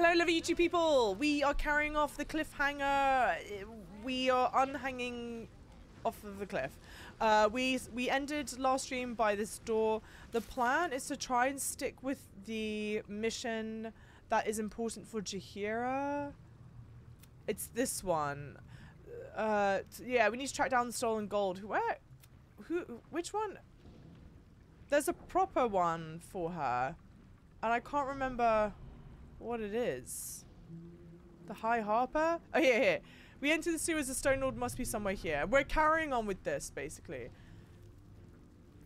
Hello, lovely YouTube people. We are carrying off the cliffhanger. We are unhanging off of the cliff. Uh, we we ended last stream by this door. The plan is to try and stick with the mission that is important for Jaheira. It's this one. Uh, yeah, we need to track down the stolen gold. Where? Who? Which one? There's a proper one for her, and I can't remember what it is. The High Harper? Oh, here, here. We enter the sewers. The stone lord must be somewhere here. We're carrying on with this, basically.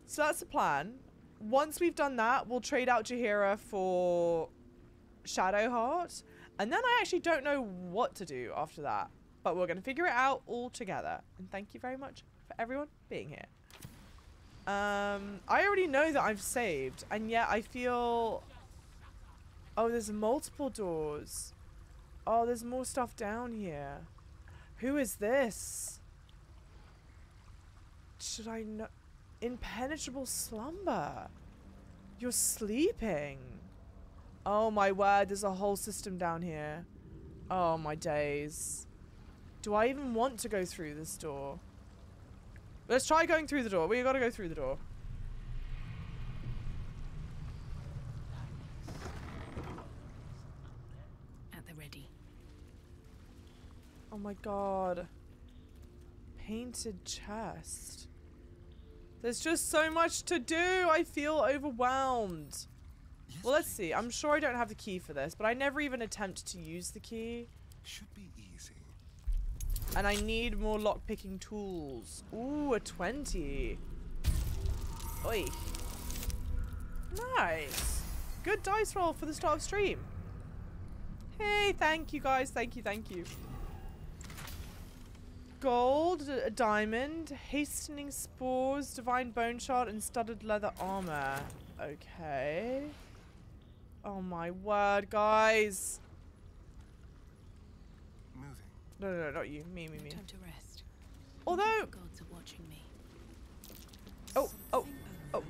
So that's the plan. Once we've done that, we'll trade out Jaheira for Shadowheart. And then I actually don't know what to do after that. But we're going to figure it out all together. And thank you very much for everyone being here. Um, I already know that I've saved. And yet I feel... Oh, there's multiple doors. Oh, there's more stuff down here. Who is this? Should I know? Impenetrable slumber. You're sleeping. Oh my word, there's a whole system down here. Oh my days. Do I even want to go through this door? Let's try going through the door. We gotta go through the door. At the ready. Oh my god. Painted chest. There's just so much to do. I feel overwhelmed. Yes, Well, let's please. see. I'm sure I don't have the key for this, but I never even attempt to use the key. Should be easy. And I need more lockpicking tools. Ooh, a 20. Oi. Nice. Good dice roll for the start of stream. Hey, thank you guys. Thank you, thank you. Gold, a diamond, hastening spores, divine bone shard, and studded leather armor. Okay. Oh my word, guys. Moving. No, no, no, not you. Me, me, me. Time to rest. Although, The gods are watching me. Oh, oh, oh.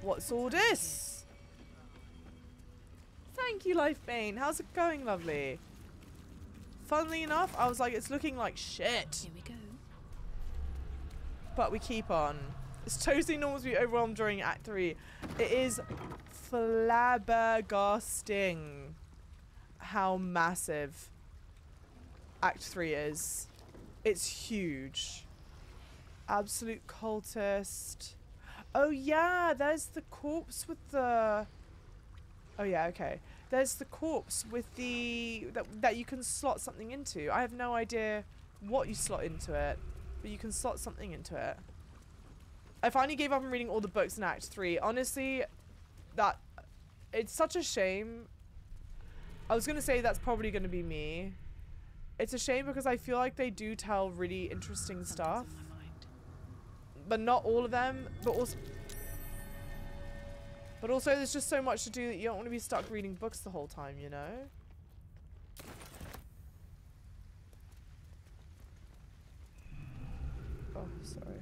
What's all this? Thank you, Lifebane. How's it going, lovely? Funnily enough, I was like, it's looking like shit. Here we go. But we keep on. It's totally normal to be overwhelmed during Act 3. It is flabbergasting how massive Act 3 is. It's huge. Absolute cultist. Oh yeah, there's the corpse with the... Oh yeah, okay. There's the corpse with the... That, that you can slot something into. I have no idea what you slot into it, but you can slot something into it. I finally gave up on reading all the books in Act 3. Honestly, that... It's such a shame. I was going to say that's probably going to be me. It's a shame because I feel like they do tell really interesting stuff Something's on my mind. but not all of them. But also, but also, there's just so much to do that you don't want to be stuck reading books the whole time, you know. Oh, sorry.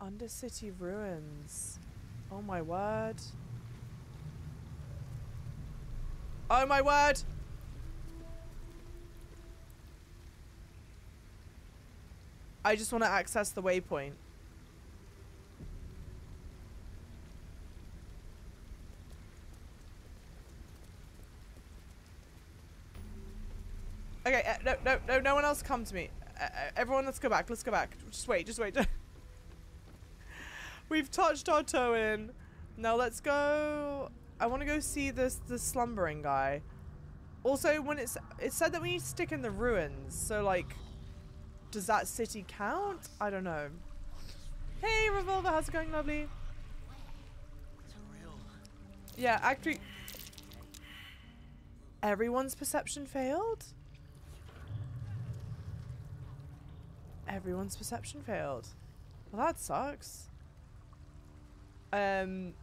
Undercity ruins. Oh my word. Oh my word. I just want to access the waypoint. Okay, uh, no, no, no, no one else come to me. Uh, uh, everyone, let's go back. Let's go back. Just wait, just wait. We've touched our toe in. Now let's go. I want to go see this the slumbering guy. Also, when it's it said that we need to stick in the ruins. So like, does that city count? I don't know. Hey, Revolver, how's it going, lovely? Yeah, actually, everyone's perception failed. Everyone's perception failed. Well, that sucks. Um,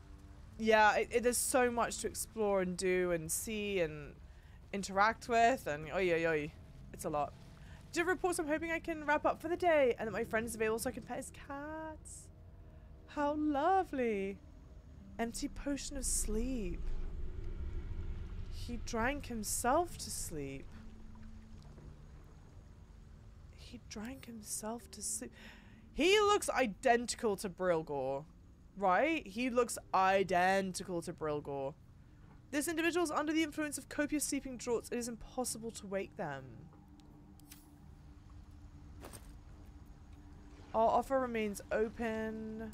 yeah, it, it, there's so much to explore and do and see and interact with, and oi oi oi, it's a lot. You reports? I'm hoping I can wrap up for the day, and that my friend is available so I can pet his cats. How lovely. Empty potion of sleep. He drank himself to sleep. He drank himself to sleep. He looks identical to Brilgor, right? He looks identical to Brilgor. This individual is under the influence of copious sleeping draughts. It is impossible to wake them. Our offer remains open.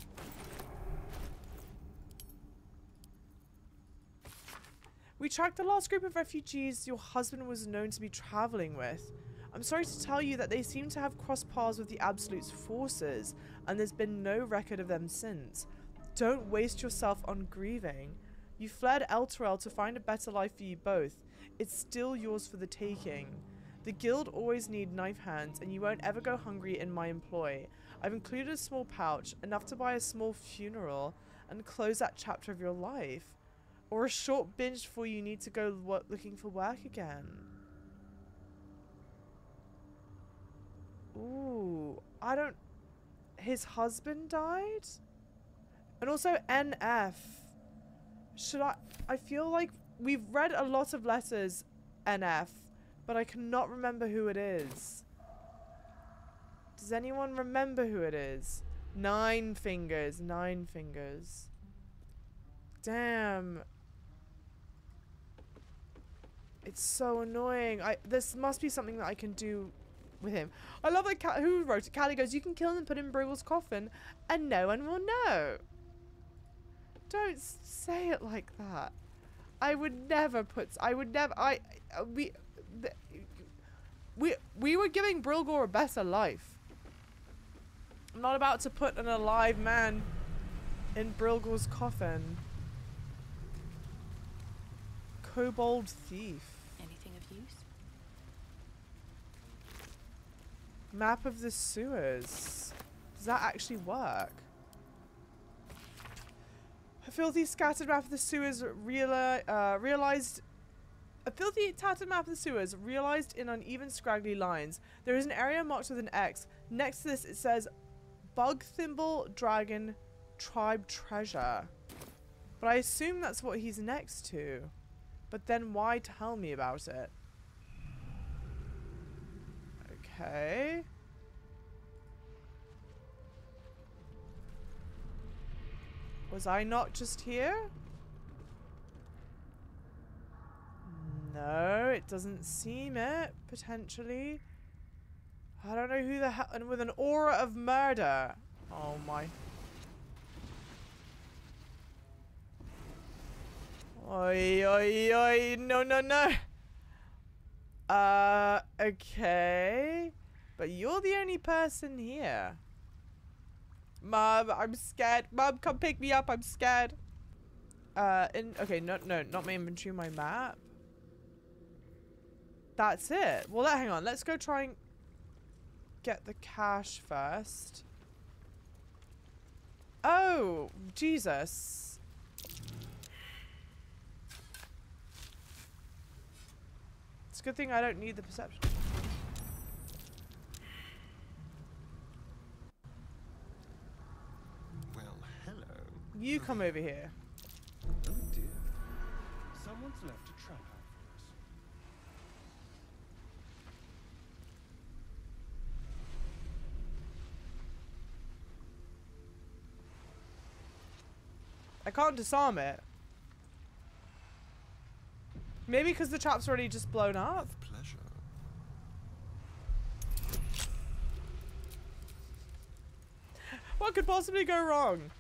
We tracked the last group of refugees your husband was known to be traveling with. I'm sorry to tell you that they seem to have crossed paths with the Absolute's forces, and there's been no record of them since. Don't waste yourself on grieving. You fled Elturel to find a better life for you both. It's still yours for the taking. The guild always need knife hands, and you won't ever go hungry in my employ. I've included a small pouch, enough to buy a small funeral, and close that chapter of your life. Or a short binge before you need to go looking for work again. Ooh, I don't... His husband died? And also NF. Should I... I feel like we've read a lot of letters NF, but I cannot remember who it is. Does anyone remember who it is? Nine fingers, nine fingers. Damn. It's so annoying. I this must be something that I can do with him. I love that Cat who wrote it. Callie goes, you can kill him and put him in Briggle's coffin, and no one will know. Don't say it like that. I would never put. I would never. I. uh, We. we we were giving Brilgor a better life. I'm not about to put an alive man in Brilgor's coffin. Kobold thief. Anything of use? Map of the sewers. Does that actually work? A filthy scattered map of the sewers reali- uh, realized. A filthy tattered map of the sewers realized in uneven scraggly lines. There is an area marked with an X. Next to this it says Bug Thimble Dragon Tribe Treasure. But I assume that's what he's next to. But then why tell me about it? Okay. Was I not just here? No, it doesn't seem it, potentially. I don't know who the hell. And with an aura of murder. Oh my. Oi, oi, oi. No, no, no. Uh, okay. But you're the only person here. Mom, I'm scared. Mom, come pick me up. I'm scared. Uh, in okay, no, no, not my inventory, my map. That's it. Well, let, hang on. Let's go try and get the cache first. Oh, Jesus. It's a good thing I don't need the perception. Well, hello. You come over here. Oh dear. Someone's left a trap out for us. I can't disarm it. Maybe because the trap's already just blown up? With pleasure. What could possibly go wrong?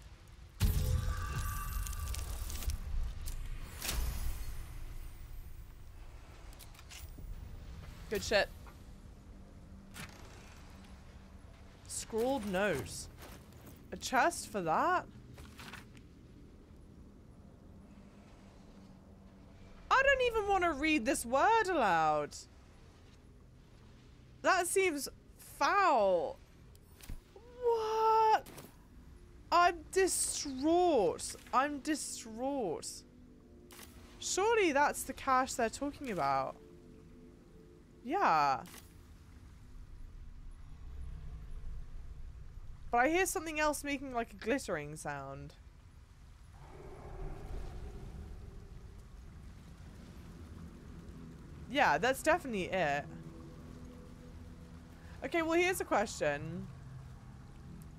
Good shit. Scrawled nose. A chest for that? I don't even want to read this word aloud. That seems foul. What? I'm distraught. I'm distraught. Surely that's the cache they're talking about. Yeah. But I hear something else making like a glittering sound. Yeah, that's definitely it. Okay, well, here's a question.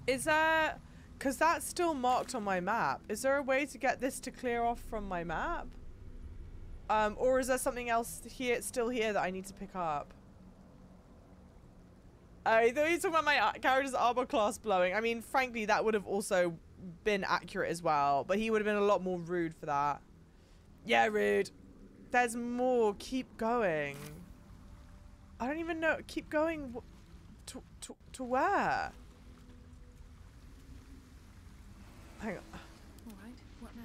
Is there... Because that's still marked on my map. Is there a way to get this to clear off from my map? Um, or is there something else here, still here that I need to pick up? I thought you were talking about my character's armor class blowing. I mean, frankly, that would have also been accurate as well. But he would have been a lot more rude for that. Yeah, rude. There's more. Keep going. I don't even know. Keep going. To, to, to where? Hang on. All right. What now?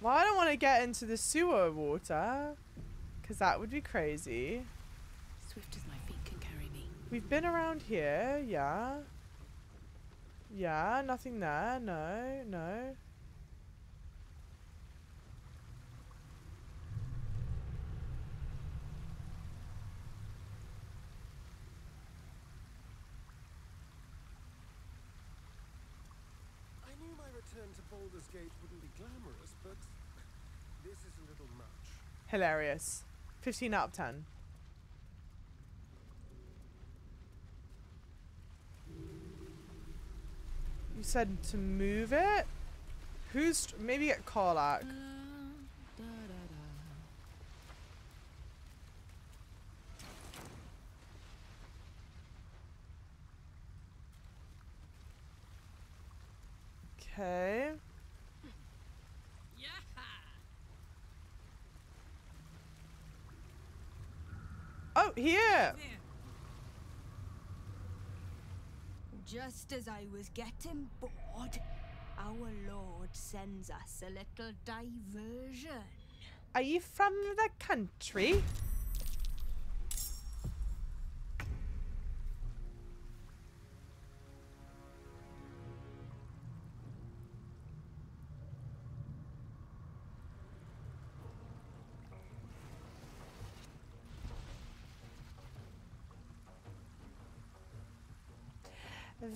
Well, I don't want to get into the sewer water. Because that would be crazy. Swift as my feet can carry me. We've been around here, yeah. Yeah, nothing there. No, no. I knew my return to Baldur's Gate wouldn't be glamorous, but this is a little much. Hilarious. 15 out of 10. You said to move it? Who's maybe at Karlach? Okay. Oh, here. Just as I was getting bored, our Lord sends us a little diversion. Are you from the country?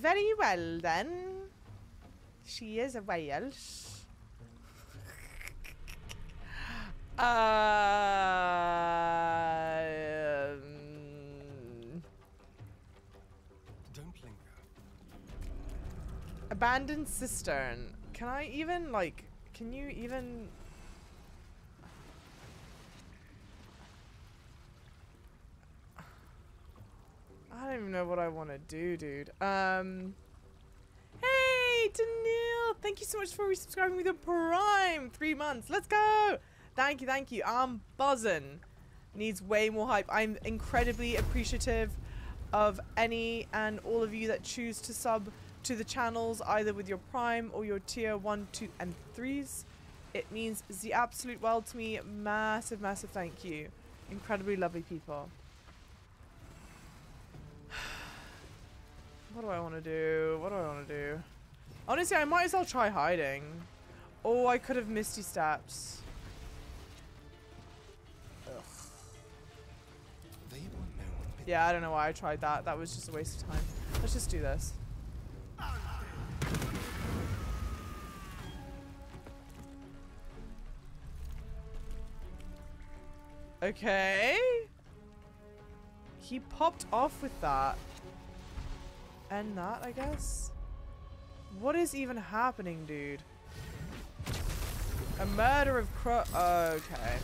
Very well then. She is a Welsh. Um, Don't linger. abandoned cistern. Can I even like? Can you even? Even know what I want to do, dude. Um. Hey, Daniil! Thank you so much for resubscribing with a prime three months. Let's go! Thank you, thank you. I'm buzzing. Needs way more hype. I'm incredibly appreciative of any and all of you that choose to sub to the channels either with your prime or your tier 1 2 and 3s it means the absolute world to me massive massive thank you incredibly lovely people what do i want to do? What do i want to do? Honestly i might as well try hiding. Oh i could have misty steps. Ugh. They want no yeah i don't know why i tried that. That was just a waste of time. Let's just do this. Okay. He popped off with that. And that, I guess? What is even happening, dude? A murder of Cro- Okay.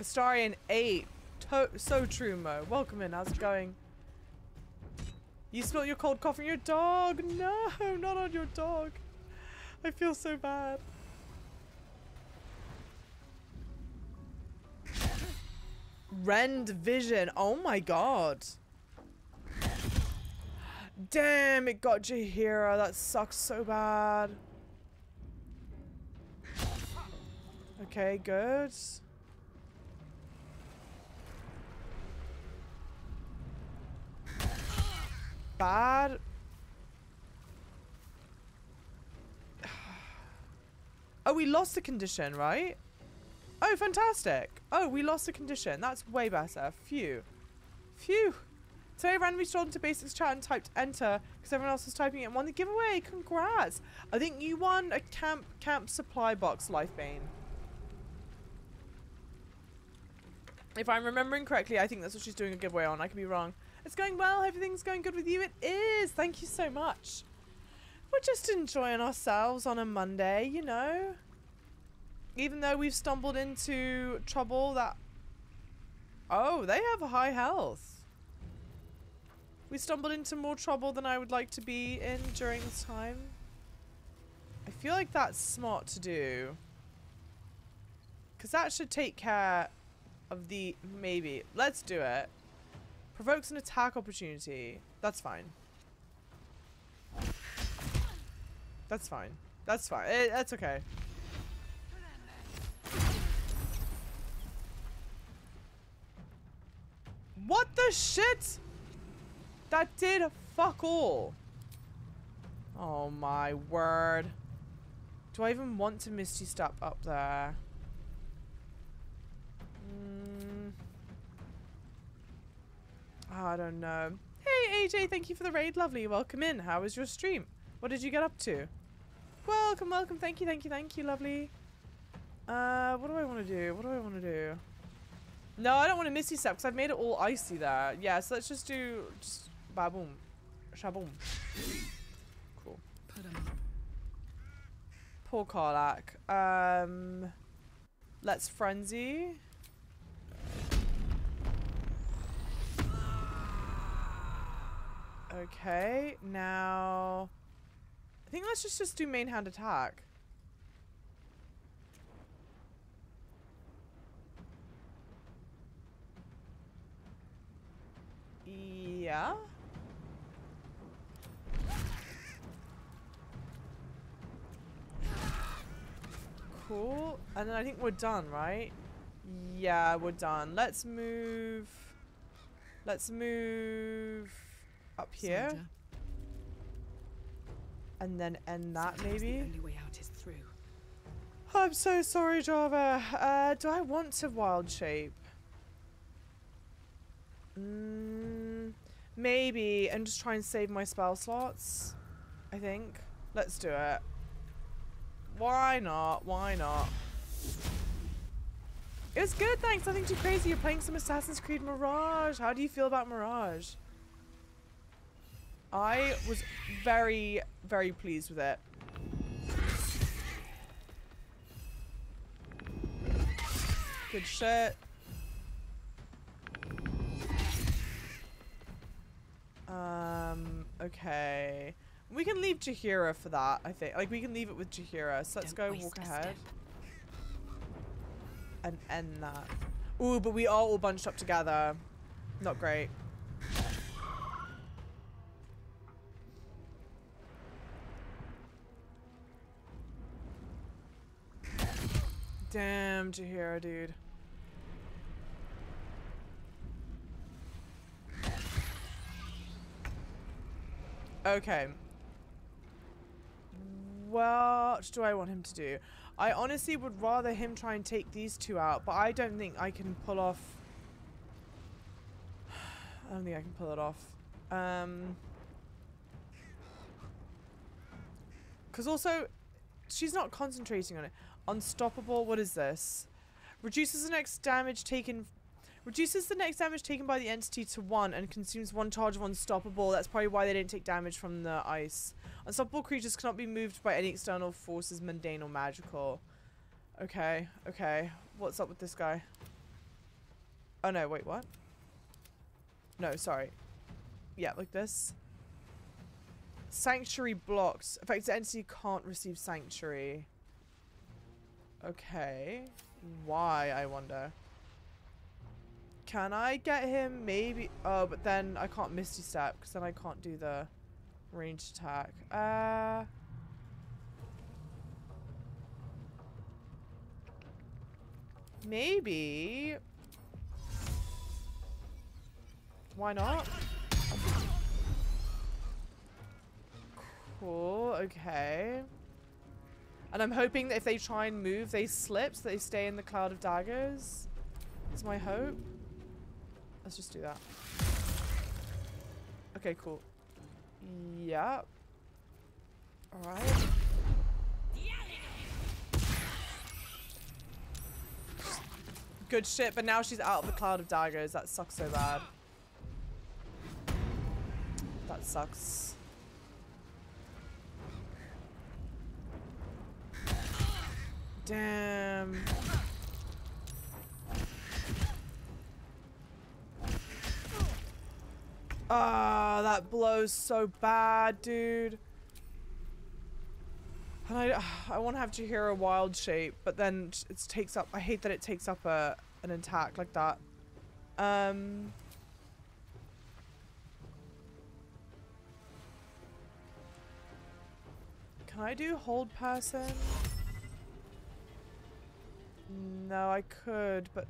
Astarian 8. To so true, Mo. Welcome in. How's it going? You spilled your cold coffee on your dog. No, not on your dog. I feel so bad. Rend Vision. Oh my god. Damn, it got Jaheira. That sucks so bad. Okay, good. Bad. Oh, we lost the condition, right? Oh, fantastic. Oh, we lost the condition. That's way better. Phew. Phew. So I randomly strolled into basics chat and typed enter because everyone else was typing it and won the giveaway. Congrats! I think you won a camp camp supply box, Lifebane. If I'm remembering correctly, I think that's what she's doing a giveaway on. I could be wrong. It's going well. Everything's going good with you. It is. Thank you so much. We're just enjoying ourselves on a Monday, you know. Even though we've stumbled into trouble that... Oh, they have high health. We stumbled into more trouble than I would like to be in during this time. I feel like that's smart to do. Because that should take care of the... Maybe. Let's do it. Provokes an attack opportunity. That's fine. That's fine. That's fine. Eh, that's okay. What the shit? That did fuck all. Oh my word. Do I even want to Misty Step up there? Mm. I don't know. Hey AJ, thank you for the raid. Lovely. Welcome in. How was your stream? What did you get up to? Welcome, welcome. Thank you, thank you, thank you. Lovely. Uh, what do I want to do? What do I want to do? No, I don't want to Misty Step because I've made it all icy there. Yeah, so let's just do just baboom. Shaboom. Cool. Put him up. Poor Karlach. Um, let's frenzy. Okay, now I think let's just just do main hand attack. Yeah. Cool. And then I think we're done, right? Yeah, we're done. Let's move. Let's move up here and then end that Sometimes maybe. The only way out is through. I'm so sorry, Java. Uh, do I want to wild shape? Mm, maybe, and just try and save my spell slots. I think. Let's do it. Why not? Why not? It was good, thanks. Nothing too crazy. You're playing some Assassin's Creed Mirage. How do you feel about Mirage? I was very, very pleased with it. Good shit. Um, okay. We can leave Jaheira for that, I think. Like, we can leave it with Jaheira. So let's Don't go walk ahead and end that. Ooh, but we are all bunched up together. Not great. Damn, Jaheira, dude. Okay. What do I want him to do? I honestly would rather him try and take these two out, but I don't think I can pull off... I don't think I can pull it off. Um... Because also, she's not concentrating on it. Unstoppable, what is this? Reduces the next damage taken... Reduces the next damage taken by the entity to 1 and consumes 1 charge of Unstoppable. That's probably why they didn't take damage from the ice. Unstoppable creatures cannot be moved by any external forces, mundane or magical. Okay, okay. What's up with this guy? Oh no, wait, what? No, sorry. Yeah, like this. Sanctuary blocks. Affected entity can't receive sanctuary. Okay. Why, I wonder? Can I get him? Maybe. Oh, but then I can't Misty Step because then I can't do the ranged attack. Uh. Maybe. Why not? Cool, okay. And I'm hoping that if they try and move, they slip so they stay in the cloud of daggers. Is my hope. Let's just do that. Okay, cool. Yep. Alright. Good shit, but now she's out of the cloud of daggers. That sucks so bad. That sucks. Damn. Ah, that blows so bad, dude. And I, I want to have Jaheira wild shape, but then it takes up. I hate that it takes up a an attack like that. Um. Can I do hold person? No, I could, but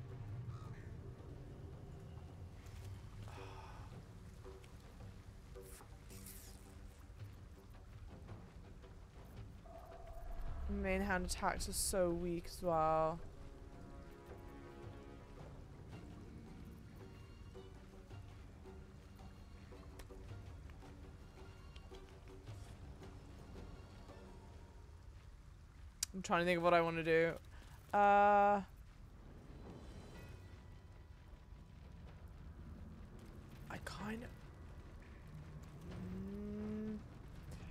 main hand attacks are so weak as well. I'm trying to think of what I want to do. Uh... I kind of... Mm,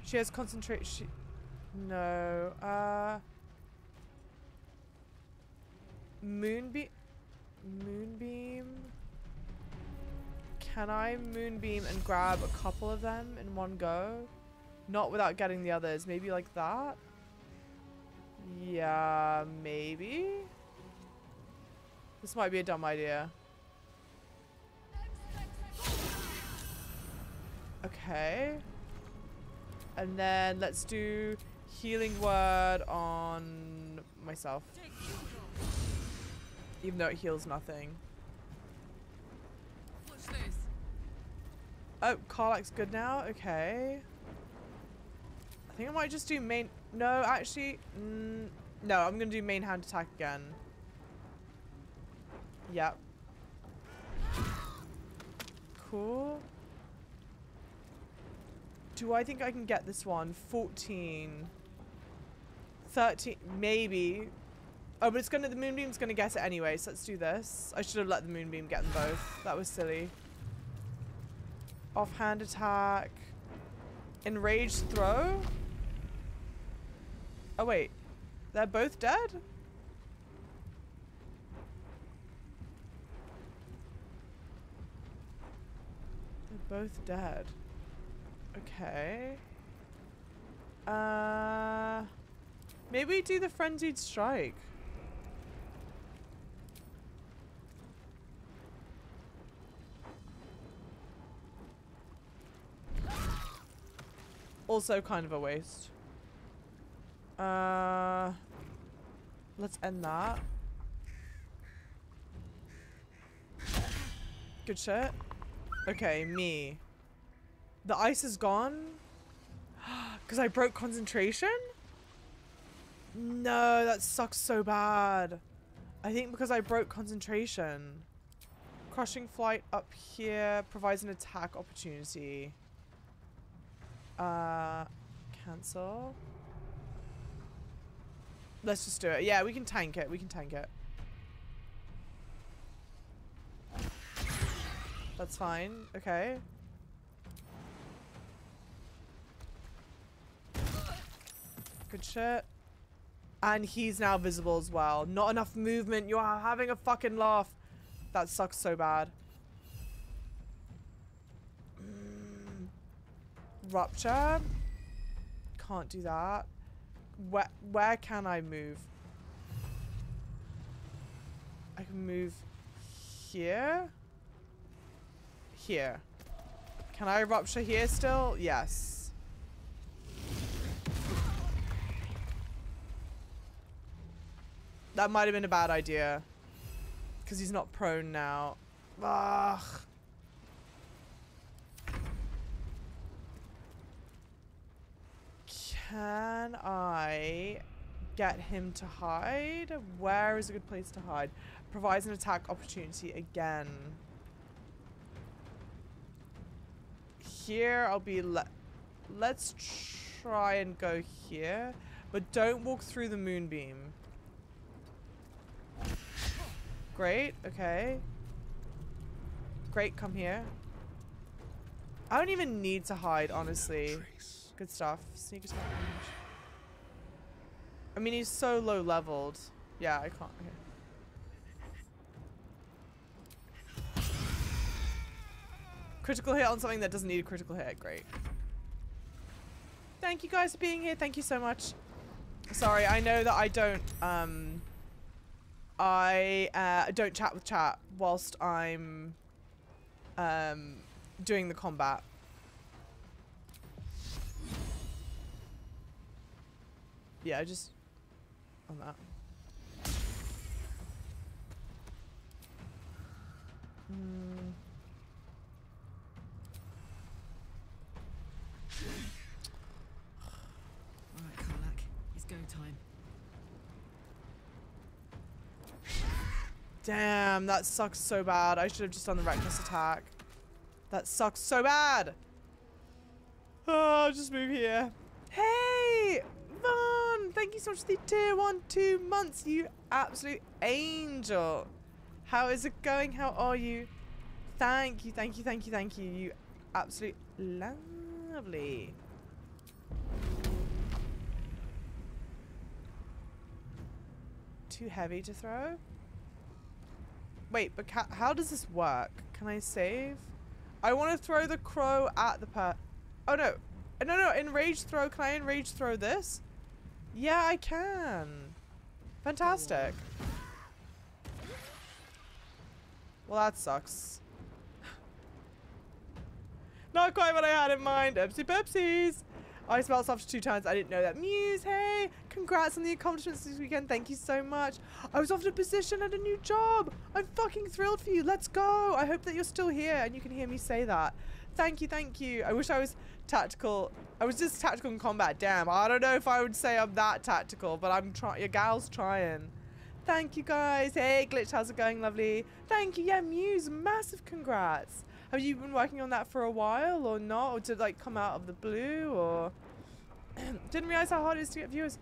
she has concentrate... No. Uh. Moonbeam. Moonbeam. Can I moonbeam and grab a couple of them in one go? Not without getting the others. Maybe like that? Yeah, maybe? This might be a dumb idea. Okay. And then let's do healing word on myself. Even though it heals nothing. Oh, Karlach's good now? Okay. I think I might just do main... No, actually... Mm, no, I'm going to do main hand attack again. Yep. Cool. Do I think I can get this one? 14. 13. Maybe. Oh, but it's gonna, the moonbeam's gonna get it anyway, so let's do this. I should have let the moonbeam get them both. That was silly. Offhand attack. Enraged throw? Oh, wait. They're both dead? They're both dead. Okay. Uh, maybe do the frenzied strike. Also kind of a waste. Uh, let's end that. Good shit. Okay, me. The ice is gone? Because I broke concentration? No, that sucks so bad. I think because I broke concentration. Crushing flight up here provides an attack opportunity. Uh, cancel. Let's just do it. Yeah, we can tank it. We can tank it. That's fine. Okay. Good shit. And he's now visible as well. Not enough movement. You are having a fucking laugh. That sucks so bad. Mm. Rupture. Can't do that. Where, where can I move? I can move here. Here. Can I rupture here still? Yes. That might have been a bad idea. Because he's not prone now. Ugh. Can I get him to hide? Where is a good place to hide? Provides an attack opportunity again. here, I'll be le let's try and go here, but don't walk through the moonbeam. Great, okay. Great, come here. I don't even need to hide, honestly. Good stuff. Sneak attack range. I mean, he's so low leveled. Yeah, I can't. Okay. Critical hit on something that doesn't need a critical hit. Great. Thank you guys for being here. Thank you so much. Sorry, I know that I don't, um, I uh, don't chat with chat whilst I'm um, doing the combat. Yeah, I just on that. Hmm. Alright, Karlach. It's go time. Damn, that sucks so bad. I should have just done the reckless attack. That sucks so bad. Oh, I'll just move here. Hey, Vaughn, thank you so much for the tier one, two months, you absolute angel. How is it going? How are you? Thank you, thank you, thank you, thank you. You absolute lovely. Too heavy to throw? Wait, but how does this work? Can I save? I want to throw the crow at the per- Oh no. Uh, No, no, enrage throw. Can I enrage throw this? Yeah, I can. Fantastic. Well, that sucks. Not quite what I had in mind. Oopsie Pepsies. I spelled soft two times. I didn't know that. Muse, hey! Congrats on the accomplishments this weekend. Thank you so much. I was offered a position and a new job. I'm fucking thrilled for you. Let's go. I hope that you're still here and you can hear me say that. Thank you, thank you. I wish I was tactical. I was just tactical in combat. Damn. I don't know if I would say I'm that tactical, but I'm trying. Your gal's trying. Thank you guys. Hey, Glitch, how's it going? Lovely. Thank you. Yeah, Muse, massive congrats. Have you been working on that for a while or not? Or did it like come out of the blue or didn't realize how hard it is to get viewers.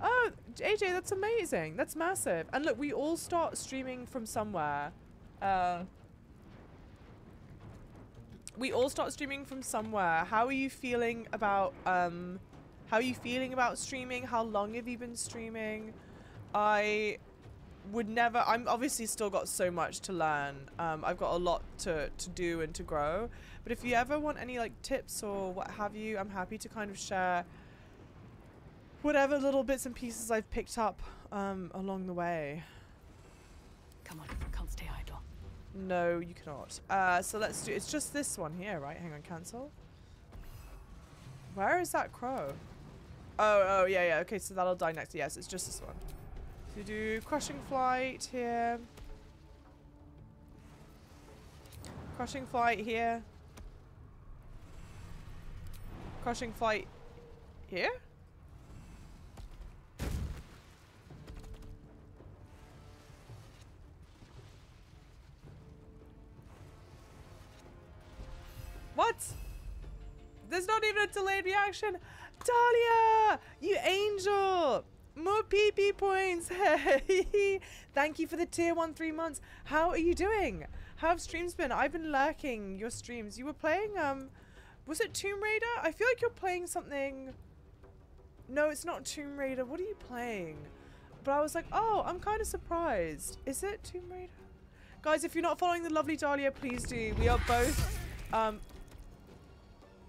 Oh, AJ, that's amazing. That's massive. And look, we all start streaming from somewhere. Uh, we all start streaming from somewhere. How are you feeling about um how are you feeling about streaming? How long have you been streaming? I would never I'm obviously still got so much to learn. Um I've got a lot to to do and to grow. But if you ever want any like tips or what have you, I'm happy to kind of share whatever little bits and pieces I've picked up um along the way. Come on, can't stay idle. No, you cannot. Uh, so let's do. It's just this one here, right? Hang on, cancel. Where is that crow? Oh, oh, yeah, yeah. Okay, so that'll die next. Yes, it's just this one. So you do crushing flight here. Crushing flight here. Crushing flight here. What? There's not even a delayed reaction. Dahlia, you angel. More PP points. Thank you for the tier one three months. How are you doing? How have streams been? I've been lurking your streams. You were playing, um, was it Tomb Raider? I feel like you're playing something. No, it's not Tomb Raider. What are you playing? But I was like, oh, I'm kind of surprised. Is it Tomb Raider? Guys, if you're not following the lovely Dahlia, please do. We are both um,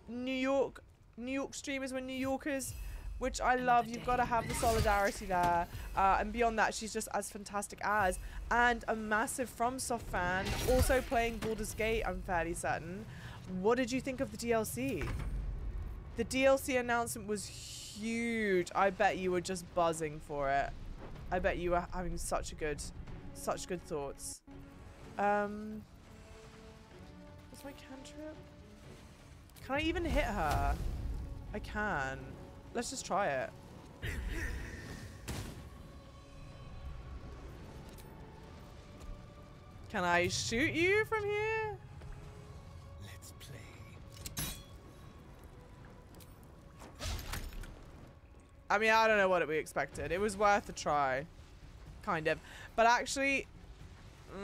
New York, New York streamers. We're New Yorkers, which I love. You've got to have the solidarity there. Uh, and beyond that, she's just as fantastic as. And a massive FromSoft fan, also playing Baldur's Gate, I'm fairly certain. What did you think of the DLC? The DLC announcement was huge. I bet you were just buzzing for it. I bet you were having such a good, such good thoughts. Um, what's my cantrip? Can I even hit her? I can. Let's just try it. Can I shoot you from here? Let's play. I mean, I don't know what we expected. It was worth a try. Kind of. But actually,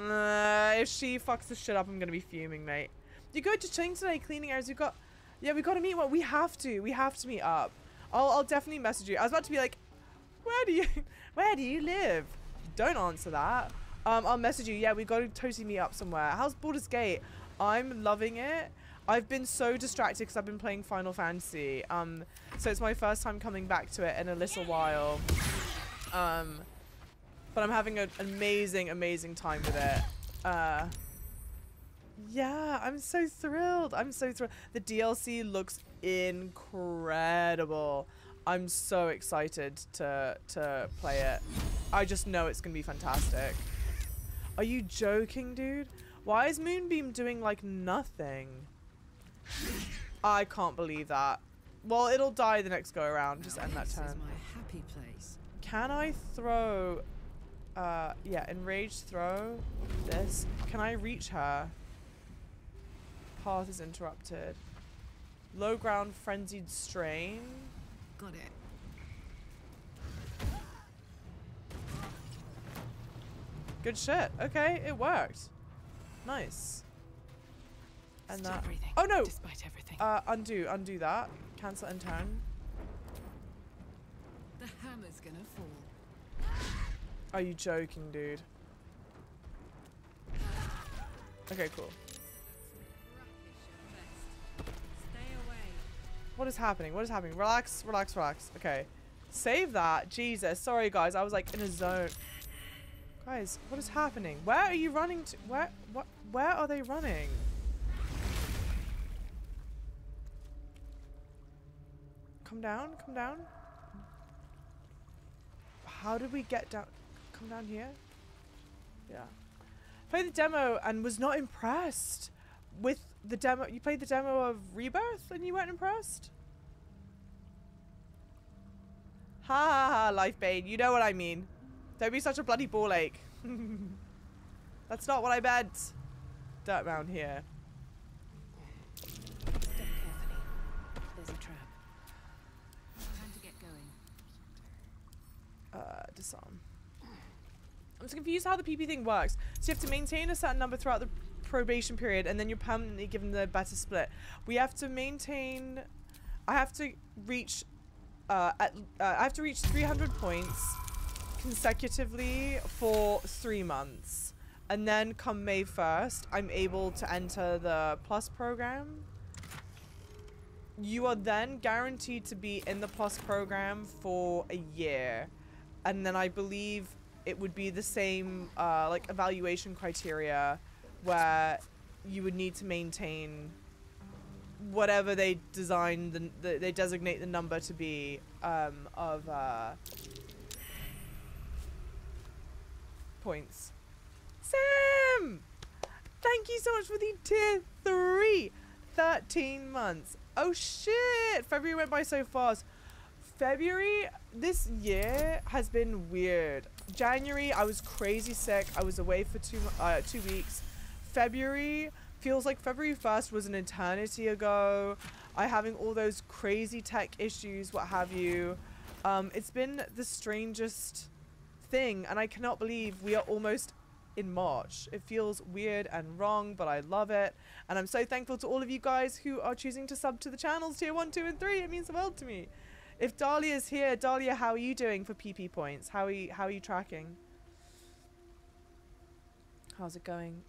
uh, if she fucks this shit up, I'm going to be fuming, mate. You go to Ching today cleaning areas. You've got yeah, we gotta meet. What we have to. We have to meet up. I'll, I'll definitely message you. I was about to be like, where do you, where do you live? Don't answer that. Um, I'll message you. Yeah, we got to totally meet up somewhere. How's Baldur's Gate? I'm loving it. I've been so distracted because I've been playing Final Fantasy. Um, so it's my first time coming back to it in a little while. Um, but I'm having an amazing, amazing time with it. Uh, yeah, I'm so thrilled. I'm so thrilled. The DLC looks incredible. I'm so excited to to play it. I just know it's gonna be fantastic. Are you joking, dude? Why is Moonbeam doing like nothing? I can't believe that. Well, it'll die the next go around. Just end that this turn. is my happy place. Can I throw... Uh, yeah, enraged throw this. Can I reach her? Path is interrupted. Low ground frenzied strain. Got it. Good shit. Okay, it worked. Nice. And Still that. breathing. Oh no! Despite everything. Uh, undo, undo that. Cancel and turn. the hammer's gonna fall. Are you joking, dude? Okay, cool. What is happening? What is happening? Relax, relax, relax. Okay. Save that. Jesus. Sorry, guys. I was like in a zone. Guys, what is happening? Where are you running to? Where? What? Where are they running? Come down. Come down. How did we get down? Come down here. Yeah. Played the demo and was not impressed with the demo. You played the demo of Rebirth and you weren't impressed? Ha ha ha, Life Bane. You know what I mean. Don't be such a bloody ball ache. That's not what I meant. Dirt mound here. Step carefully. There's a trap. Time to get going. Uh, disarm. I'm just confused how the PP thing works. So you have to maintain a certain number throughout the probation period and then you're permanently given the better split. We have to maintain... I have to reach... Uh, at, uh, I have to reach 300 points consecutively for three months. And then come May 1st, I'm able to enter the Plus program. You are then guaranteed to be in the Plus program for a year. And then I believe it would be the same uh, like evaluation criteria where you would need to maintain whatever they design the, the they designate the number to be um, of uh, points. Sam! Thank you so much for the tier 3. 13 months. Oh shit! February went by so fast. February this year has been weird. January I was crazy sick. I was away for two uh, two weeks. February feels like February 1st was an eternity ago. I having all those crazy tech issues, what have you. Um, it's been the strangest thing, and I cannot believe we are almost in March. It feels weird and wrong, but I love it. And I'm so thankful to all of you guys who are choosing to sub to the channels tier 1, 2, and 3. It means the world to me. If Dahlia's here, Dahlia, how are you doing for PP points? How are you, how are you tracking? How's it going?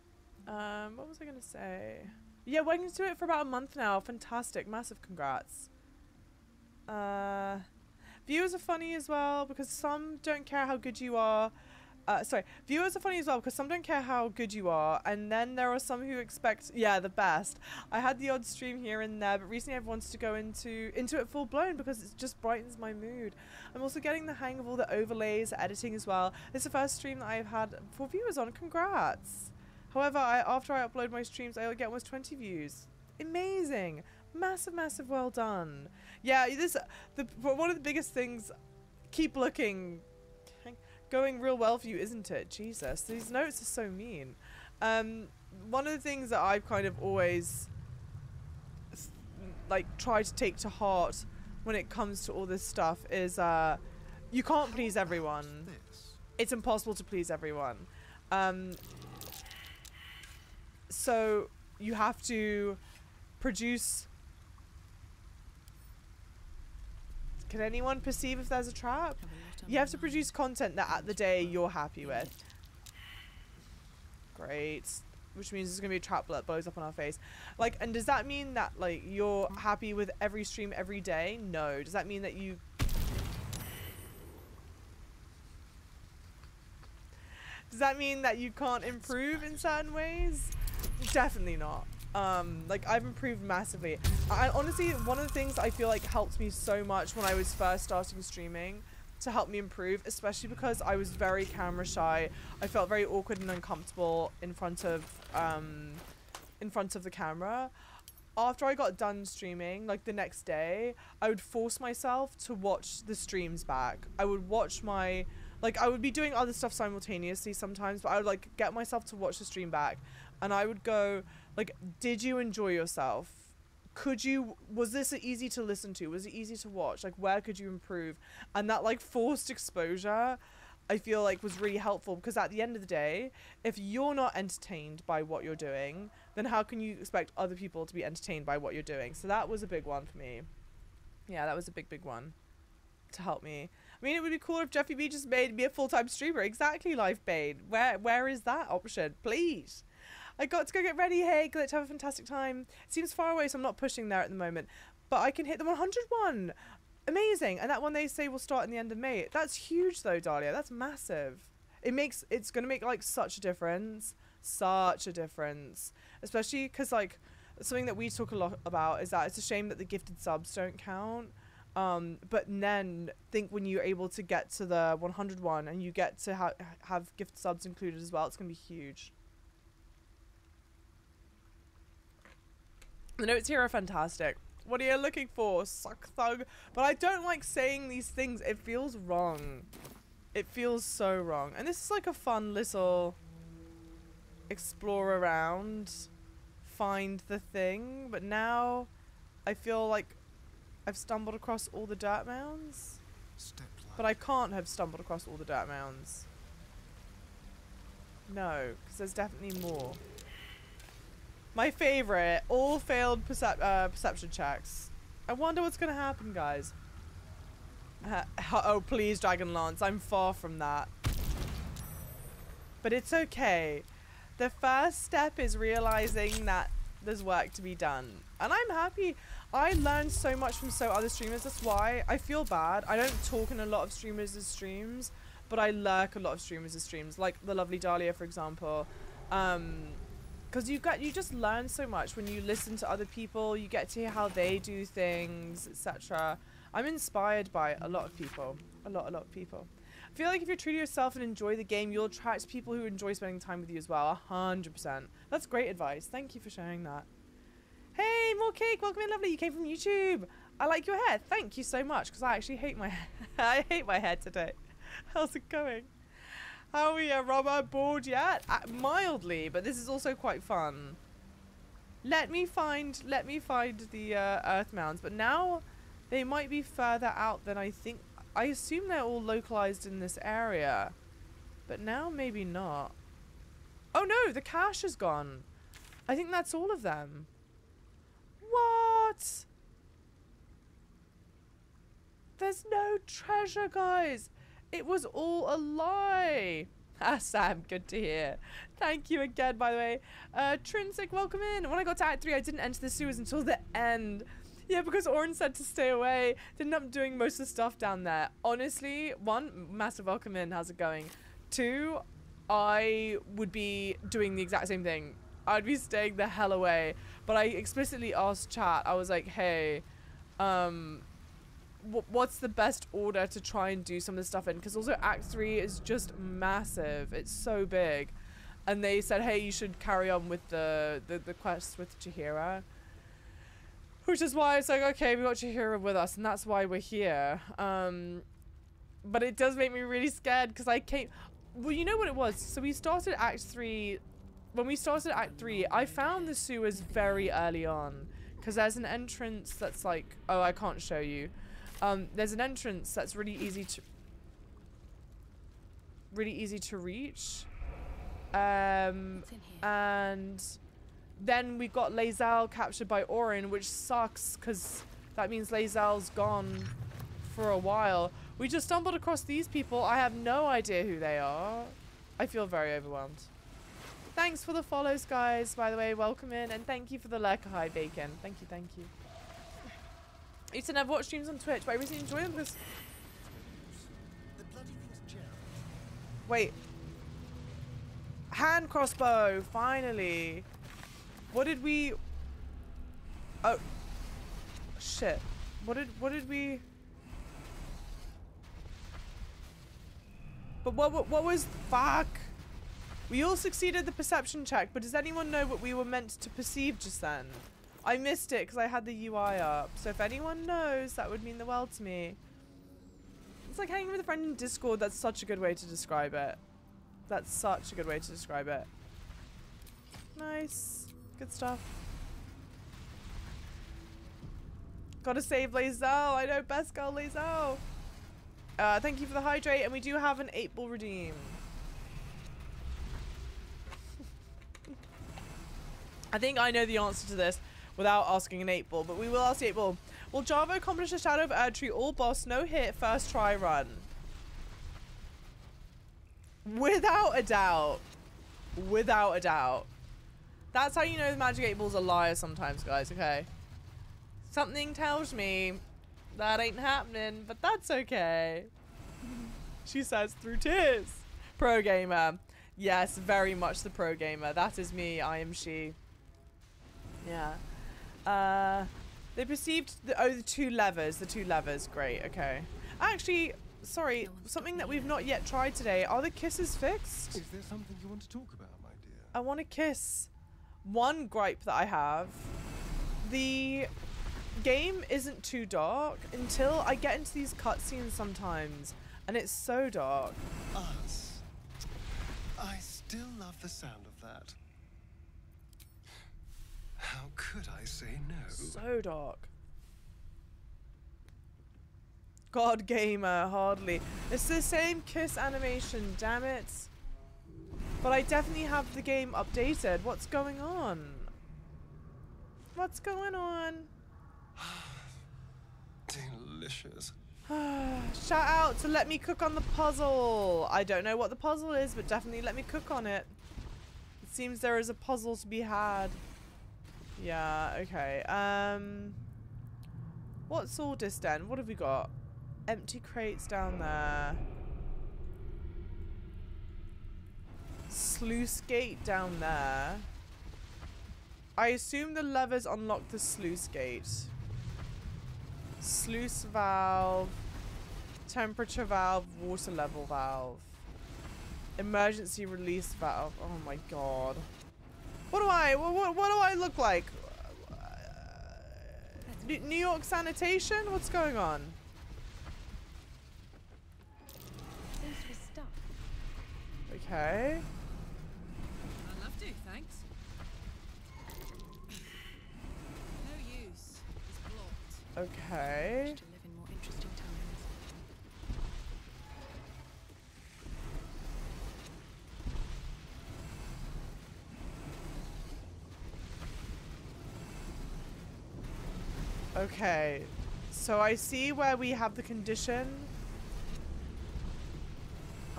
Um, what was I gonna say? Yeah, working to it for about a month now. Fantastic, massive congrats. Uh, viewers are funny as well because some don't care how good you are. Uh, sorry, viewers are funny as well because some don't care how good you are, and then there are some who expect, yeah, the best. I had the odd stream here and there, but recently I've wanted to go into into it full blown because it just brightens my mood. I'm also getting the hang of all the overlays, editing as well. This is the first stream that I've had for viewers on. Congrats! However, I, after I upload my streams, I get almost 20 views. Amazing! Massive, massive well done. Yeah, this the one of the biggest things. Keep looking. Going real well for you, isn't it? Jesus, these notes are so mean. Um, one of the things that I've kind of always like tried to take to heart when it comes to all this stuff is uh, you can't please everyone. It's impossible to please everyone. Um, so you have to produce. Can anyone perceive if there's a trap? Have a lot on You have to produce content that at the day you're happy with. Great. Which means there's gonna be a trap that blows up on our face. Like, and does that mean that like you're happy with every stream every day? No. Does that mean that you Does that mean that you can't improve in certain ways? Definitely not. Um, like I've improved massively. I honestly one of the things I feel like helped me so much when I was first starting streaming to help me improve, especially because I was very camera shy. I felt very awkward and uncomfortable in front of um, in front of the camera. After I got done streaming, like the next day, I would force myself to watch the streams back. I would watch my like I would be doing other stuff simultaneously sometimes, but I would like get myself to watch the stream back and I would go like did you enjoy yourself? Could you was this easy to listen to? Was it easy to watch? Like where could you improve? And that like forced exposure I feel like was really helpful because at the end of the day, if you're not entertained by what you're doing, then how can you expect other people to be entertained by what you're doing? So that was a big one for me. Yeah, that was a big, big one to help me. I mean, it would be cool if Jeffy B just made me a full time streamer. Exactly, Life Bane. Where, where is that option? Please. I got to go get ready. Hey, Glitch, have a fantastic time. It seems far away, so I'm not pushing there at the moment. But I can hit the 100 one. Amazing. And that one they say will start in the end of May. That's huge, though, Dahlia. That's massive. It makes, it's going to make, like, such a difference. Such a difference. Especially because, like, something that we talk a lot about is that it's a shame that the gifted subs don't count. Um, but then think when you're able to get to the 100 one and you get to ha- have gift subs included as well, it's going to be huge. The notes here are fantastic. What are you looking for? Suck thug. But I don't like saying these things. It feels wrong. It feels so wrong. And this is like a fun little explore around, find the thing. But now I feel like I've stumbled across all the dirt mounds. But I can't have stumbled across all the dirt mounds. No, because there's definitely more. My favorite, all failed percep- uh, perception checks. I wonder what's going to happen, guys. Uh, oh, please, Dragon Lance. I'm far from that. But it's okay. The first step is realizing that there's work to be done. And I'm happy. I learned so much from so other streamers. That's why I feel bad. I don't talk in a lot of streamers' streams, but I lurk a lot of streamers' streams, like the lovely Dahlia, for example. Um, because you got you just learn so much when you listen to other people. You get to hear how they do things, etc. I'm inspired by a lot of people, a lot, a lot of people. I feel like if you're true to yourself and enjoy the game, you'll attract people who enjoy spending time with you as well. Hundred percent. That's great advice. Thank you for sharing that. Hey, more cake. Welcome in, lovely. You came from YouTube. I like your hair. Thank you so much. Because I actually hate my, I hate my hair today. How's it going? How are you, Robert? Bored yet? Uh, mildly, but this is also quite fun. Let me find, let me find the uh, Earth Mounds. But now, they might be further out than I think. I assume they're all localized in this area, but now maybe not. Oh no, the cache is gone. I think that's all of them. What? There's no treasure, guys. It was all a lie. Ah, Sam, good to hear. Thank you again, by the way. Uh, Trinsic, welcome in. When I got to Act 3, I didn't enter the sewers until the end. Yeah, because Orin said to stay away. Didn't end up doing most of the stuff down there. Honestly, one, massive welcome in. How's it going? Two, I would be doing the exact same thing. I'd be staying the hell away. But I explicitly asked chat. I was like, hey, um, wh- what's the best order to try and do some of the stuff in? Because also Act 3 is just massive. It's so big. And they said, hey, you should carry on with the, the, the quest with Jaheira. Which is why it's like, okay, we got Jaheira with us, and that's why we're here. Um, but it does make me really scared because I came. Well, you know what it was? So we started Act 3. When we started Act 3, I found the sewers very early on. Because there's an entrance that's like. Oh, I can't show you. Um, there's an entrance that's really easy to really easy to reach. Um, What's in here? and then we got Lae'zel captured by Orin, which sucks because that means Lae'zel's gone for a while. We just stumbled across these people. I have no idea who they are. I feel very overwhelmed. Thanks for the follows, guys, by the way. Welcome in. And thank you for the lurker high bacon. Thank you, thank you. I used to never watch streams on Twitch, but I really enjoy them because... Wait. Hand crossbow, finally. What did we... Oh. Shit. What did, what did we... But what, what, what was... Fuck. We all succeeded the perception check, but does anyone know what we were meant to perceive just then? I missed it because I had the UI up. So if anyone knows, that would mean the world to me. It's like hanging with a friend in Discord. That's such a good way to describe it. That's such a good way to describe it. Nice. Good stuff. Gotta save Lae'zel. I know best girl Lae'zel. Uh, thank you for the hydrate, and we do have an 8 ball redeem. I think I know the answer to this without asking an 8 ball, but we will ask the 8 ball. Will Java accomplish a Shadow of Erdtree all boss no hit first try run? Without a doubt. Without a doubt. That's how you know the Magic 8 Ball's a liar sometimes, guys, okay? Something tells me that ain't happening, but that's okay. she says through tears. Pro gamer. Yes, very much the pro gamer. That is me. I am she. Yeah. Uh, they perceived the oh the two levers. The two levers. Great. Okay. Actually, sorry. Something that we've not yet tried today. Are the kisses fixed? Is there something you want to talk about, my dear? I want to kiss. One gripe that I have. The game isn't too dark until I get into these cutscenes sometimes. And it's so dark. Us. I still love the sound of that. How could I say no? So dark. God gamer, hardly. It's the same kiss animation, damn it. But I definitely have the game updated. What's going on? What's going on? Delicious. Shout out to let me cook on the puzzle. I don't know what the puzzle is, but definitely let me cook on it. It seems there is a puzzle to be had. Yeah, okay. Um What's all this then? What have we got? Empty crates down there. Sluice gate down there. I assume the levers unlock the sluice gate. Sluice valve, temperature valve, water level valve, emergency release valve. Oh my god. What do I, what, what, what do I look like? New New York sanitation? What's going on? Seems to be stuck. Okay. I'd love to, thanks. No use. It's blocked. Okay. Wish to live in more interesting times. Okay. So I see where we have the condition.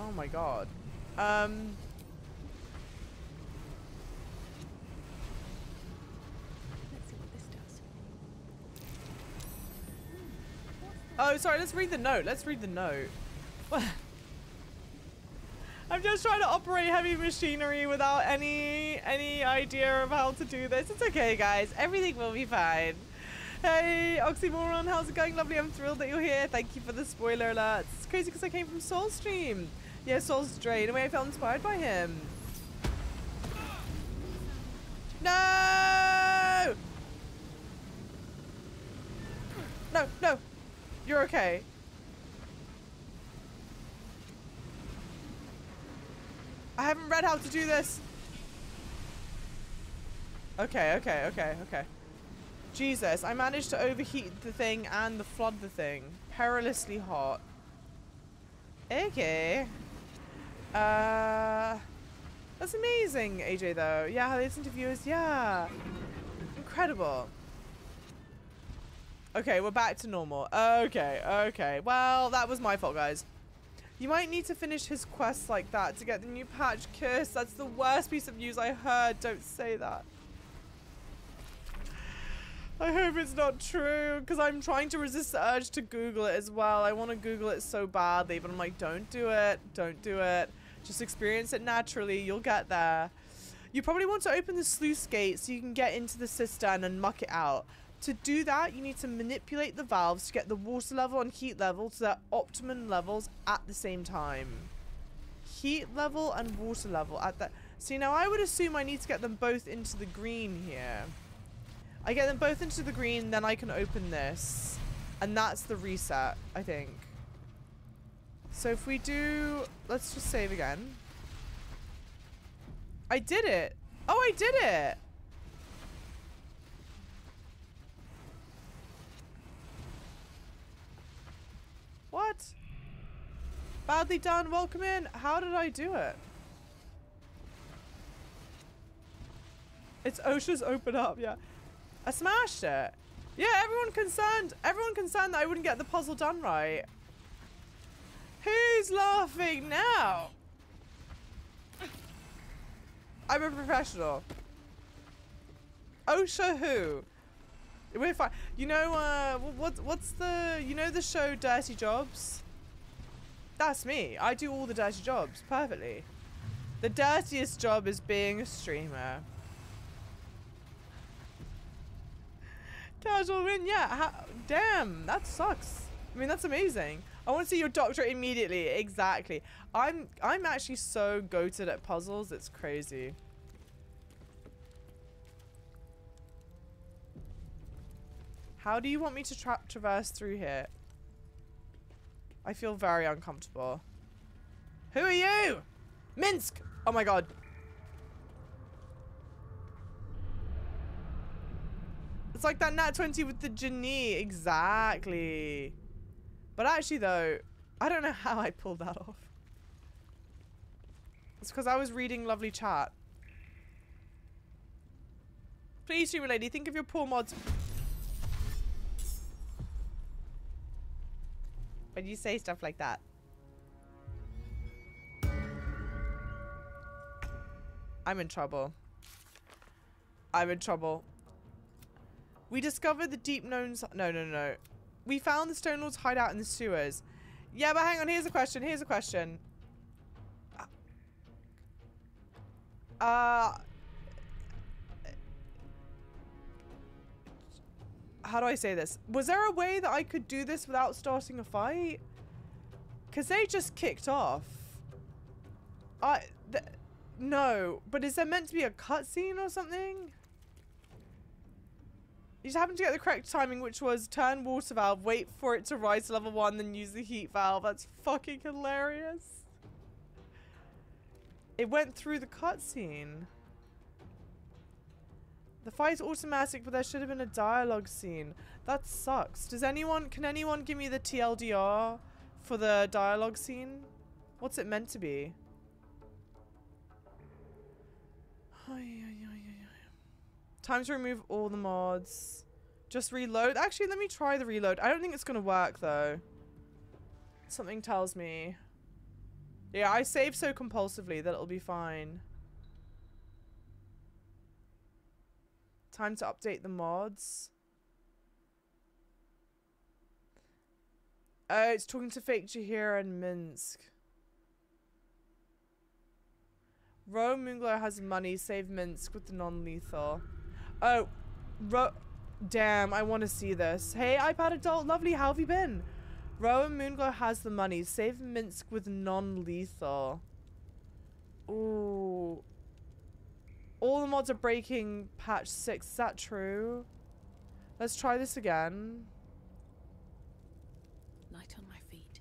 Oh my god. Um. Let's see what this does. Oh, sorry. Let's read the note. Let's read the note. I'm just trying to operate heavy machinery without any any idea of how to do this. It's okay, guys. Everything will be fine. Hey, Oxymoron, how's it going? Lovely. I'm thrilled that you're here. Thank you for the spoiler alerts. It's crazy because I came from Soulstream. Yeah, Soul's a way, I felt inspired by him. No! No, no. You're okay. I haven't read how to do this. Okay, okay, okay, okay. Jesus, I managed to overheat the thing and the flood the thing. Perilously hot. Okay. Uh, that's amazing, AJ, though. Yeah, listen to viewers. Yeah. Incredible. Okay, we're back to normal. Okay, okay. Well, that was my fault, guys. You might need to finish his quest like that to get the new patch. Kiss, that's the worst piece of news I heard. Don't say that. I hope it's not true because I'm trying to resist the urge to Google it as well. I want to Google it so badly, but I'm like, don't do it. Don't do it. Just experience it naturally. You'll get there. You probably want to open the sluice gate so you can get into the cistern and muck it out. To do that, you need to manipulate the valves to get the water level and heat level to their optimum levels at the same time. Heat level and water level at that. See, now I would assume I need to get them both into the green here. I get them both into the green, then I can open this. And that's the reset, I think. So if we do... Let's just save again. I did it. Oh, I did it. What? Badly done. Welcome in. How did I do it? It's OSHA's open up, yeah. I smashed it. Yeah, everyone concerned. Everyone concerned that I wouldn't get the puzzle done right. Who's laughing now? I'm a professional. OSHA who? We're fine. You know, uh, what, what's the, you know the show Dirty Jobs? That's me. I do all the dirty jobs perfectly. The dirtiest job is being a streamer. Casual win, yeah. Damn, that sucks. I mean, that's amazing. I want to see your doctorate immediately. Exactly. I'm I'm actually so goated at puzzles. It's crazy. How do you want me to tra traverse through here? I feel very uncomfortable. Who are you? Minsc! Oh my god. It's like that nat 20 with the genie. Exactly. But actually though, I don't know how I pulled that off. It's because I was reading lovely chat. Please, streamer lady, think of your poor mods. When you say stuff like that. I'm in trouble. I'm in trouble. We discovered the deep known... No, no, no. We found the Stone Lord's hideout in the sewers. Yeah, but hang on. Here's a question. Here's a question. Uh... How do I say this? Was there a way that I could do this without starting a fight? Because they just kicked off. I... no. But is there meant to be a cutscene or something? You just happened to get the correct timing, which was turn water valve, wait for it to rise to level 1, then use the heat valve. That's fucking hilarious. It went through the cutscene. The fight's automatic, but there should have been a dialogue scene. That sucks. Does anyone, can anyone give me the TLDR for the dialogue scene? What's it meant to be? Time to remove all the mods. Just reload. Actually, let me try the reload. I don't think it's going to work, though. Something tells me. Yeah, I save so compulsively that it'll be fine. Time to update the mods. Oh, it's talking to fake Jaheira and Minsc. Roah Moonglow has money. Save Minsc with the non-lethal. Oh. Damn, I want to see this. Hey, iPad adult, lovely, how have you been? Rowan Moonglow has the money. Save Minsc with non-lethal. Ooh. All the mods are breaking patch 6. Is that true? Let's try this again. Light on my feet.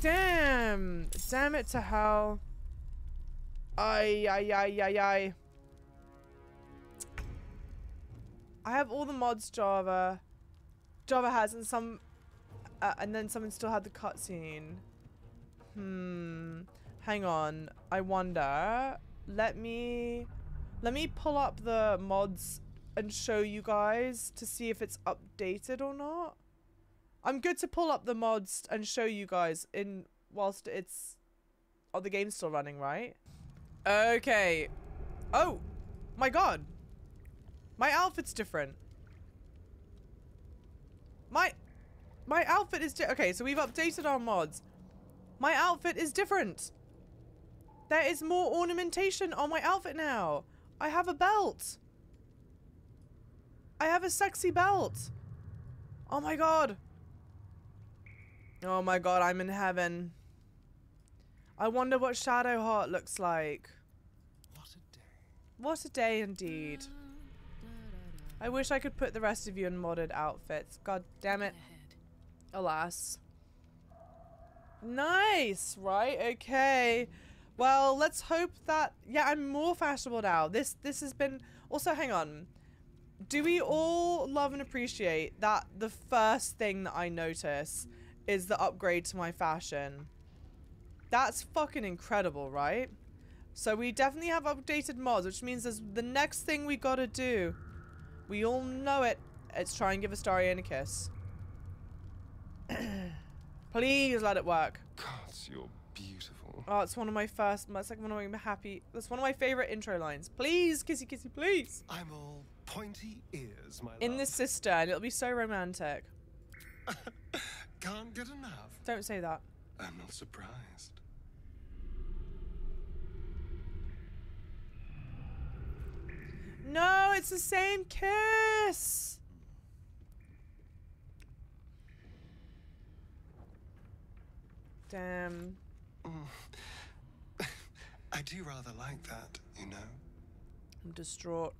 Damn. Damn. It to hell. Ay, ay, ay, ay, ay. I have all the mods Java. Java has and some... Uh, and then someone still had the cutscene. Hmm. Hang on. I wonder. Let me... Let me pull up the mods and show you guys to see if it's updated or not. I'm good to pull up the mods and show you guys in whilst it's oh the game's still running, right? Okay. Oh my god. My outfit's different. My my outfit is okay, so we've updated our mods. My outfit is different. There is more ornamentation on my outfit now. I have a belt. I have a sexy belt. Oh my god. Oh my god, I'm in heaven. I wonder what Shadowheart looks like. What a day. What a day indeed. I wish I could put the rest of you in modded outfits. God damn it. Alas. Nice, right? Okay. Well, let's hope that yeah, I'm more fashionable now. This this has been also hang on. Do we all love and appreciate that the first thing that I notice is the upgrade to my fashion? That's fucking incredible, right? So we definitely have updated mods, which means there's the next thing we gotta do. We all know it. It's try and give Astarion a kiss. Please let it work. God, you're beautiful. Oh, it's one of my first. That's like one of my happy. That's one of my favorite intro lines. Please, kissy, kissy, please. I'm all pointy ears, my In love. the sister, and it'll be so romantic. Can't get enough. Don't say that. I'm not surprised. No, it's the same kiss. Damn. Oh. I do rather like that, you know. I'm distraught.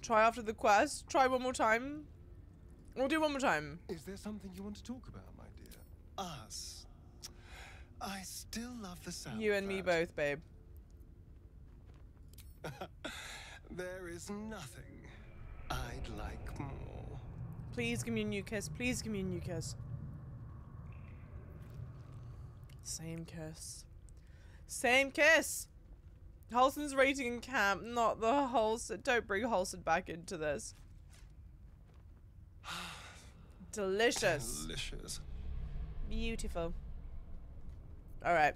Try after the quest. Try one more time. We'll do one more time. Is there something you want to talk about, my dear? Us. I still love the sound. You and me both, babe. There is nothing I'd like more. Please give me a new kiss. Please give me a new kiss. Same kiss. Same kiss. Halsin's rating in camp, not the Halsin. Don't bring Halsin back into this. Delicious. Delicious. Beautiful. Alright.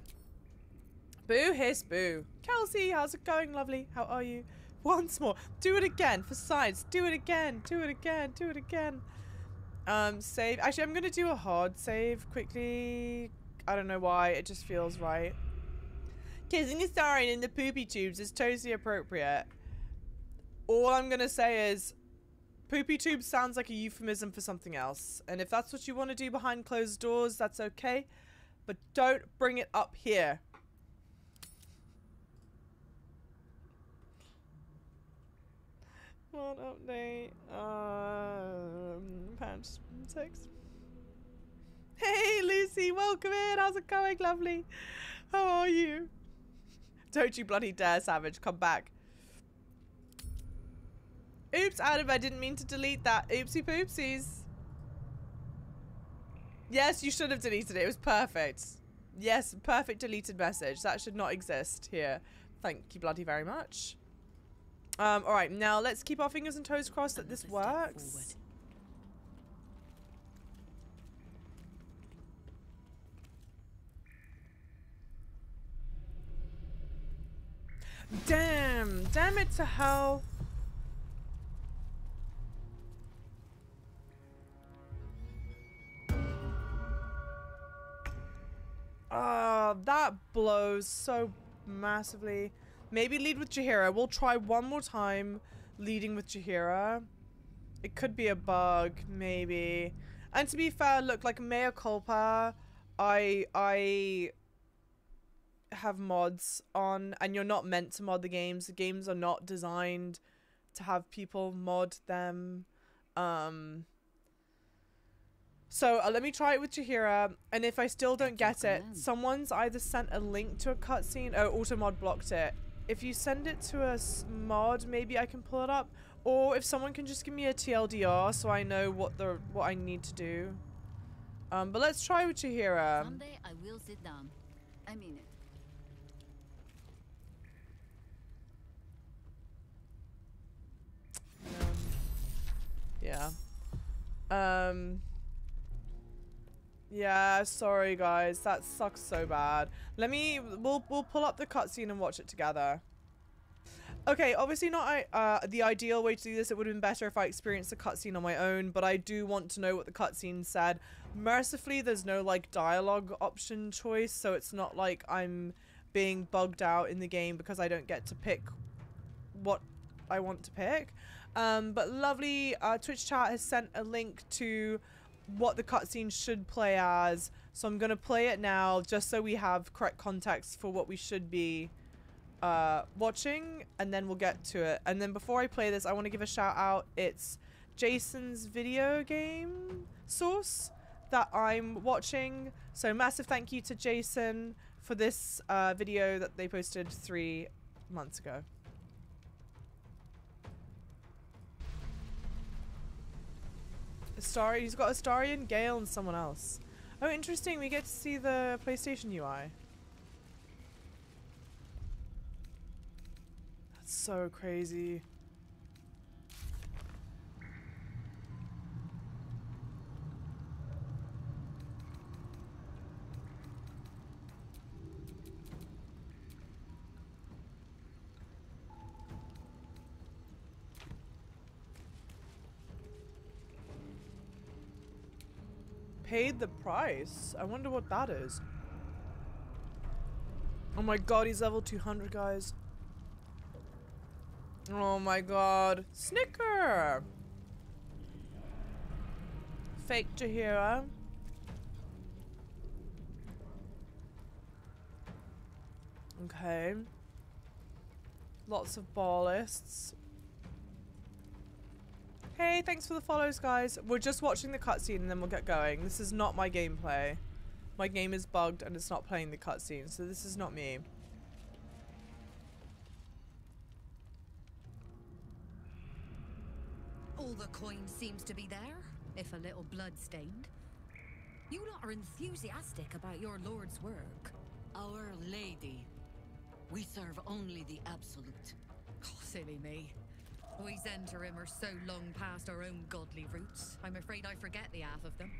Boo hiss boo. Kelsey, how's it going, lovely? How are you? Once more. Do it again for science. Do it again. Do it again. Do it again. Um, save. Actually, I'm gonna do a hard save quickly. I don't know why. It just feels right. Kissing a siren in the poopy tubes is totally appropriate. All I'm gonna say is Poopy tube sounds like a euphemism for something else. And if that's what you want to do behind closed doors, that's okay. But don't bring it up here. What update? Um, patch 6. Hey, Lucy, welcome in. How's it going, lovely? How are you? Don't you bloody dare, Savage. Come back. Oops, Adam, I didn't mean to delete that. Oopsie poopsies. Yes, you should have deleted it. It was perfect. Yes, perfect deleted message. That should not exist here. Thank you bloody very much. Um, alright, now let's keep our fingers and toes crossed that this works. Damn! Damn it to hell! Ah, that blows so massively. Maybe lead with Jaheira. We'll try one more time leading with Jaheira. It could be a bug, maybe. And to be fair, look, like mea culpa, I I have mods on and you're not meant to mod the games. The games are not designed to have people mod them. Um So uh, let me try it with Jaheira, and if I still don't get it, someone's either sent a link to a cutscene. Oh, Automod blocked it. If you send it to a mod, maybe I can pull it up. Or if someone can just give me a TLDR so I know what the what I need to do. Um, but let's try with Jaheira. Someday I will sit down. I mean it. Yeah. Um. Yeah, sorry guys, that sucks so bad. Let me, we'll we'll pull up the cutscene and watch it together. Okay, obviously not uh, the ideal way to do this. It would have been better if I experienced the cutscene on my own, but I do want to know what the cutscene said. Mercifully, there's no like dialogue option choice, so it's not like I'm being bugged out in the game because I don't get to pick what I want to pick. Um, but lovely uh, Twitch chat has sent a link to what the cutscene should play as. So I'm going to play it now just so we have correct context for what we should be uh, watching and then we'll get to it. And then before I play this, I want to give a shout out. It's Jason's video game source that I'm watching. So massive thank you to Jason for this uh, video that they posted three months ago. Astari, he's got Astarion, Gale, and someone else. Oh, interesting. We get to see the PlayStation UI. That's so crazy. Paid the price? I wonder what that is. Oh my god, he's level 200, guys. Oh my god. Snicker! Fake Jaheira. Okay. Lots of ballists. Hey, thanks for the follows, guys. We're just watching the cutscene and then we'll get going. This is not my gameplay. My game is bugged and it's not playing the cutscene, so this is not me. All the coin seems to be there, if a little blood-stained. You lot are enthusiastic about your lord's work. Our Lady. We serve only the absolute. Oh, silly me. We Zhentarim are so long past our own godly roots, I'm afraid I forget the half of them.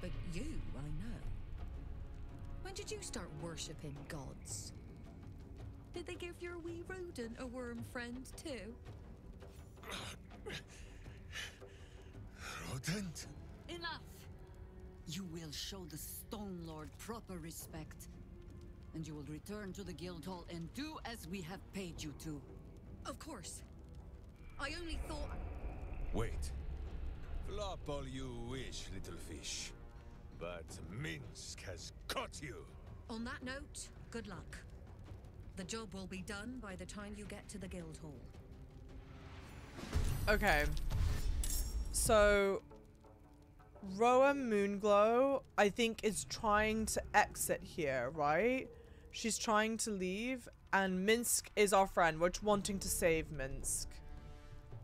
But you, I know. When did you start worshipping gods? Did they give your wee rodent a worm friend too? Rodent? Enough! You will show the Stone Lord proper respect. And you will return to the guild hall and do as we have paid you to. Of course. I only thought. Wait. Flop all you wish, little fish. But Minsc has caught you. On that note, good luck. The job will be done by the time you get to the guild hall. Okay. So, Roah Moonglow, I think, is trying to exit here, right? She's trying to leave, and Minsc is our friend. We're wanting to save Minsc.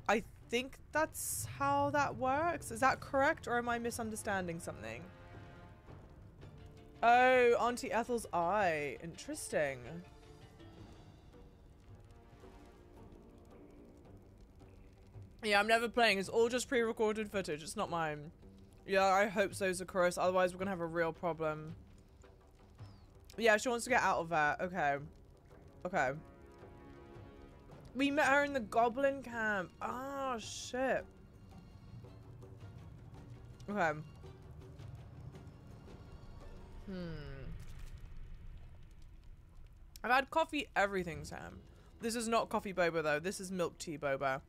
I think that's how that works. Is that correct, or am I misunderstanding something? Oh, Auntie Ethel's eye. Interesting. Yeah, I'm never playing. It's all just pre-recorded footage. It's not mine. Yeah, I hope so, Zakaros. Otherwise, we're gonna have a real problem. Yeah, she wants to get out of there. Okay. Okay. We met her in the goblin camp. Oh, shit. Okay. Hmm. I've had coffee everything, Sam. This is not coffee boba, though. This is milk tea boba.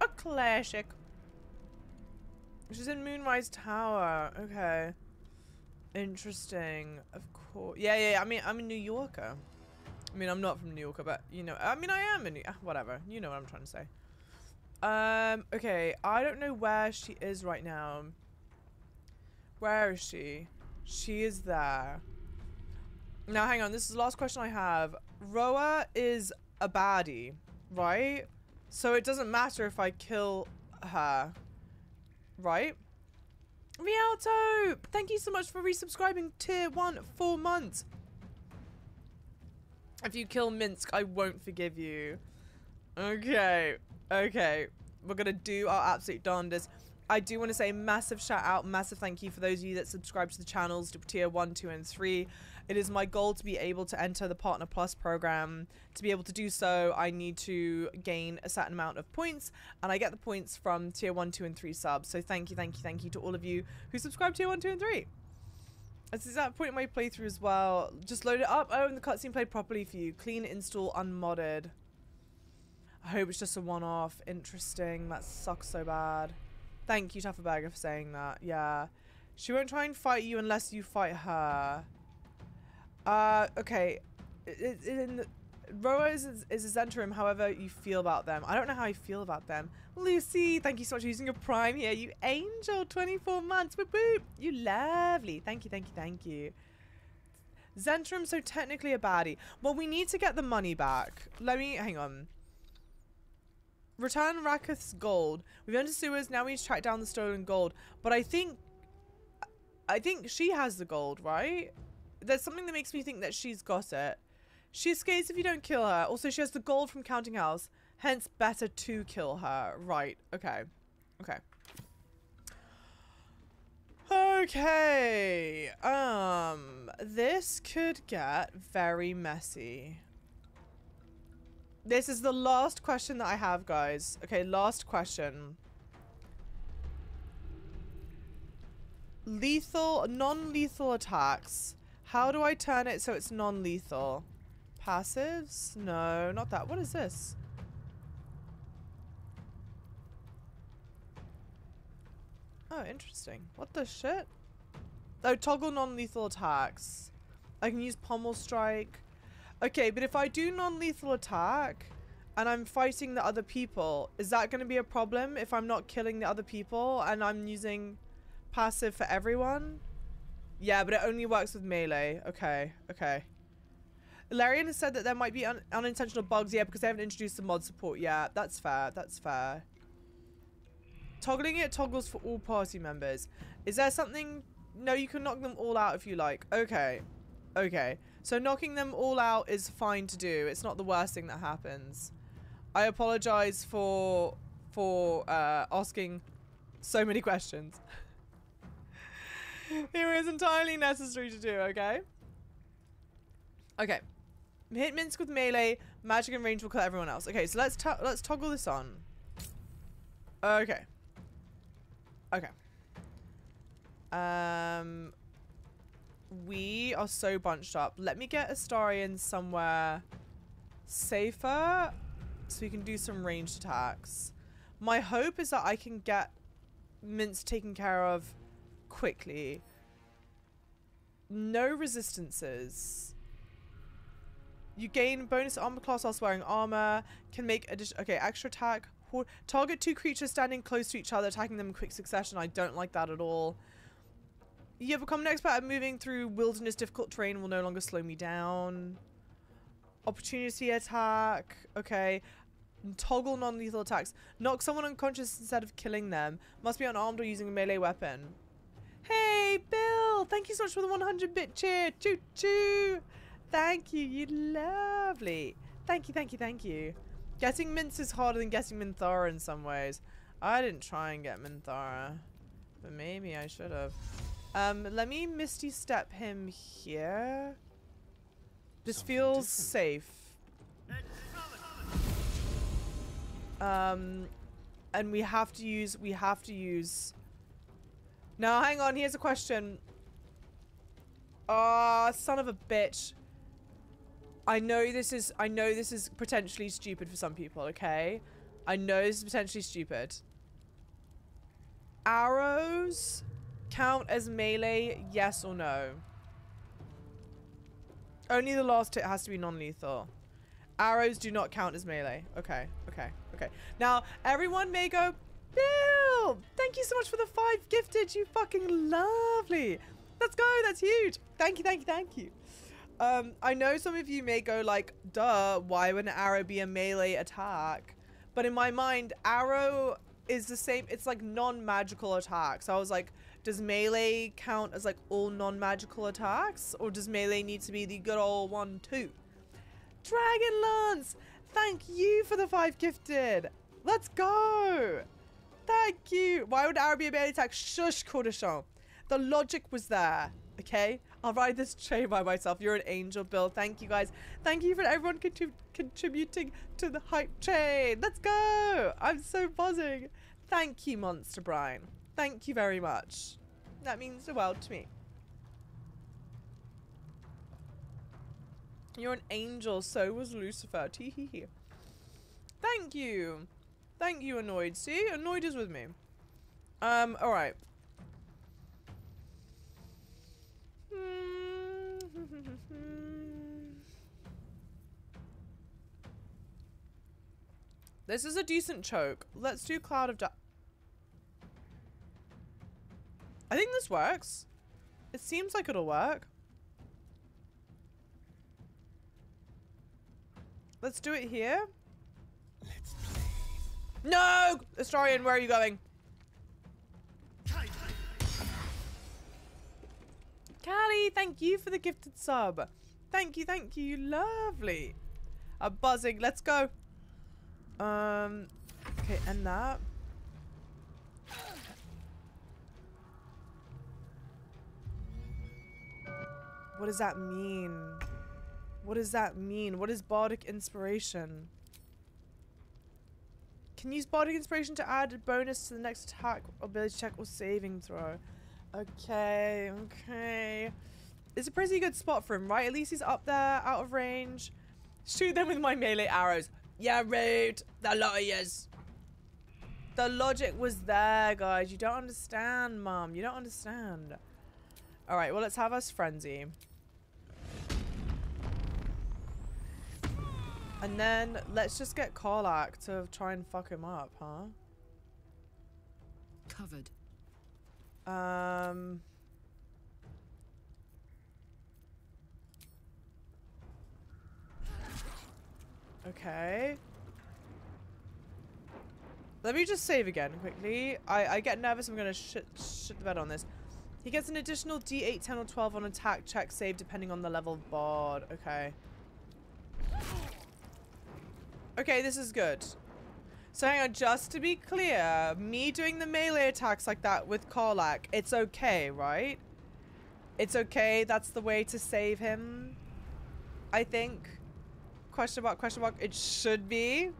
A classic. She's in Moonrise Tower. Okay. Interesting. Of course. Yeah, yeah, yeah. I mean, I'm a New Yorker. I mean, I'm not from New Yorker, but, you know, I mean, I am in New ah, Whatever. You know what I'm trying to say. Um, okay. I don't know where she is right now. Where is she? She is there. Now, hang on. This is the last question I have. Roah is a baddie, right? So it doesn't matter if I kill her, right? Rialto! Thank you so much for resubscribing tier 1 four months. If you kill Minsc, I won't forgive you. Okay. Okay. We're going to do our absolute darndest. I do want to say massive shout out, massive thank you for those of you that subscribe to the channels, tier 1, 2, and 3. It is my goal to be able to enter the Partner Plus program. To be able to do so, I need to gain a certain amount of points, and I get the points from tier 1, 2, and 3 subs. So thank you, thank you, thank you to all of you who subscribe to tier 1, 2, and 3. This is that point in my playthrough as well. Just load it up. Oh, and the cutscene played properly for you. Clean install unmodded. I hope it's just a one-off. Interesting. That sucks so bad. Thank you, Tufferberger, for saying that. Yeah. She won't try and fight you unless you fight her. Uh, okay. In the, Roah is, is a Zhentarim, however you feel about them. I don't know how I feel about them. Lucy, thank you so much for using your prime here. You angel, 24 months. Boop, boop. You lovely. Thank you, thank you, thank you. Zhentarim, so technically a baddie. Well, we need to get the money back. Let me, hang on. Return Raketh's gold. We've entered sewers, now we need to track down the stolen gold. But I think, I think she has the gold, right? There's something that makes me think that she's got it. She escapes if you don't kill her. Also, she has the gold from Counting House. Hence, better to kill her. Right. Okay. Okay. Okay. Um, this could get very messy. This is the last question that I have, guys. Okay, last question. Lethal, non-lethal attacks. How do I turn it so it's non-lethal? Passives? No, not that. What is this? Oh, interesting. What the shit? Oh, toggle non-lethal attacks. I can use pommel strike. Okay, but if I do non-lethal attack and I'm fighting the other people, is that going to be a problem if I'm not killing the other people and I'm using passive for everyone? Yeah, but it only works with melee. Okay, okay. Larian has said that there might be un unintentional bugs, yeah, because they haven't introduced the mod support yet. That's fair, that's fair. Toggling it toggles for all party members. Is there something... No, you can knock them all out if you like. Okay. Okay. So knocking them all out is fine to do. It's not the worst thing that happens. I apologize for for uh, asking so many questions. it was entirely necessary to do, okay? Okay. Hit Minsc with melee, magic and range will kill everyone else. Okay, so let's let's toggle this on. Okay. Okay. Um we are so bunched up. Let me get Astarion somewhere safer so we can do some ranged attacks. My hope is that I can get Minsc taken care of quickly. No resistances. You gain bonus armor class whilst wearing armor. Can make addition. Okay, extra attack. Target two creatures standing close to each other, attacking them in quick succession. I don't like that at all. You have become an expert at moving through wilderness difficult terrain will no longer slow me down. Opportunity attack. Okay. Toggle non-lethal attacks. Knock someone unconscious instead of killing them. Must be unarmed or using a melee weapon. Hey, Bill! Thank you so much for the 100-bit cheer. Choo choo! Thank you, you lovely. Thank you, thank you, thank you. Getting Minsc is harder than getting Minthara in some ways. I didn't try and get Minthara. But maybe I should have. Um, let me Misty Step him here. This Something feels different. safe. Um, and we have to use, we have to use. Now, hang on, here's a question. Ah, son of a bitch. I know this is, I know this is potentially stupid for some people, okay? I know this is potentially stupid. Arrows count as melee, yes or no? Only the last hit has to be non-lethal. Arrows do not count as melee. Okay, okay, okay. Now, everyone may go, Bill! Thank you so much for the five gifted. You fucking lovely. Let's go. That's huge. Thank you, thank you, thank you. Um, I know some of you may go like, duh, why would an arrow be a melee attack? But in my mind, arrow is the same. It's like non-magical attack. So I was like, does melee count as like all non-magical attacks? Or does melee need to be the good old one too? Dragon Lance! Thank you for the five gifted. Let's go. Thank you. Why would arrow be a melee attack? Shush, Courtichon. The logic was there. Okay? I'll ride this train by myself. You're an angel, Bill. Thank you, guys. Thank you for everyone contrib contributing to the hype train. Let's go. I'm so buzzing. Thank you, Monster Brian. Thank you very much. That means the world to me. You're an angel. So was Lucifer. Tee hee hee. Thank you. Thank you, Annoyed. See? Annoyed is with me. Um, alright. This is a decent choke. Let's do Cloud of Da- I think this works. It seems like it'll work. Let's do it here. Let's play. No! Astarion, where are you going? Callie, thank you for the gifted sub. Thank you, thank you. Lovely. I'm buzzing. Let's go. Um, okay, and that. What does that mean? What does that mean? What is bardic inspiration? Can use bardic inspiration to add a bonus to the next attack, ability check, or saving throw. Okay, okay. It's a pretty good spot for him, right? At least he's up there, out of range. Shoot them with my melee arrows. Yeah, rude. The lawyers. The logic was there, guys. You don't understand, mum. You don't understand. Alright, well, let's have us frenzy. And then let's just get Karlach to try and fuck him up, huh? Covered. Um. Okay. Let me just save again quickly. I, I get nervous. I'm going to shit, shit the bed on this. He gets an additional D8, 10, or 12 on attack check save depending on the level of bard. Okay. Okay, this is good. So hang on, just to be clear, me doing the melee attacks like that with Karlach, it's okay, right? It's okay, that's the way to save him. I think. Question mark, question mark, it should be.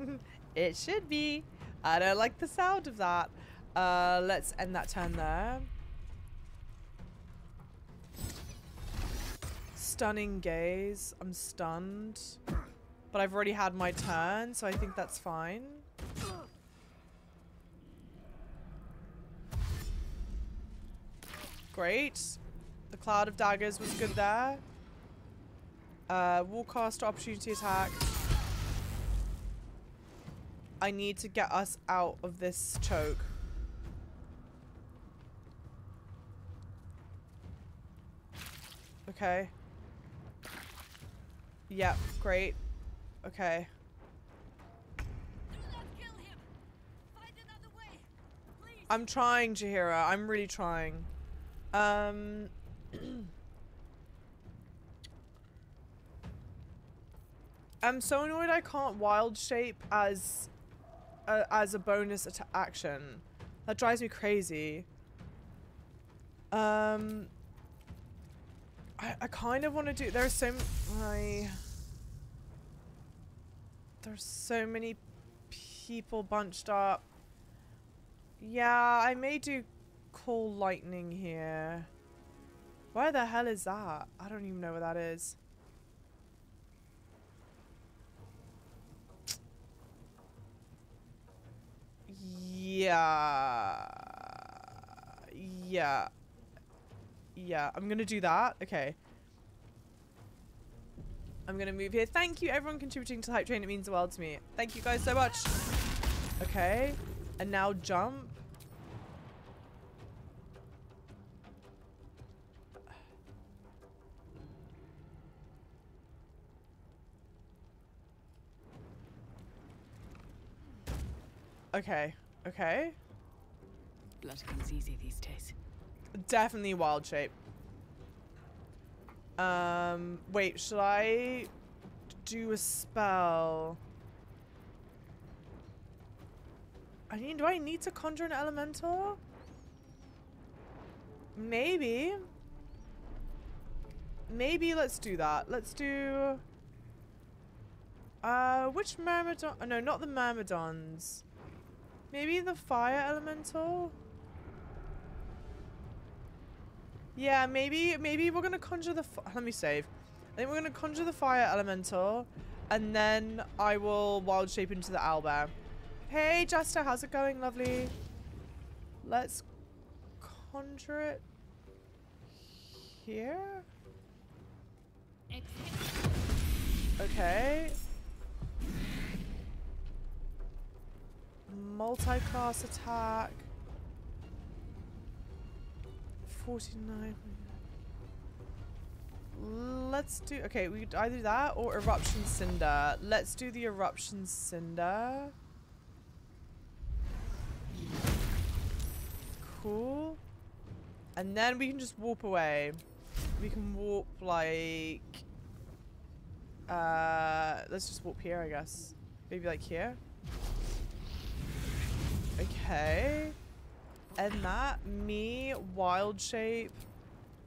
it should be. I don't like the sound of that. Uh, let's end that turn there. Stunning gaze. I'm stunned. But I've already had my turn, so I think that's fine. Great. The Cloud of Daggers was good there. Uh, Warcaster opportunity attack. I need to get us out of this choke. Okay. Yep, great. Okay. I'm trying, Jaheira. I'm really trying. Um... I'm so annoyed I can't wild shape as uh, as a bonus action. That drives me crazy. Um, I, I kind of want to do. There's so my. There's so many people bunched up. Yeah, I may do call lightning here. Where the hell is that? I don't even know where that is. Yeah. Yeah. Yeah, I'm gonna do that. Okay. I'm gonna move here. Thank you everyone contributing to Hype Train. It means the world to me. Thank you guys so much. Okay. And now jump. Okay, okay. Blood comes easy these days. Definitely wild shape. Um, wait, should I do a spell? I mean, do I need to conjure an elemental? Maybe. Maybe let's do that. Let's do... Uh, which Myrmidon? Oh, no, not the Myrmidons. Maybe the Fire Elemental? Yeah, maybe maybe we're gonna conjure the. Let me save. I think we're gonna conjure the fire elemental, and then I will wild shape into the owlbear. Hey, Jester, how's it going, lovely? Let's conjure it here. Okay. Multi-class attack. 49. Let's do, okay, we could either do that or Eruption Cinder. Let's do the Eruption Cinder. Cool. And then we can just warp away. We can warp like, uh, let's just warp here, I guess. Maybe like here. Okay. And that, me, wild shape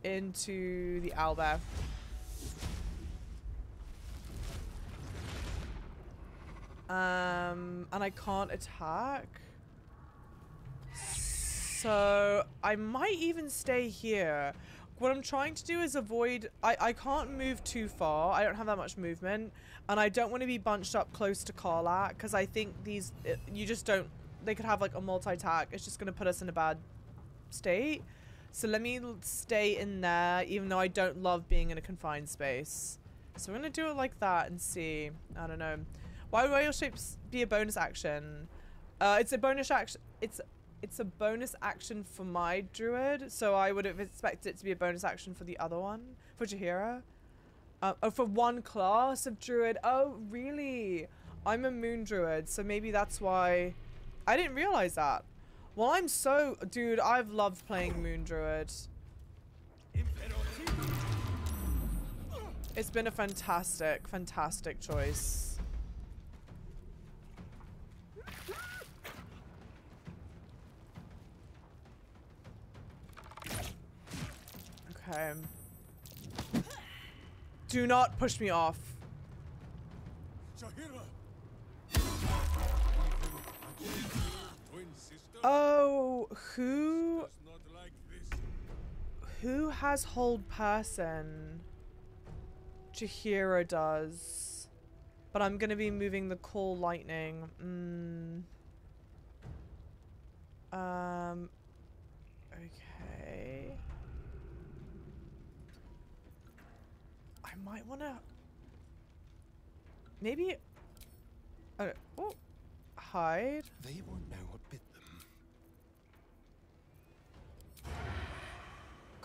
into the owlbear. Um, and I can't attack. So I might even stay here. What I'm trying to do is avoid... I, I can't move too far. I don't have that much movement. And I don't want to be bunched up close to Karlach because I think these... uh, You just don't... They could have like a multi-attack. It's just going to put us in a bad state. So let me stay in there even though I don't love being in a confined space. So we're going to do it like that and see. I don't know. Why would whale shapes be a bonus action? Uh, it's a bonus action. It's it's a bonus action for my druid, so I would have expected it to be a bonus action for the other one, for Jaheira. Uh, oh, for one class of druid. Oh, really? I'm a moon druid, so maybe that's why. I didn't realize that. Well, I'm so dude. I've loved playing moon druid. It's been a fantastic, fantastic choice. Okay. Do not push me off. Oh, who who has hold person? Jaheira does. But I'm gonna be moving the call lightning. Mm. Um. Okay. I might wanna. Maybe. Uh, oh, hide. They won't know what bit them.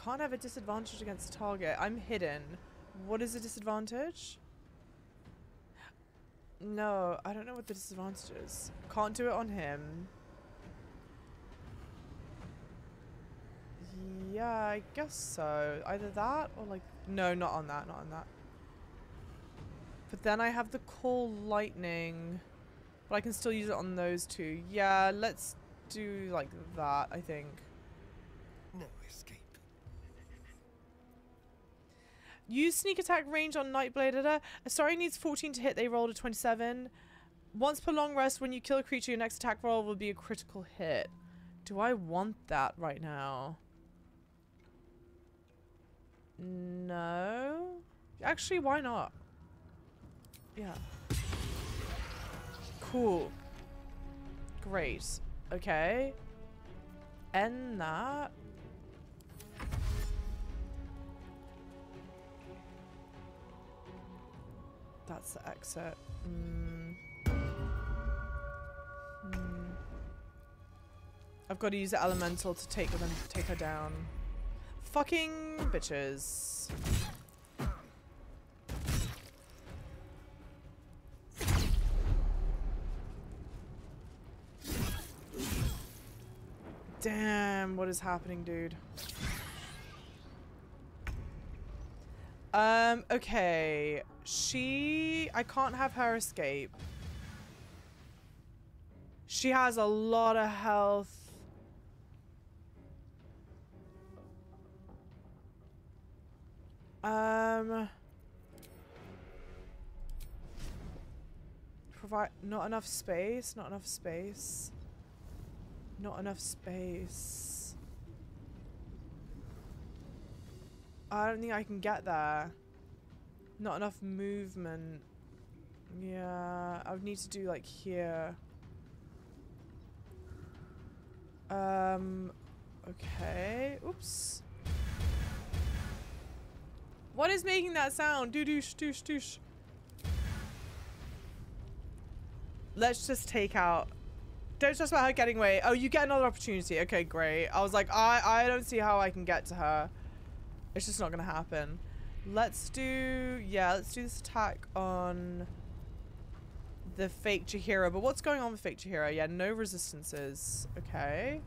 Can't have a disadvantage against the target. I'm hidden. What is a disadvantage? No, I don't know what the disadvantage is. Can't do it on him. Yeah, I guess so. Either that or like... No, not on that, not on that. But then I have the call lightning. But I can still use it on those two. Yeah, let's do like that, I think. No escape. Use sneak attack range on Nightblade. da, da. Needs 14 to hit. They rolled a 27. Once per long rest, when you kill a creature, your next attack roll will be a critical hit. Do I want that right now? No. Actually, why not? Yeah. Cool. Great. Okay. End that. That's the exit. Mm. Mm. I've got to use the elemental to take them, take her down. Fucking bitches. Damn, what is happening, dude? Um, okay. She... I can't have her escape. She has a lot of health. Um... Provide... Not enough space? Not enough space. Not enough space. I don't think I can get there. Not enough movement. Yeah, I would need to do like here. Um, okay. Oops. What is making that sound? Doo doosh doosh doosh. Let's just take out. Don't stress about her getting away. Oh, you get another opportunity. Okay, great. I was like, I, I don't see how I can get to her. It's just not gonna happen. Let's do, yeah, let's do this attack on the fake Jaheira. But what's going on with fake Jaheira? Yeah, no resistances. Okay.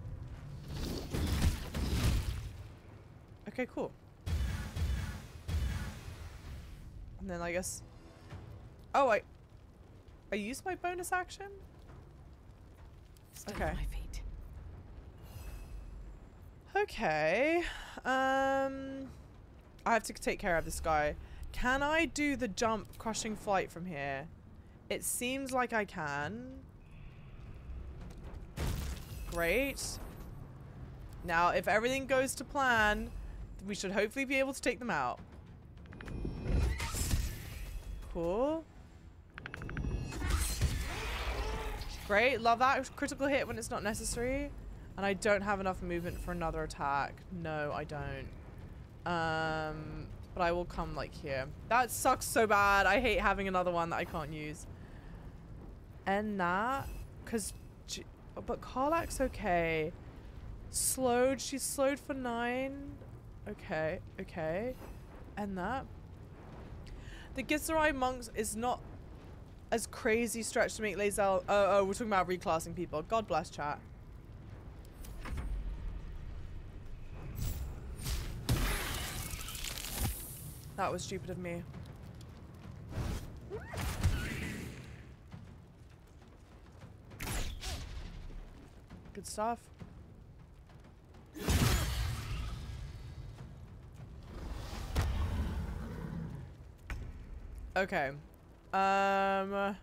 Okay, cool. And then I guess... Oh, I... I used my bonus action? Still Okay. Okay. Um, I have to take care of this guy. Can I do the jump crushing flight from here? It seems like I can. Great. Now, if everything goes to plan, we should hopefully be able to take them out. Cool. Great, love that critical hit when it's not necessary. And I don't have enough movement for another attack. No, I don't. Um, but I will come like here. That sucks so bad. I hate having another one that I can't use. And that, cause, but Karlach's okay. Slowed, she's slowed for nine. Okay, okay. And that. The Githzerai monks is not as crazy stretch to make Lae'zel. Oh, oh, we're talking about reclassing people. God bless chat. That was stupid of me. Good stuff. Okay. Um.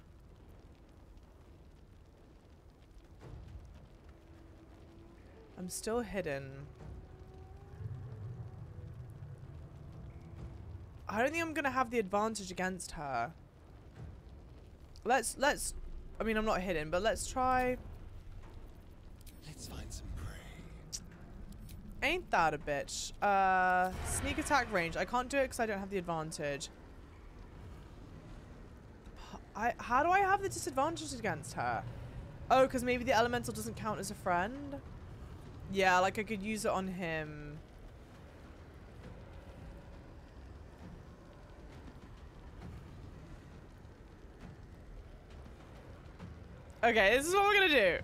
I'm still hidden. I don't think I'm gonna have the advantage against her. Let's let's. I mean, I'm not hidden, but let's try. Let's find some prey. Ain't that a bitch? Uh, sneak attack range. I can't do it because I don't have the advantage. I how do I have the disadvantage against her? Oh, because maybe the elemental doesn't count as a friend. Yeah, like I could use it on him. Okay, this is what we're gonna do.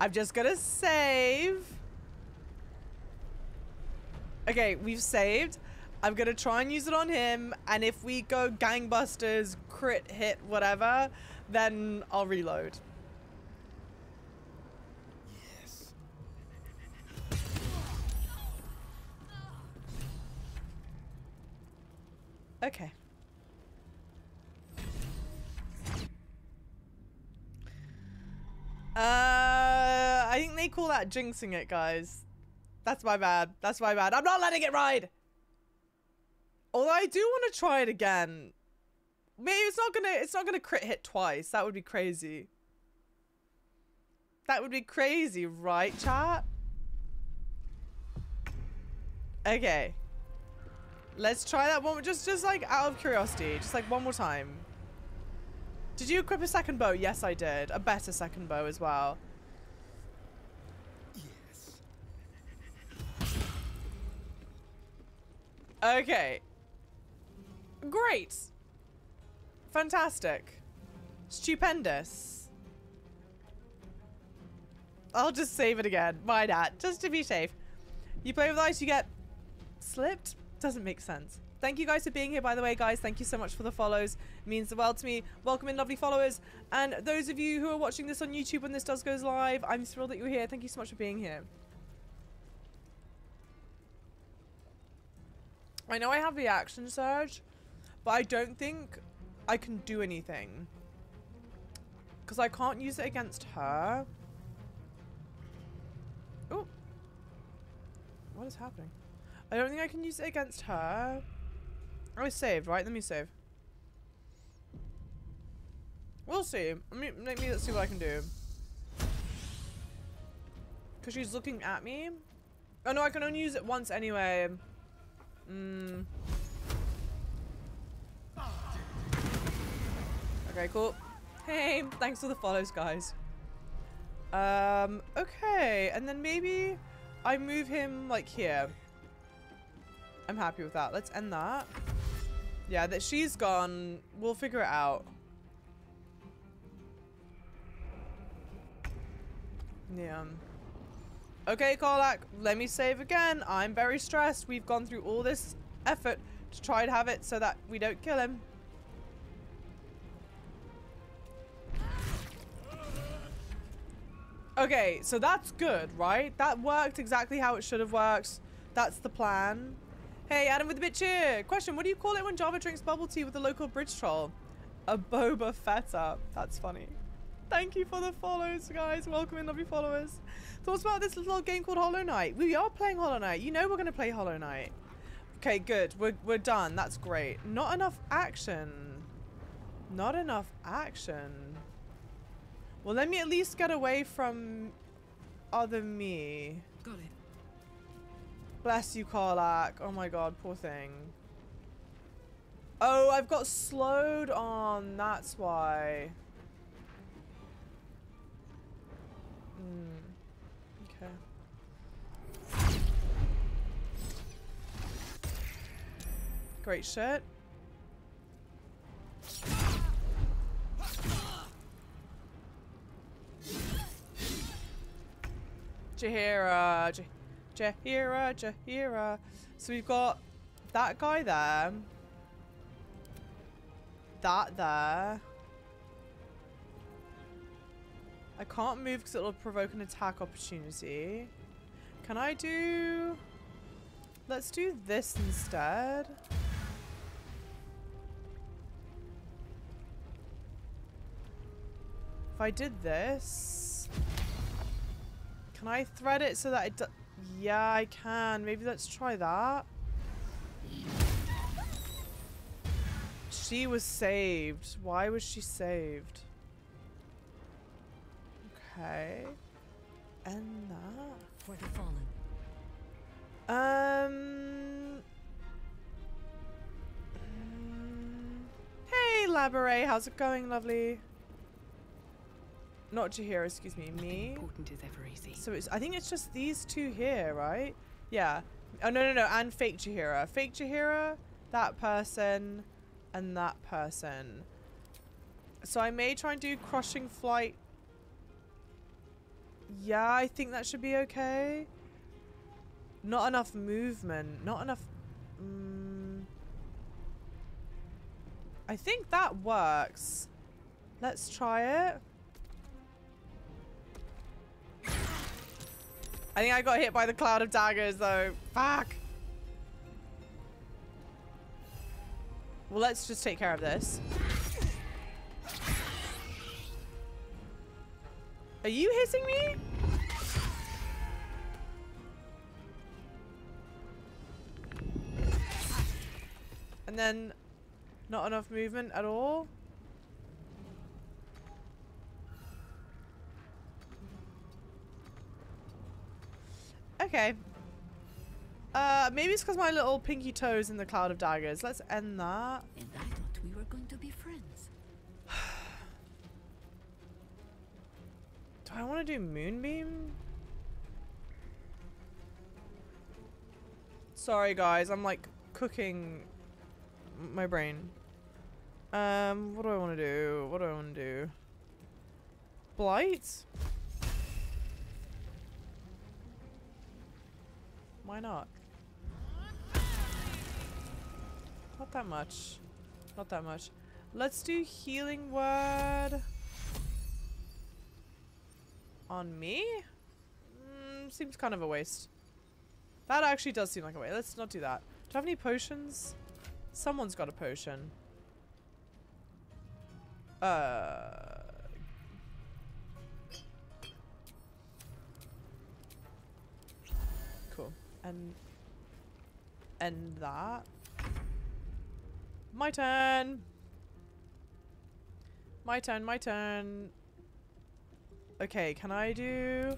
I'm just gonna save. Okay, we've saved. I'm gonna try and use it on him, and if we go gangbusters, crit hit, whatever, then I'll reload. Yes. Okay. Uh, I think they call that jinxing it, guys. That's my bad. That's my bad. I'm not letting it ride. Although I do want to try it again. Maybe it's not gonna. It's not gonna crit hit twice. That would be crazy. That would be crazy, right, chat? Okay. Let's try that one. Just, just like out of curiosity. Just like one more time. Did you equip a second bow? Yes, I did. A better second bow as well. Yes. Okay. Great. Fantastic. Stupendous. I'll just save it again. Why not? Just to be safe. You play with ice, you get slipped? Doesn't make sense. Thank you guys for being here, by the way, guys. Thank you so much for the follows. It means the world to me. Welcome in, lovely followers. And those of you who are watching this on YouTube when this does goes live, I'm thrilled that you're here. Thank you so much for being here. I know I have the action surge, but I don't think I can do anything. Because I can't use it against her. Oh. What is happening? I don't think I can use it against her. I saved, right? Let me save. We'll see. Let me, let me let's see what I can do. Because she's looking at me. Oh no, I can only use it once anyway. Mm. Okay, cool. Hey, thanks for the follows, guys. Um, okay, and then maybe I move him like here. I'm happy with that. Let's end that. Yeah, that she's gone. We'll figure it out. Yeah. Okay, Karlach, let me save again. I'm very stressed. We've gone through all this effort to try to have it so that we don't kill him. Okay, so that's good, right? That worked exactly how it should have worked. That's the plan. Hey, Adam with the bitch here. Question, what do you call it when Java drinks bubble tea with a local bridge troll? A Boba feta. That's funny. Thank you for the follows, guys. Welcome in, lovely followers. Thoughts about this little game called Hollow Knight? We are playing Hollow Knight. You know we're going to play Hollow Knight. Okay, good. We're, we're done. That's great. Not enough action. Not enough action. Well, let me at least get away from other me. Got it. Bless you, Karlach. Oh my god, poor thing. Oh, I've got slowed on. That's why. Hmm. Okay. Great shit. Jaheira. Jah Jaheira, Jaheira. So we've got that guy there. That there. I can't move because it'll provoke an attack opportunity. Can I do... Let's do this instead. If I did this... Can I thread it so that it Yeah, I can. Maybe let's try that. She was saved. Why was she saved? Okay. And that. For the fallen. Um. Hey, Laboray, how's it going, lovely? Not Jaheira, excuse me, Nothing me. important is ever easy. So it's, I think it's just these two here, right? Yeah. Oh, no, no, no, and fake Jaheira. Fake Jaheira, that person, and that person. So I may try and do Crushing Flight. Yeah, I think that should be okay. Not enough movement. Not enough... Mm, I think that works. Let's try it. I think I got hit by the cloud of daggers though. Fuck. Well, let's just take care of this. Are you hitting me? And then not enough movement at all? Okay. Uh, maybe it's because my little pinky toes in the cloud of daggers. Let's end that. And I thought we were going to be friends. Do I want to do moonbeam? Sorry guys, I'm like cooking my brain. Um, what do I want to do? What do I want to do? Blight? Why not? Not that much. Not that much. Let's do healing word on me. Mm, seems kind of a waste. That actually does seem like a waste. Let's not do that. Do I have any potions? Someone's got a potion. Uh. And and that. My turn. My turn, my turn. Okay, can I do...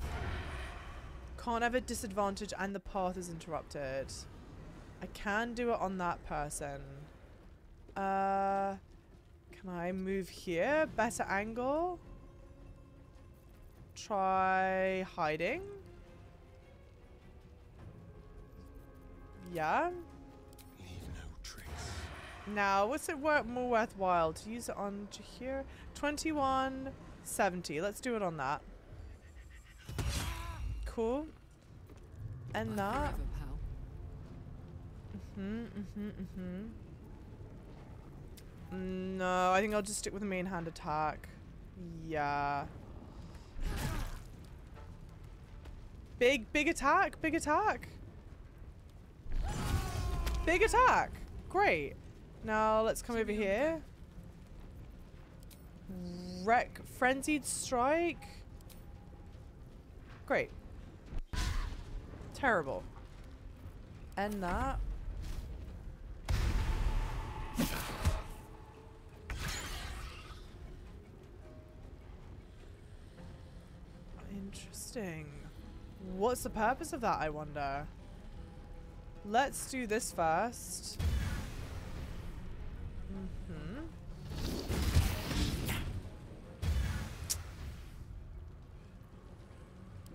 Can't have a disadvantage and the path is interrupted. I can do it on that person. Uh, can I move here? Better angle? Try hiding? Yeah? Leave no trace. Now, what's it wor more worthwhile to use it on Jahir? 21, 70. Let's do it on that. Cool. And that. Forever, pal. Mm-hmm, mm-hmm, mm-hmm. No, I think I'll just stick with the main hand attack. Yeah. Big, big attack, big attack. Big attack. Great. Now let's come over here. Wreck, frenzied strike. Great. Terrible. And that. Interesting. What's the purpose of that, I wonder? Let's do this first. hmm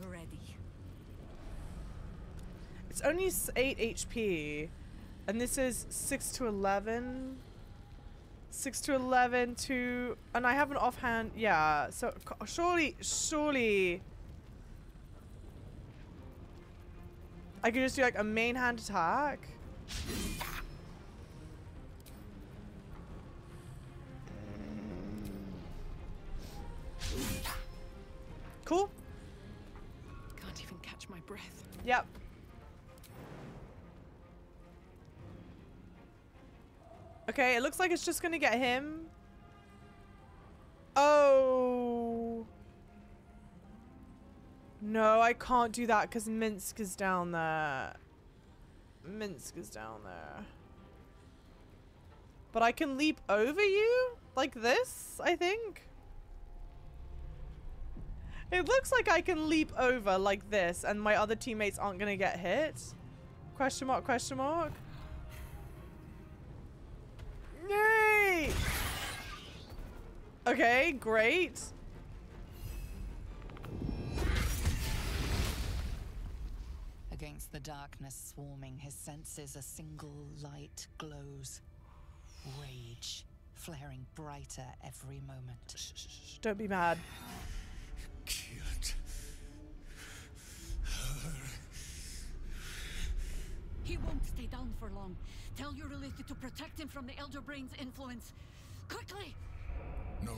Ready. It's only 8 HP. And this is 6 to 11. 6 to 11 to... And I have an offhand... Yeah, so surely, surely... I could just do like a main hand attack. Cool. Can't even catch my breath. Yep. Okay, it looks like it's just gonna get him. Oh. No, I can't do that because Minsc is down there. Minsc is down there. But I can leap over you? Like this, I think? It looks like I can leap over like this and my other teammates aren't gonna get hit. Question mark, question mark. Yay! Okay, great. Against the darkness swarming his senses, a single light glows. Rage, flaring brighter every moment. Shh, shh, shh, don't be mad. Killed. He won't stay down for long. Tell Eurylethe to protect him from the Elder Brain's influence. Quickly! No.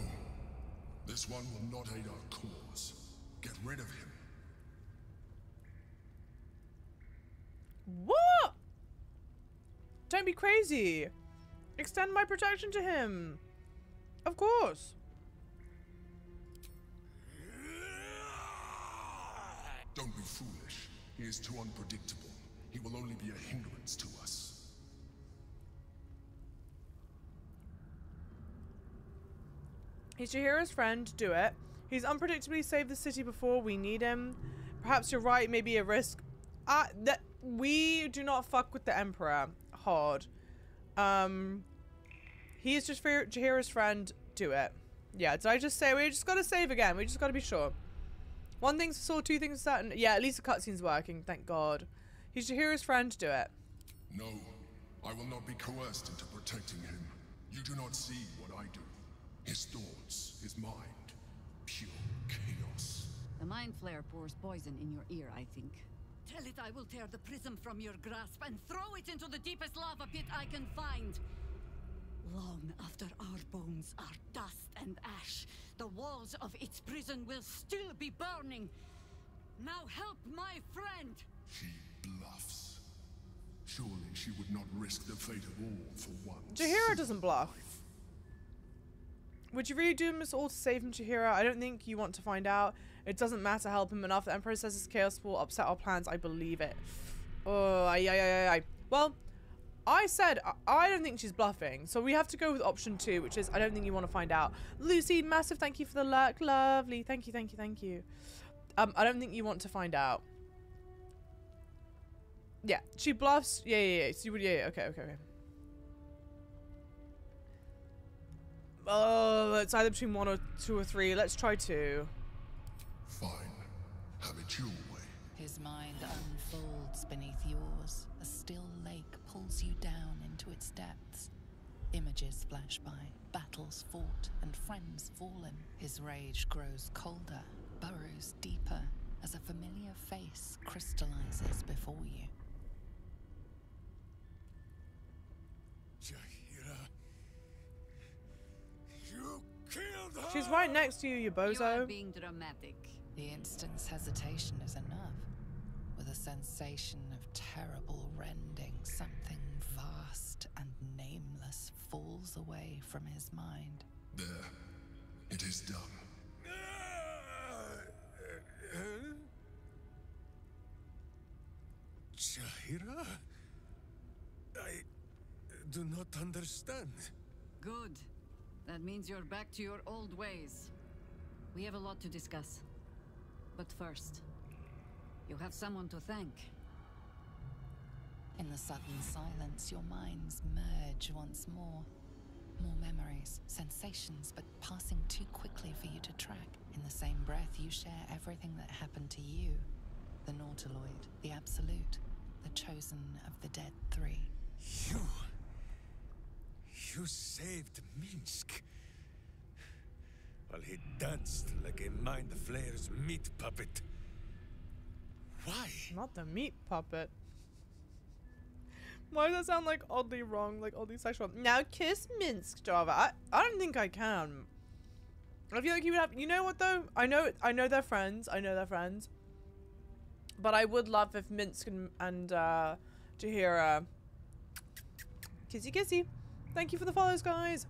This one will not aid our cause. Get rid of him. What? Don't be crazy. Extend my protection to him. Of course. Don't be foolish. He is too unpredictable. He will only be a hindrance to us. He's your hero's friend. Do it. He's unpredictably saved the city before. We need him. Perhaps you're right. Maybe a risk. Uh, that we do not fuck with the Emperor hard. Um, he's just for Jaheira's friend. Do it. Yeah, did I just say we just gotta save again? We just gotta be sure. One thing's for sure, two things for certain. Yeah, at least the cutscene's working. Thank God. He's Jaheira's friend. Do it. No. I will not be coerced into protecting him. You do not see what I do. His thoughts, his mind, pure chaos. The mind flayer pours poison in your ear, I think. Tell it I will tear the prism from your grasp and throw it into the deepest lava pit I can find. Long after our bones are dust and ash, the walls of its prison will still be burning. Now help my friend! She bluffs. Surely she would not risk the fate of all for one. Jaheira doesn't bluff. Would you really do this all to save him, Jaheira? I don't think you want to find out. It doesn't matter. Help him enough. The Emperor says his chaos will upset our plans. I believe it. Oh, aye, aye, aye, aye. Well, I said I, don't think she's bluffing. So we have to go with option two, which is I don't think you want to find out. Lucy, massive thank you for the lurk. Lovely. Thank you, thank you, thank you. Um, I don't think you want to find out. Yeah, she bluffs. Yeah, yeah, yeah. So you would, yeah, yeah. Okay, okay, okay. Oh, it's either between one or two or three. Let's try two. Fine. Have it your way. His mind unfolds beneath yours. A still lake pulls you down into its depths. Images flash by, battles fought, and friends fallen. His rage grows colder, burrows deeper, as a familiar face crystallizes before you. Jaheira. You! She's right next to you, you You bozo. are being dramatic. The instant's hesitation is enough. With a sensation of terrible rending, something vast and nameless falls away from his mind. There. It is done. Jaheira? I do not understand. Good. That means you're back to your old ways. We have a lot to discuss. But first, you have someone to thank. In the sudden silence, your minds merge once more. More memories, sensations, but passing too quickly for you to track. In the same breath, you share everything that happened to you the Nautiloid, the Absolute, the chosen of the Dead Three. You. You saved Minsc. While he danced like a mind flayer's meat puppet. Why? Not the meat puppet. Why does that sound like oddly wrong, like oddly sexual? Now kiss Minsc, Java. I, I don't think I can. I feel like you would have. You know what though? I know I know they're friends. I know they're friends. But I would love if Minsc and, and uh, Jaheira kissy kissy. Thank you for the follows, guys.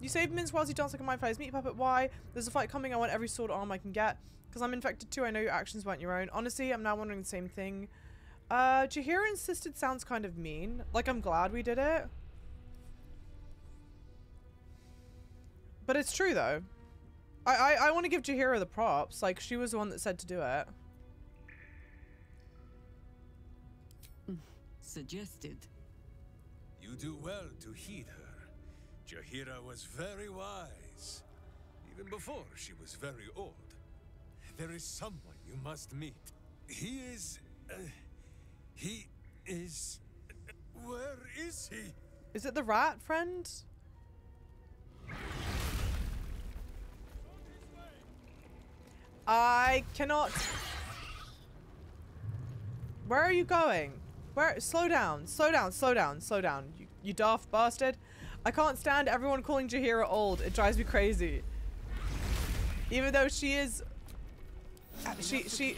You saved whilst you dance like a mind flayer's meat puppet. Why? There's a fight coming. I want every sword arm I can get. Because I'm infected too. I know your actions weren't your own. Honestly, I'm now wondering the same thing. Uh, Jaheira insisted sounds kind of mean. Like, I'm glad we did it. But it's true, though. I, I, I want to give Jaheira the props. Like, she was the one that said to do it. Suggested. You do well to heed her. Jaheira was very wise. Even before she was very old. There is someone you must meet. He is. Uh, he is. where is he? Is it the rat friend? I cannot. Where are you going? Where? Slow down. Slow down. Slow down. Slow down. You, daft bastard. I can't stand everyone calling Jaheira old. It drives me crazy. Even though she is. uh, She she.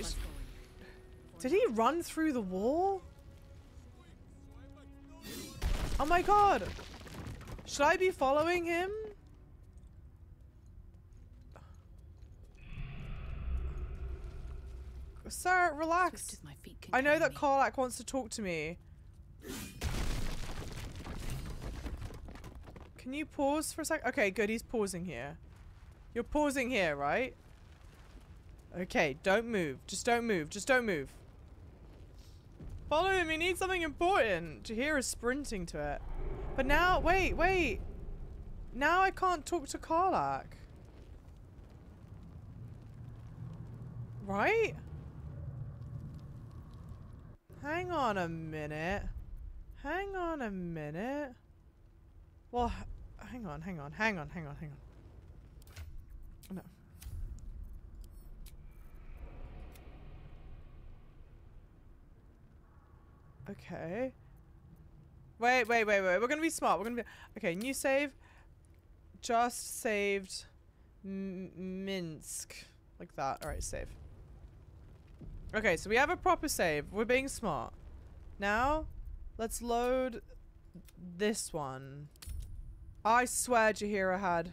Did he run through the wall? Oh my god. Should I be following him? Sir, relax. I know that. Karlach wants to talk to me. Can you pause for a sec? Okay, good. He's pausing here. You're pausing here, right? Okay, don't move. Just don't move. Just don't move. Follow him. He needs something important. Jahir is sprinting to it. But now, wait, wait. Now I can't talk to Karlach. Right? Hang on a minute. Hang on a minute. Well, hang on, hang on, hang on, hang on, hang on. No. Okay. Wait, wait, wait, wait. We're gonna be smart. We're gonna be okay. New save. Just saved M Minsc, like that. All right, save. Okay, so we have a proper save. We're being smart. Now, let's load this one. I swear Jaheira had...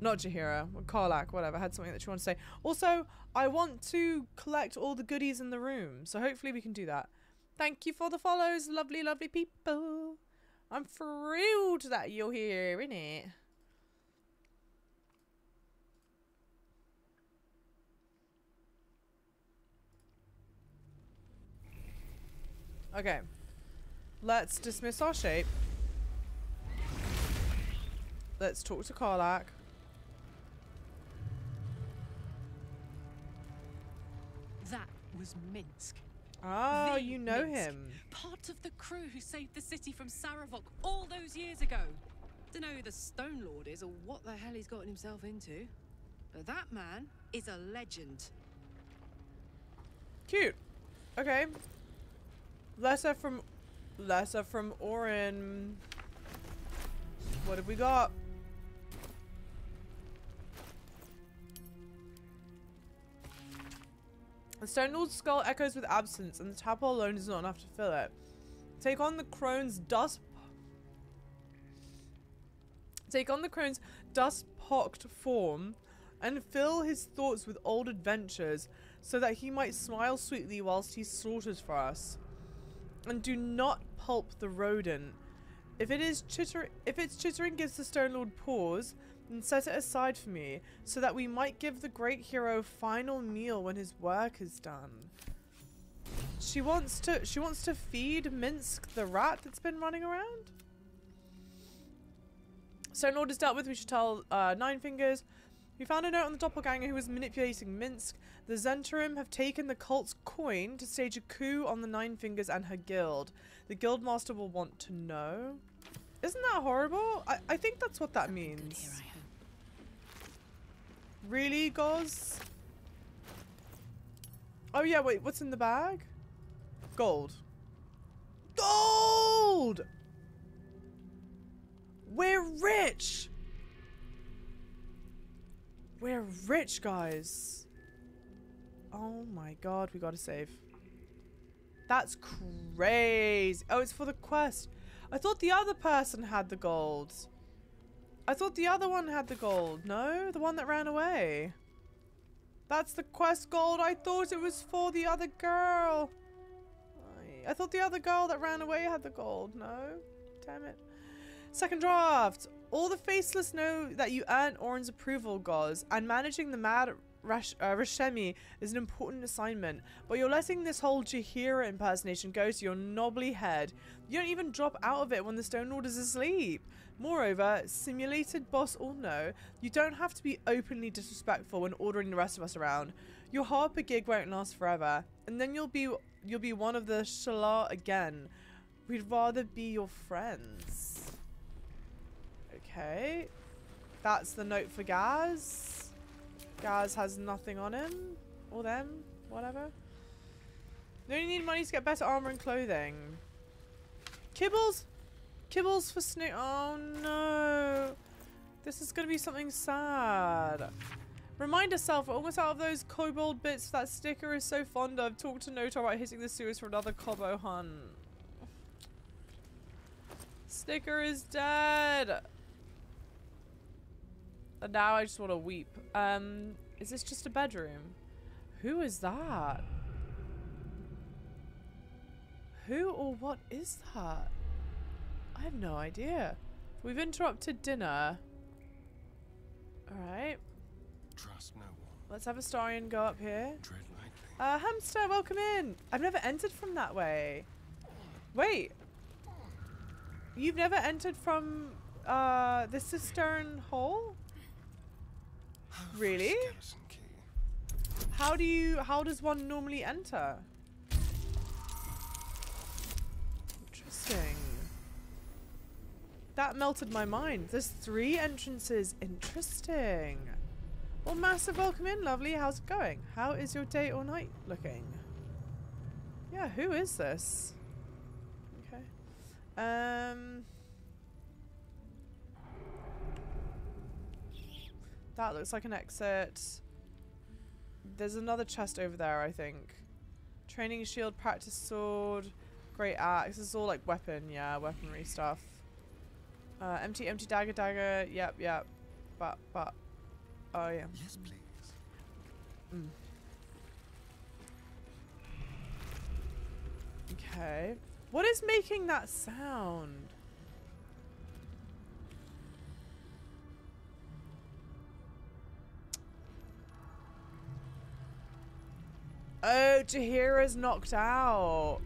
Not Jaheira, Karlach, whatever, had something that she wanted to say. Also, I want to collect all the goodies in the room, so hopefully we can do that. Thank you for the follows, lovely, lovely people. I'm thrilled that you're here, innit? Okay. Let's dismiss our shape. Let's talk to Karlach. That was Minsc. Oh, you know Minsc. him. Part of the crew who saved the city from Sarevok all those years ago. Don't know who the Stone Lord is or what the hell he's gotten himself into. But that man is a legend. Cute. Okay. Letter from letter from Orin. What have we got? The Stone Lord's skull echoes with absence, and the chapel alone is not enough to fill it. Take on the crone's dust. Take on the crone's dust-pocked form, and fill his thoughts with old adventures, so that he might smile sweetly whilst he slaughters for us. And do not pulp the rodent. If it is chitter, if its chittering gives the Stone Lord pause, then set it aside for me, so that we might give the great hero final meal when his work is done. She wants to. She wants to feed Minsc the rat that's been running around. Stone Lord is dealt with. We should tell uh, Nine Fingers. We found a note on the doppelganger who was manipulating Minsc. The Zhentarim have taken the cult's coin to stage a coup on the Nine Fingers and her guild. The guildmaster will want to know. Isn't that horrible? I, I think that's what that means. Really, Goz? Oh yeah, wait, what's in the bag? Gold. Gold! We're rich! We're rich, guys. Oh my god, we gotta save. That's crazy. Oh, it's for the quest. I thought the other person had the gold. I thought the other one had the gold. No? The one that ran away. That's the quest gold. I thought it was for the other girl. I, thought the other girl that ran away had the gold. No? Damn it. Second draft. All the faceless know that you earned Orin's approval, Goz, and managing the mad Rash uh, Rashemi is an important assignment, but you're letting this whole Jaheira impersonation go to your knobbly head. You don't even drop out of it when the Stone Lord is asleep. Moreover, simulated boss or no, you don't have to be openly disrespectful when ordering the rest of us around. Your Harper gig won't last forever, and then you'll be you'll be one of the Shalar again. We'd rather be your friends. Okay. That's the note for Gaz. Gaz has nothing on him. Or them. Whatever. You only need money to get better armor and clothing. Kibbles? Kibbles for Snoop. Oh no. This is going to be something sad. Remind yourself, we're almost out of those kobold bits that sticker is so fond of. Talk to Noto about hitting the sewers for another Cobo hunt. Sticker is dead. And now I just want to weep. Um, is this just a bedroom? Who is that? Who or what is that? I have no idea. We've interrupted dinner. Alright. Trust no one. Let's have Astarion go up here. Tread lightly. Uh, Hamster, welcome in. I've never entered from that way. Wait. You've never entered from uh, the cistern hole? Really? How do you, how does one normally enter? Interesting. That melted my mind. There's three entrances. Interesting. Well, massive welcome in, lovely. How's it going? How is your day or night looking? Yeah, who is this? Okay. Um. That looks like an exit. There's another chest over there, I think. Training shield, practice sword, great axe. This is all like weapon, yeah, weaponry stuff. Uh, empty, empty dagger, dagger. Yep, yep. But, but. Oh, yeah. Yes, please. Mm. Okay. What is making that sound? Oh, Jaheira's knocked out.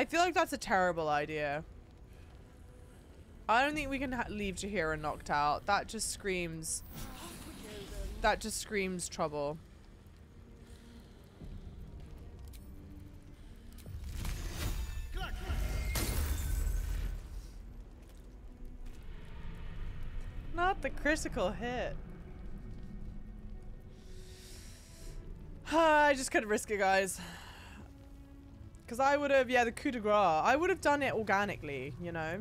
I feel like that's a terrible idea. I don't think we can leave Jaheira knocked out. That just screams... That just screams trouble. Not the critical hit. I just couldn't risk it, guys. Because I would have, yeah, the coup de grace. I would have done it organically, you know?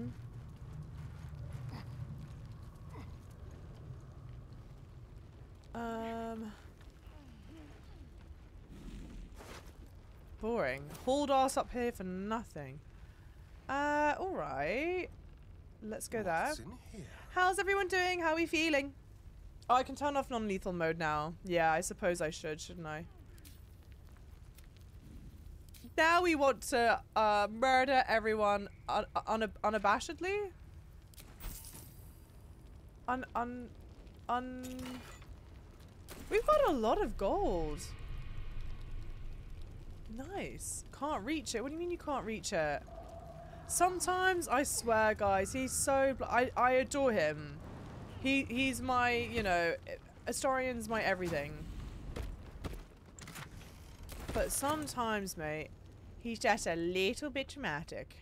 Um... Boring. Hauled ass up here for nothing. Uh, alright. Let's go there. What's in here? How's everyone doing? How are we feeling? Oh, I can turn off non-lethal mode now. Yeah, I suppose I should, shouldn't I? Now we want to uh, murder everyone un un unabashedly? Un un un. We've got a lot of gold. Nice. Can't reach it. What do you mean you can't reach it? Sometimes I swear, guys, he's so. I I adore him. He he's my you know, Astarion's my everything. But sometimes, mate, he's just a little bit dramatic.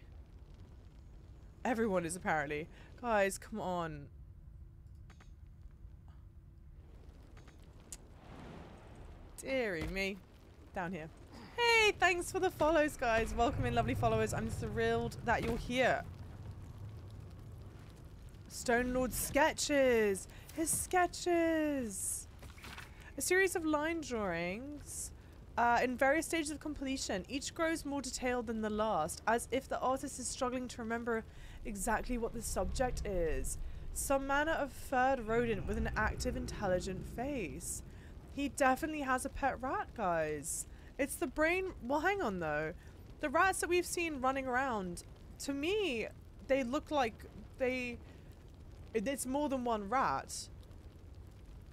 Everyone is apparently. Guys, come on. Deary me. Down here. Hey, thanks for the follows, guys. Welcome in, lovely followers. I'm thrilled that you're here. Stone Lord sketches. His sketches. A series of line drawings uh, in various stages of completion. Each grows more detailed than the last, as if the artist is struggling to remember exactly what the subject is. Some manner of furred rodent with an active, intelligent face. He definitely has a pet rat, guys. It's the brain. Well, hang on though. The rats that we've seen running around, to me, they look like they. It's more than one rat.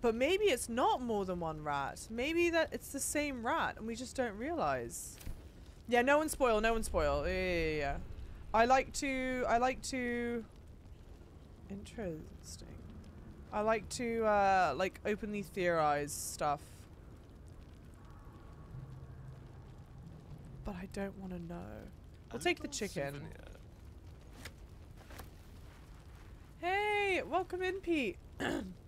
But maybe it's not more than one rat. Maybe that it's the same rat and we just don't realize. Yeah, no one spoil, no one spoil. Yeah, yeah, yeah. I like to, I like to, interesting. I like to, uh, like openly theorize stuff. But I don't want to know. We'll take the chicken. Hey, welcome in, Pete.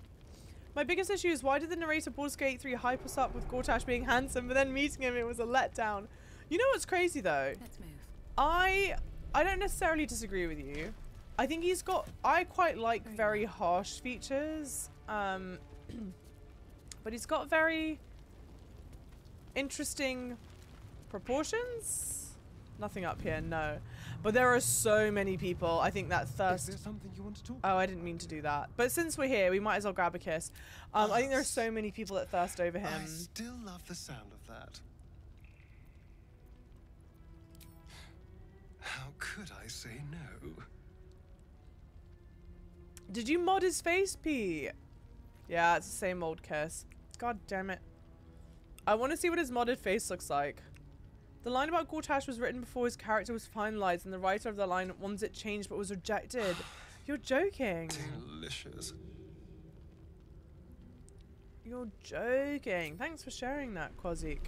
My biggest issue is why did the narrator Baldur's Gate 3 hype us up with Gortash being handsome, but then meeting him it was a letdown. You know what's crazy though? Let's move. I I don't necessarily disagree with you. I think he's got I quite like very harsh features. Um but he's got very interesting proportions. Nothing up here, no. But there are so many people. I think that thirst. Is there something you want to talk? Oh, I didn't mean to do that. But since we're here, we might as well grab a kiss. Um, I think there are so many people that thirst over him. I still love the sound of that. How could I say no? Did you mod his face, Pete? Yeah, it's the same old kiss. God damn it. I want to see what his modded face looks like. The line about Gortash was written before his character was finalized, and the writer of the line wants it changed but was rejected. You're joking. Delicious. You're joking. Thanks for sharing that, Quazik.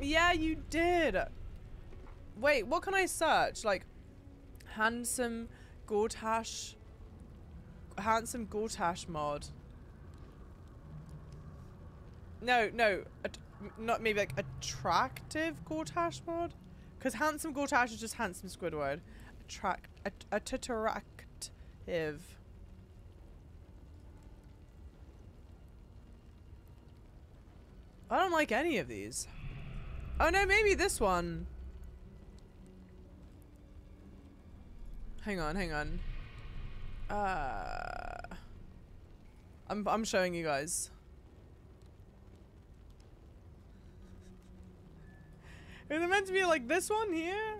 Yeah, you did. Wait, what can I search? Like, handsome Gortash. Handsome Gortash mod. No, no, not maybe like attractive Gortash mod, because handsome Gortash is just handsome Squidward. Attract, at, attractive. I don't like any of these. Oh no, maybe this one. Hang on, hang on. Uh, I'm I'm showing you guys. Is it meant to be like this one here?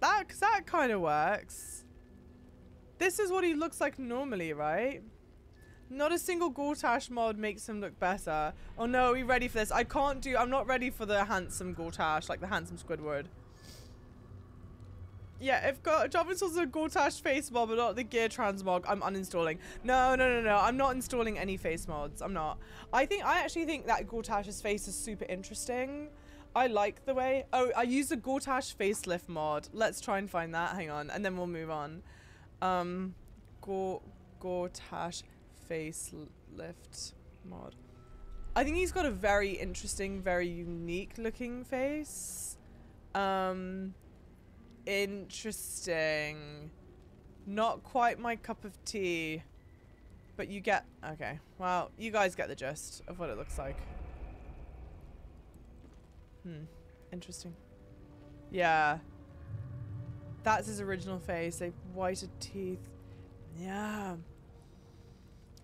That, cause that kind of works. This is what he looks like normally, right? Not a single Gortash mod makes him look better. Oh no, are we ready for this? I can't do- I'm not ready for the handsome Gortash, like the handsome Squidward. Yeah, if Go Job installs a Gortash face mod but not the Gear Transmog, I'm uninstalling. No, no, no, no. I'm not installing any face mods. I'm not. I think I actually think that Gortash's face is super interesting. I like the way. Oh, I used a Gortash facelift mod. Let's try and find that. Hang on, and then we'll move on. Um, Gor Gortash facelift mod. I think he's got a very interesting, very unique looking face. Um, interesting. Not quite my cup of tea. But you get... Okay. Well, you guys get the gist of what it looks like. Hmm. Interesting. Yeah. That's his original face. They've whited teeth. Yeah.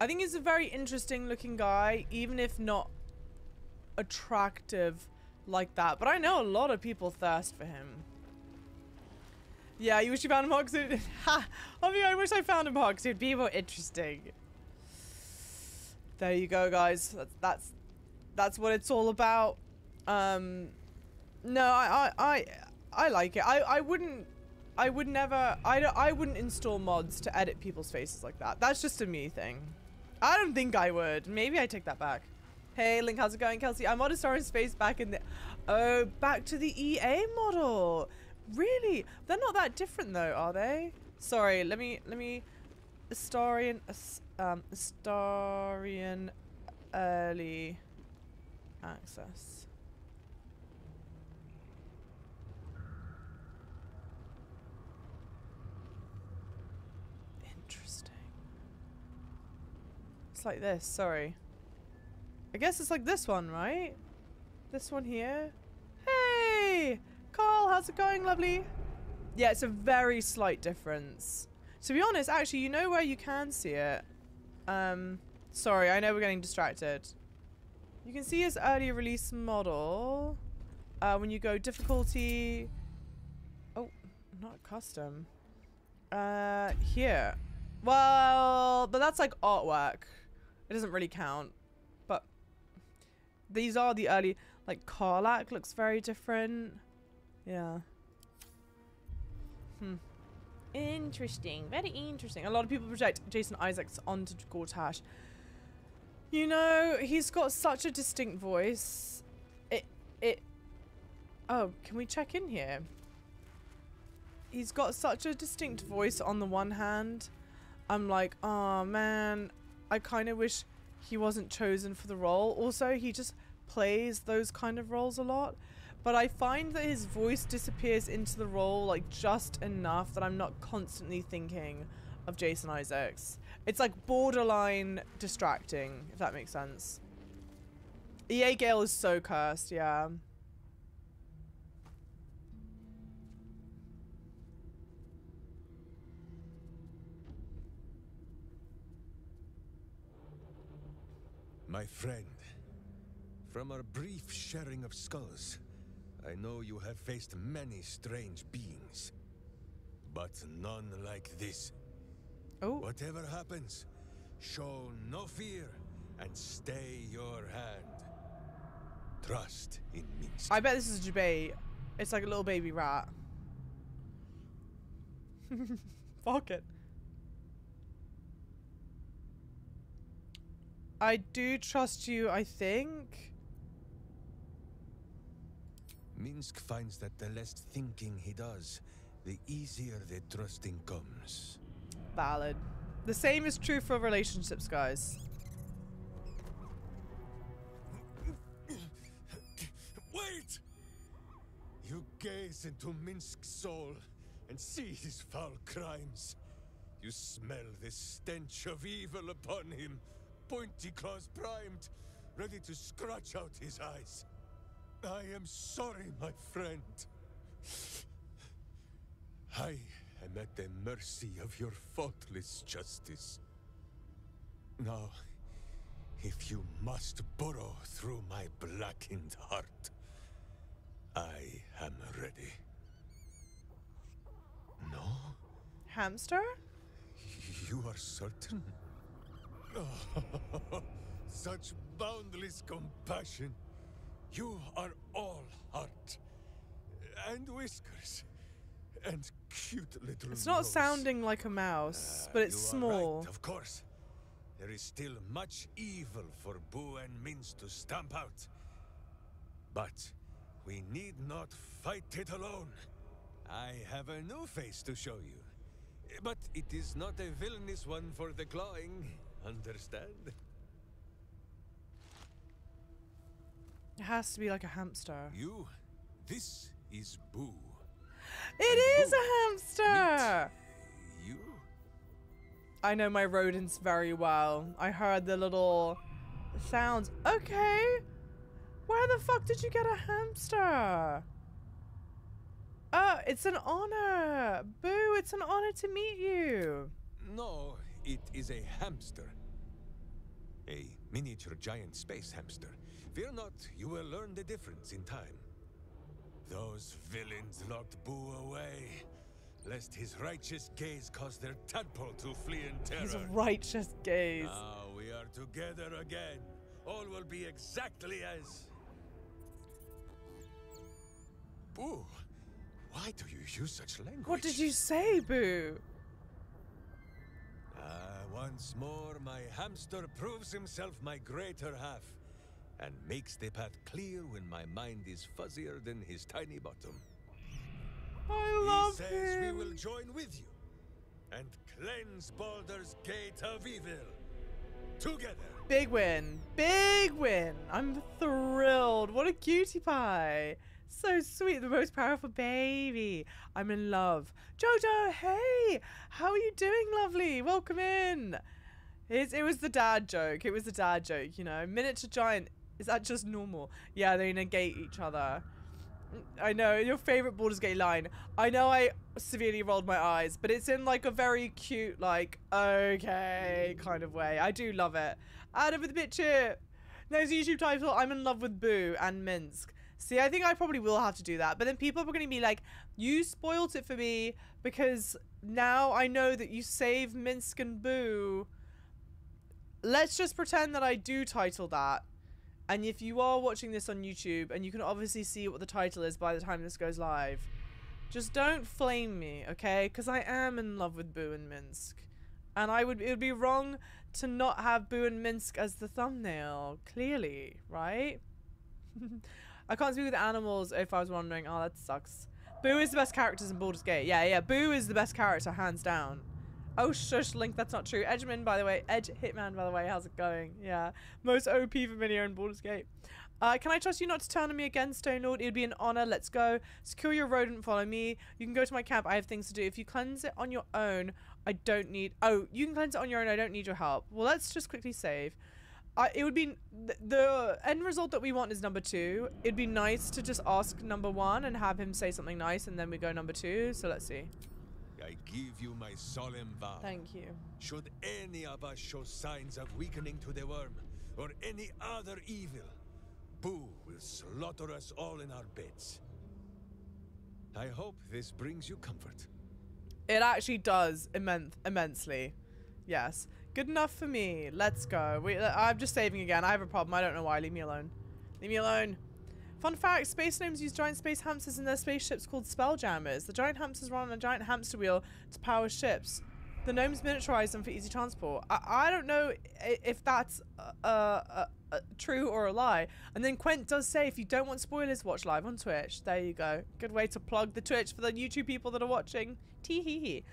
I think he's a very interesting looking guy, even if not attractive like that. But I know a lot of people thirst for him. Yeah, you wish you found 'cause it- Ha! I mean, I wish I found 'cause it'd be more interesting. There you go, guys. That's that's that's what it's all about. Um, no, I I I, I like it. I I wouldn't. I would never. I I wouldn't install mods to edit people's faces like that. That's just a me thing. I don't think I would. Maybe I take that back. Hey, Link, how's it going, Kelsey? I modded Star in Space back in the... Oh, back to the EA model. Really? They're not that different, though, are they? Sorry, let me... Let me... Astarion... As- Um, Astarion Early Access. Interesting. It's like this, sorry. I guess it's like this one, right? This one here. Hey! Carl, how's it going, lovely? Yeah, it's a very slight difference. To be honest, actually, you know where you can see it? Um, sorry, I know we're getting distracted. You can see his early release model. Uh, when you go difficulty... Oh, not custom. Uh, here. Well, but that's like artwork. It doesn't really count. But these are the early, like Karlach looks very different. Yeah. Hmm. Interesting. Very interesting. A lot of people project Jason Isaacs onto Gortash. You know, he's got such a distinct voice. It, it, oh, can we check in here? He's got such a distinct voice on the one hand. I'm like, oh man, I kind of wish he wasn't chosen for the role. Also, he just plays those kind of roles a lot. But I find that his voice disappears into the role like just enough that I'm not constantly thinking of Jason Isaacs. It's like borderline distracting, if that makes sense. EA Gale is so cursed, yeah. My friend, from our brief sharing of skulls, I know you have faced many strange beings. But none like this. Oh. Whatever happens, show no fear and stay your hand. Trust in Minsc. I bet this is a debate. It's like a little baby rat. Fuck it. I do trust you, I think. Minsc finds that the less thinking he does, the easier the trusting comes. Valid. The same is true for relationships, guys. Wait! You gaze into Minsc's soul and see his foul crimes. You smell the stench of evil upon him, pointy claws primed, ready to scratch out his eyes. I am sorry, my friend. I am at the mercy of your faultless justice. Now, if you must burrow through my blackened heart, I am ready. No? Hamster? You are certain? Oh, such boundless compassion. You are all heart. And whiskers. And cute little It's not nose. sounding like a mouse, Uh, but it's you are right, small. of course. There is still much evil for Boo and Minsc to stamp out. But we need not fight it alone. I have a new face to show you. But it is not a villainous one for the clawing. Understand? It has to be like a hamster. You, this is Boo. It is a hamster! You? I know my rodents very well. I heard the little sounds. Okay. Where the fuck did you get a hamster? Oh, it's an honor. Boo, it's an honor to meet you. No, it is a hamster. A miniature giant space hamster. Fear not, you will learn the difference in time. Those villains locked Boo away, lest his righteous gaze cause their tadpole to flee in terror. His righteous gaze. Now we are together again. All will be exactly as. Boo, why do you use such language? What did you say, Boo? Ah, once more, my hamster proves himself my greater half, and makes the path clear when my mind is fuzzier than his tiny bottom. I love he says him. we will join with you, and cleanse Baldur's Gate of Evil. Together. Big win. Big win. I'm thrilled. What a cutie pie. So sweet. The most powerful baby. I'm in love. Jojo, hey. How are you doing, lovely? Welcome in. It's, it was the dad joke. It was the dad joke, you know. Miniature giant. Is that just normal? Yeah, they negate each other. I know, your favorite Baldur's Gate line. I know I severely rolled my eyes, but it's in like a very cute, like, okay kind of way. I do love it. Out of the picture. Next YouTube title, I'm in love with Boo and Minsc. See, I think I probably will have to do that. But then people are going to be like, you spoilt it for me because now I know that you save Minsc and Boo. Let's just pretend that I do title that. And if you are watching this on YouTube, and you can obviously see what the title is by the time this goes live, just don't flame me, okay? Because I am in love with Boo and Minsc. And I would it would be wrong to not have Boo and Minsc as the thumbnail, clearly, right? I can't speak with animals if I was wondering. Oh, that sucks. Boo is the best characters in Baldur's Gate. Yeah, yeah, Boo is the best character, hands down. Oh, shush, Link, that's not true. Edgeman, by the way. Edge Hitman, by the way. How's it going? Yeah. Most OP familiar in Baldur's Gate. Uh, can I trust you not to turn on me again, Stone Lord? It would be an honor. Let's go. Secure your rodent. Follow me. You can go to my camp. I have things to do. If you cleanse it on your own, I don't need... Oh, you can cleanse it on your own. I don't need your help. Well, let's just quickly save. Uh, it would be... Th the end result that we want is number two. It'd be nice to just ask number one and have him say something nice, and then we go number two. So let's see. I give you my solemn vow. Thank you. Should any of us show signs of weakening to the worm, or any other evil, Boo will slaughter us all in our beds. I hope this brings you comfort. It actually does immen immensely. Yes. Good enough for me. Let's go. We, I'm just saving again. I have a problem. I don't know why. Leave me alone. Leave me alone. Fun fact, space gnomes use giant space hamsters in their spaceships called spelljammers. The giant hamsters run on a giant hamster wheel to power ships. The gnomes miniaturize them for easy transport. I, I don't know if that's true or a lie. And then Quent does say if you don't want spoilers, watch live on Twitch. There you go. Good way to plug the Twitch for the YouTube people that are watching. Tee hee hee.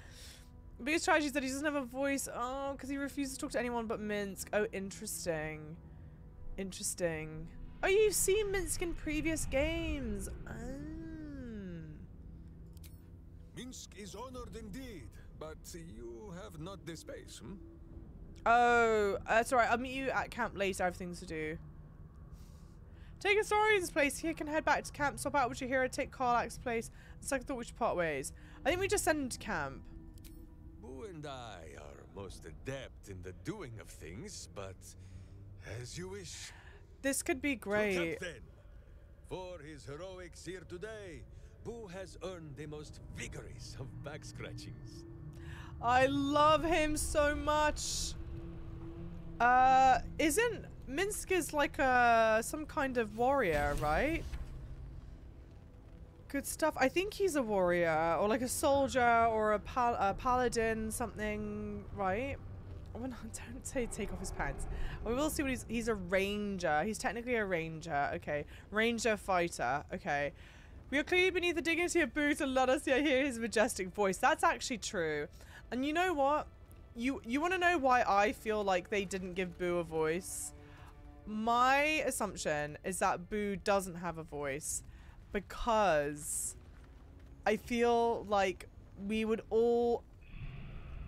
Biggest tragedy is that he doesn't have a voice. Oh, because he refuses to talk to anyone but Minsc. Oh, interesting. Interesting. Oh, you've seen Minsc in previous games. Oh. Minsc is honored indeed, but you have not the space, hmm? Oh, that's alright. I'll meet you at camp later. I have things to do. Take a story in this place. Here can head back to camp. Stop out with your hero. Take Karlach's place. Second thought we should part ways. I think we just send him to camp. Boo and I are most adept in the doing of things, but as you wish. This could be great. For his heroics here today, Boo has earned the most vigorous of back scratchings. I love him so much. Uh, isn't Minsc is like a some kind of warrior, right? Good stuff. I think he's a warrior or like a soldier or a, pal a paladin, something, right? Oh, no, don't say take off his pants. We will see what he's. He's a ranger. He's technically a ranger. Okay, ranger fighter. Okay. We are clearly beneath the dignity of Boo to let us hear his majestic voice. That's actually true. And you know what? You you want to know why I feel like they didn't give Boo a voice? My assumption is that Boo doesn't have a voice because I feel like we would all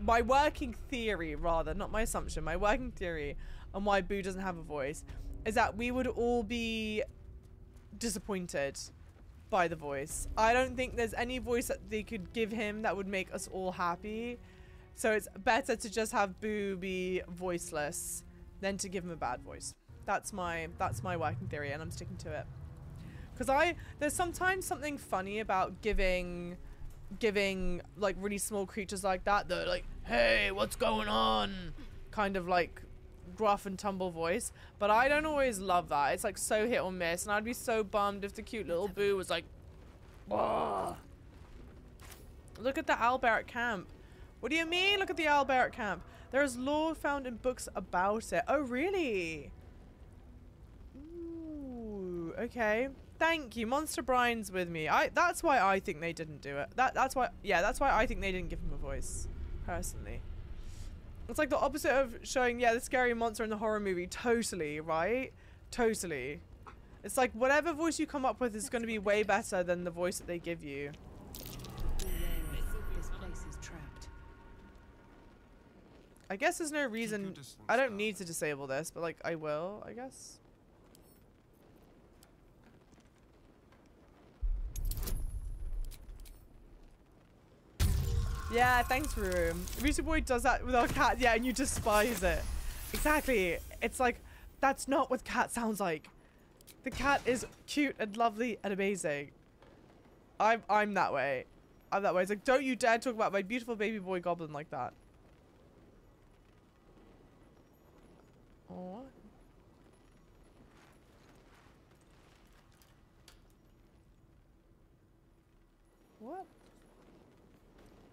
my working theory rather, not my assumption, my working theory on why Boo doesn't have a voice is that we would all be disappointed by the voice. I don't think there's any voice that they could give him that would make us all happy. So it's better to just have Boo be voiceless than to give him a bad voice. That's my that's my working theory and I'm sticking to it. Cuz I there's sometimes something funny about giving giving like really small creatures like that are like, "Hey, what's going on?" kind of like gruff and tumble voice, but I don't always love that. It's like so hit or miss, and I'd be so bummed if the cute little Boo was like. Look at the owlbear at camp. What do you mean? Look at the owlbear at camp. There is lore found in books about it. Oh, really? Ooh, okay. Thank you. Monster Brian's with me. I that's why I think they didn't do it. That that's why yeah, that's why I think they didn't give him a voice. Personally. It's like the opposite of showing, yeah, the scary monster in the horror movie. Totally, right? Totally. It's like whatever voice you come up with is going to be way better than the voice that they give you. I guess there's no reason. I don't need to disable this, but like I will, I guess. Yeah, thanks, Room. Rooster Boy does that with our cat, yeah, and you despise it. Exactly. It's like, that's not what cat sounds like. The cat is cute and lovely and amazing. I'm, I'm that way. I'm that way. It's like, don't you dare talk about my beautiful baby boy goblin like that. Oh. What?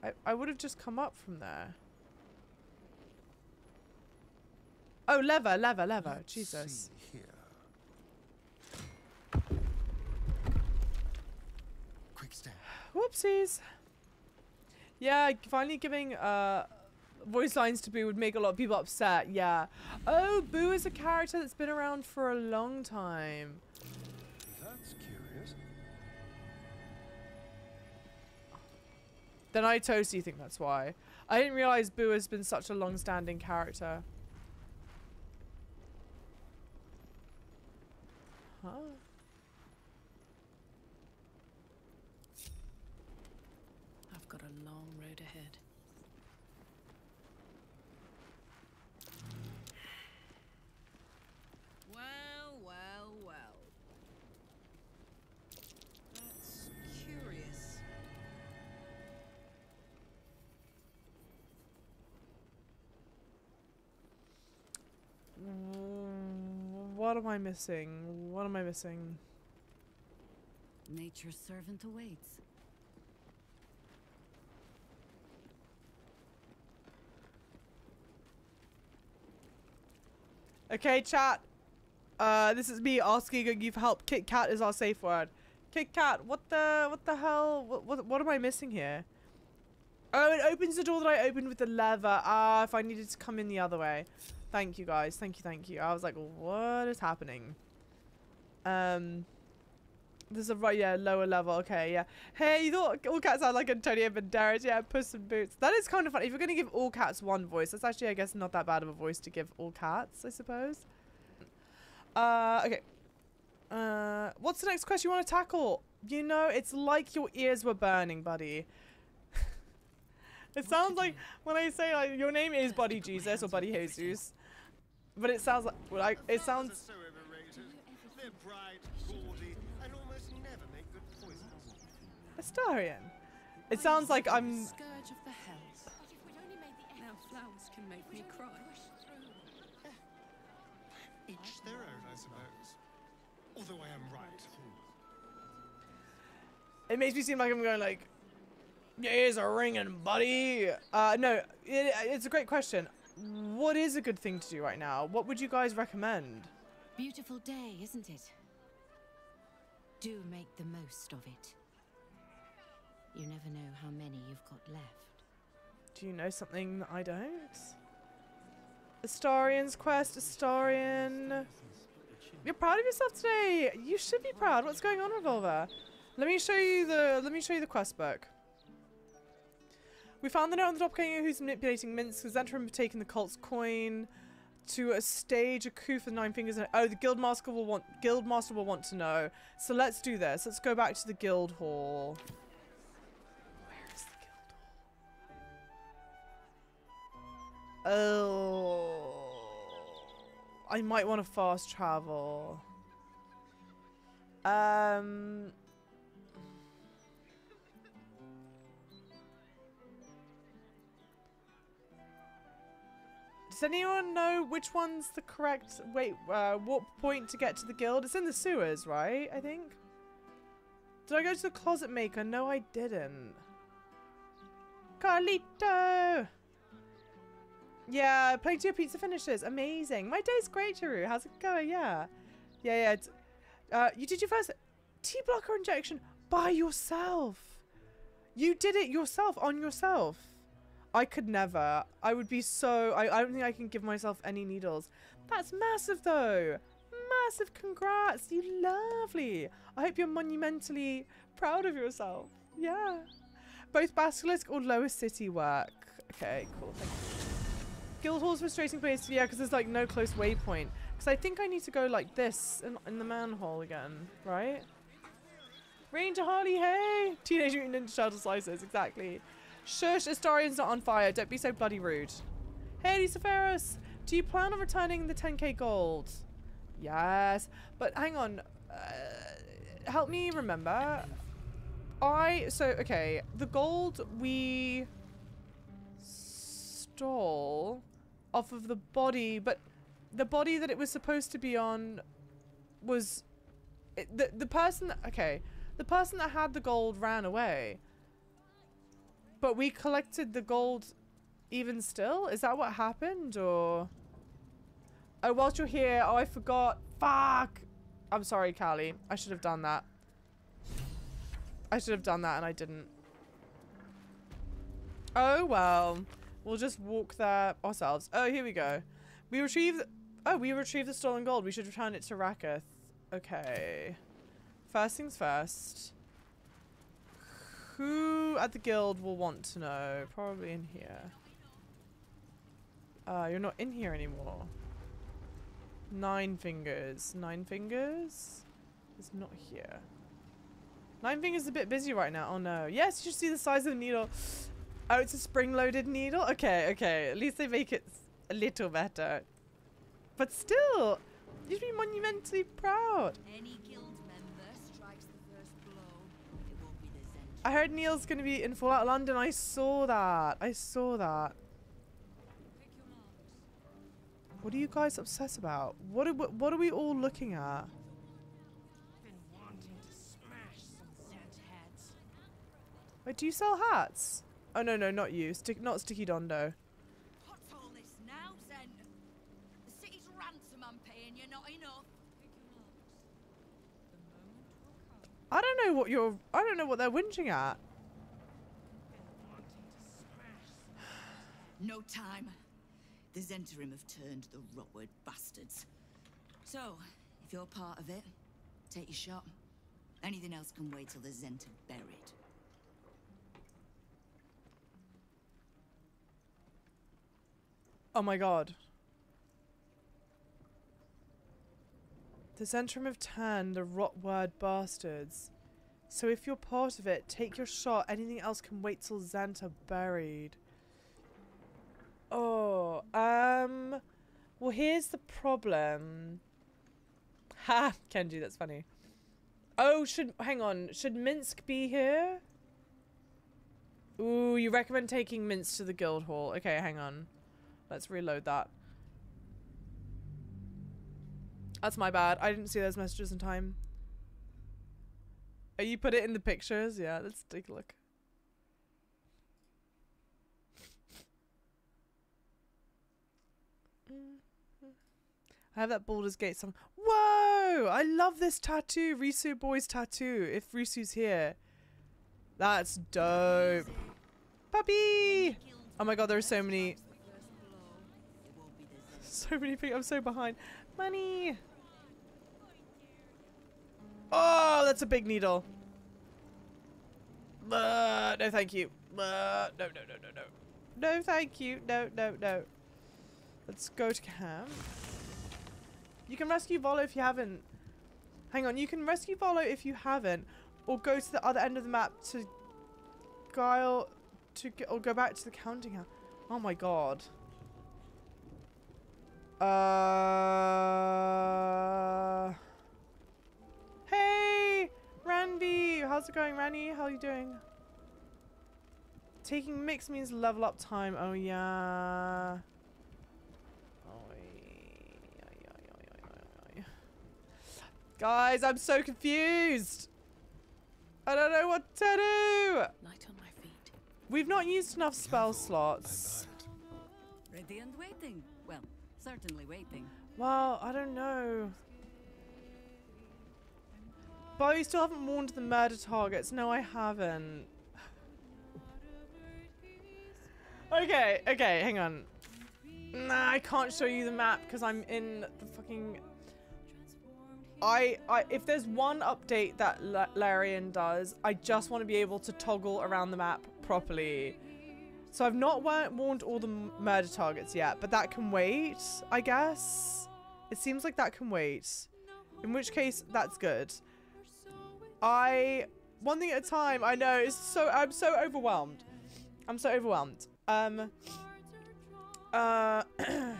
I, I would have just come up from there. Oh, lever, lever, lever. Jesus. Here. Quick step. Whoopsies. Yeah, finally giving uh voice lines to Boo would make a lot of people upset. Yeah. Oh, Boo is a character that's been around for a long time. Then I totally think that's why. I didn't realize Boo has been such a long-standing character. Huh? what am I missing? What am I missing? Nature's servant awaits. Okay, chat. Uh, this is me asking you for help. Kit Kat is our safe word. Kit Kat, what the, what the hell? What, what, what am I missing here? Oh, it opens the door that I opened with the lever. Ah, if I needed to come in the other way. Thank you guys. Thank you, thank you. I was like, what is happening? Um, there's a right, yeah, lower level. Okay, yeah. Hey, you thought all cats sound like Antonio Banderas? Yeah, Puss in Boots. That is kind of funny. If you're gonna give all cats one voice, that's actually, I guess, not that bad of a voice to give all cats, I suppose. Uh, okay. Uh, what's the next question you want to tackle? You know, it's like your ears were burning, buddy. it sounds like when I say like your name is Buddy Jesus or Buddy Jesus, but it sounds like like it sounds. so overrated. They're bright, gaudy, and almost never make good poison. Astarion. It sounds like I'm. Scourge of the hells. Now flowers can make me cry. Each their own, I suppose. Although I am right. It makes me seem like I'm going like, your ears are ringing, buddy. Uh, no, it, it's a great question. What is a good thing to do right now? What would you guys recommend? Beautiful day, isn't it? Do make the most of it. You never know how many you've got left. Do you know something that I don't? Astarion's quest, Astarion. You're proud of yourself today. You should be proud. What's going on, Revolver? Let me show you the. Let me show you the quest book. We found the note on the top doppelganger who's manipulating Minsc. Has him taking the cult's coin to a stage a coup for the nine fingers. And oh, the guildmaster will want. Guildmaster will want to know. So let's do this. Let's go back to the guild hall. Where is the guild hall? Oh, I might want to fast travel. Um. Does anyone know which one's the correct wait uh, what point to get to the guild? It's in the sewers, right? I think. Did I go to the closet maker? No, I didn't. Carlito. Yeah, to your pizza finishes. Amazing. My day's great, Taru. How's it going? Yeah. Yeah, yeah. Uh, you did your first T blocker injection by yourself. You did it yourself on yourself. I could never. I would be so... I, I don't think I can give myself any needles. That's massive, though. Massive congrats. You lovely. I hope you're monumentally proud of yourself. Yeah. Both Basilisk or Lower City work. Okay, cool. Guildhall's frustrating place. Yeah, because there's, like, no close waypoint. Because I think I need to go like this in, in the manhole again, right? Ranger Harley, hey! Teenage Mutant Ninja Turtle slices, exactly. Shush, Astarion's not on fire. Don't be so bloody rude. Hey, Lisa Ferris. Do you plan on returning the 10k gold? Yes. But hang on. Uh, help me remember. I... So, okay. The gold we stole off of the body, but the body that it was supposed to be on was... It, the, the person... Okay. The person that had the gold ran away. But we collected the gold even still? Is that what happened or? Oh, whilst you're here, oh, I forgot. Fuck. I'm sorry, Callie. I should have done that. I should have done that and I didn't. Oh, well. We'll just walk there ourselves. Oh, here we go. We retrieve... Oh, we retrieved the stolen gold. We should return it to Raketh. Okay. First things first. Who at the guild will want to know? Probably in here. Uh, you're not in here anymore. Nine fingers. Nine fingers? Is not here. Nine fingers is a bit busy right now. Oh no. Yes, you should see the size of the needle. Oh, it's a spring-loaded needle? Okay, okay. At least they make it a little better. But still, you should be monumentally proud. Any I heard Neil's going to be in Fallout London. I saw that. I saw that. What are you guys obsessed about? What are, what are we all looking at? Wait, do you sell hats? Oh, no, no, not you. Stick, not Sticky Dondo. What's all this now, Zen? The city's ransom don't know what you're. I don't know what they're whinging at. No time. The Zentarim have turned the Rotward bastards. So, if you're part of it, take your shot. Anything else can wait till the Zent are buried. Oh my god. The Centrum of Tan, the Rotward bastards. So if you're part of it, take your shot. Anything else can wait till are buried. Oh, um... Well, here's the problem. Ha! Kenji, that's funny. Oh, should... Hang on. Should Minsc be here? Ooh, you recommend taking Minsc to the guild hall. Okay, hang on. Let's reload that. That's my bad. I didn't see those messages in time. Oh, you put it in the pictures? Yeah, let's take a look. I have that Baldur's Gate song. Whoa! I love this tattoo. Risu boy's tattoo. If Risu's here. That's dope. Puppy! Oh my god, there are so many. So many things. I'm so behind. Money! Oh, that's a big needle. Uh, no, thank you. Uh, no, no, no, no, no. No, thank you. No, no, no. Let's go to camp. You can rescue Volo if you haven't. Hang on, you can rescue Volo if you haven't. Or go to the other end of the map to Guile to get, or go back to the counting house. Oh my god. Uh Hey Randy! How's it going, Randy? How are you doing? Taking mix means level up time. Oh yeah. Oh, Guys, I'm so confused. I don't know what to do. Light on my feet. We've not used enough spell slots. Ready and waiting. Well, certainly waiting. Well, I don't know. But you still haven't warned the murder targets. No, I haven't. okay, okay, hang on. Nah, I can't show you the map because I'm in the fucking I, I if there's one update that L Larian does, I just want to be able to toggle around the map properly. So I've not wa warned all the murder targets yet, but that can wait, I guess. It seems like that can wait. In which case, that's good. I one thing at a time. I know it's so I'm so overwhelmed. I'm so overwhelmed. Um. Uh.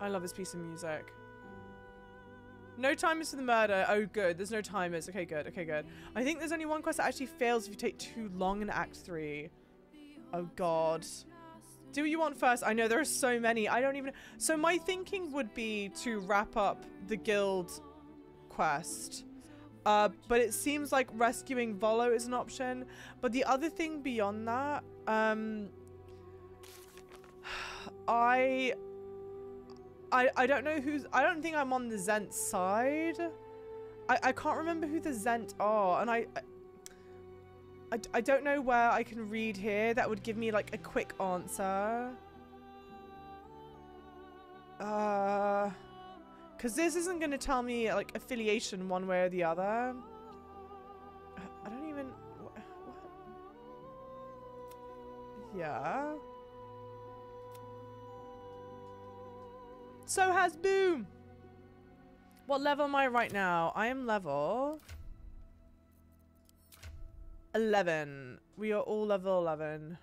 I love this piece of music. No timers for the murder. Oh, good. There's no timers. Okay, good. Okay, good. I think there's only one quest that actually fails if you take too long in Act 3. Oh, God. Do you want first. I know there are so many. I don't even... So my thinking would be to wrap up the guild quest. Uh, but it seems like rescuing Volo is an option. But the other thing beyond that... Um, I I, I don't know who's... I don't think I'm on the Zent side. I, I can't remember who the Zent are. And I, I... I don't know where I can read here that would give me like a quick answer. Uh... Because this isn't going to tell me like affiliation one way or the other. I don't even... What? Yeah. So has Boom. What level am I right now? I am level 11. We are all level 11.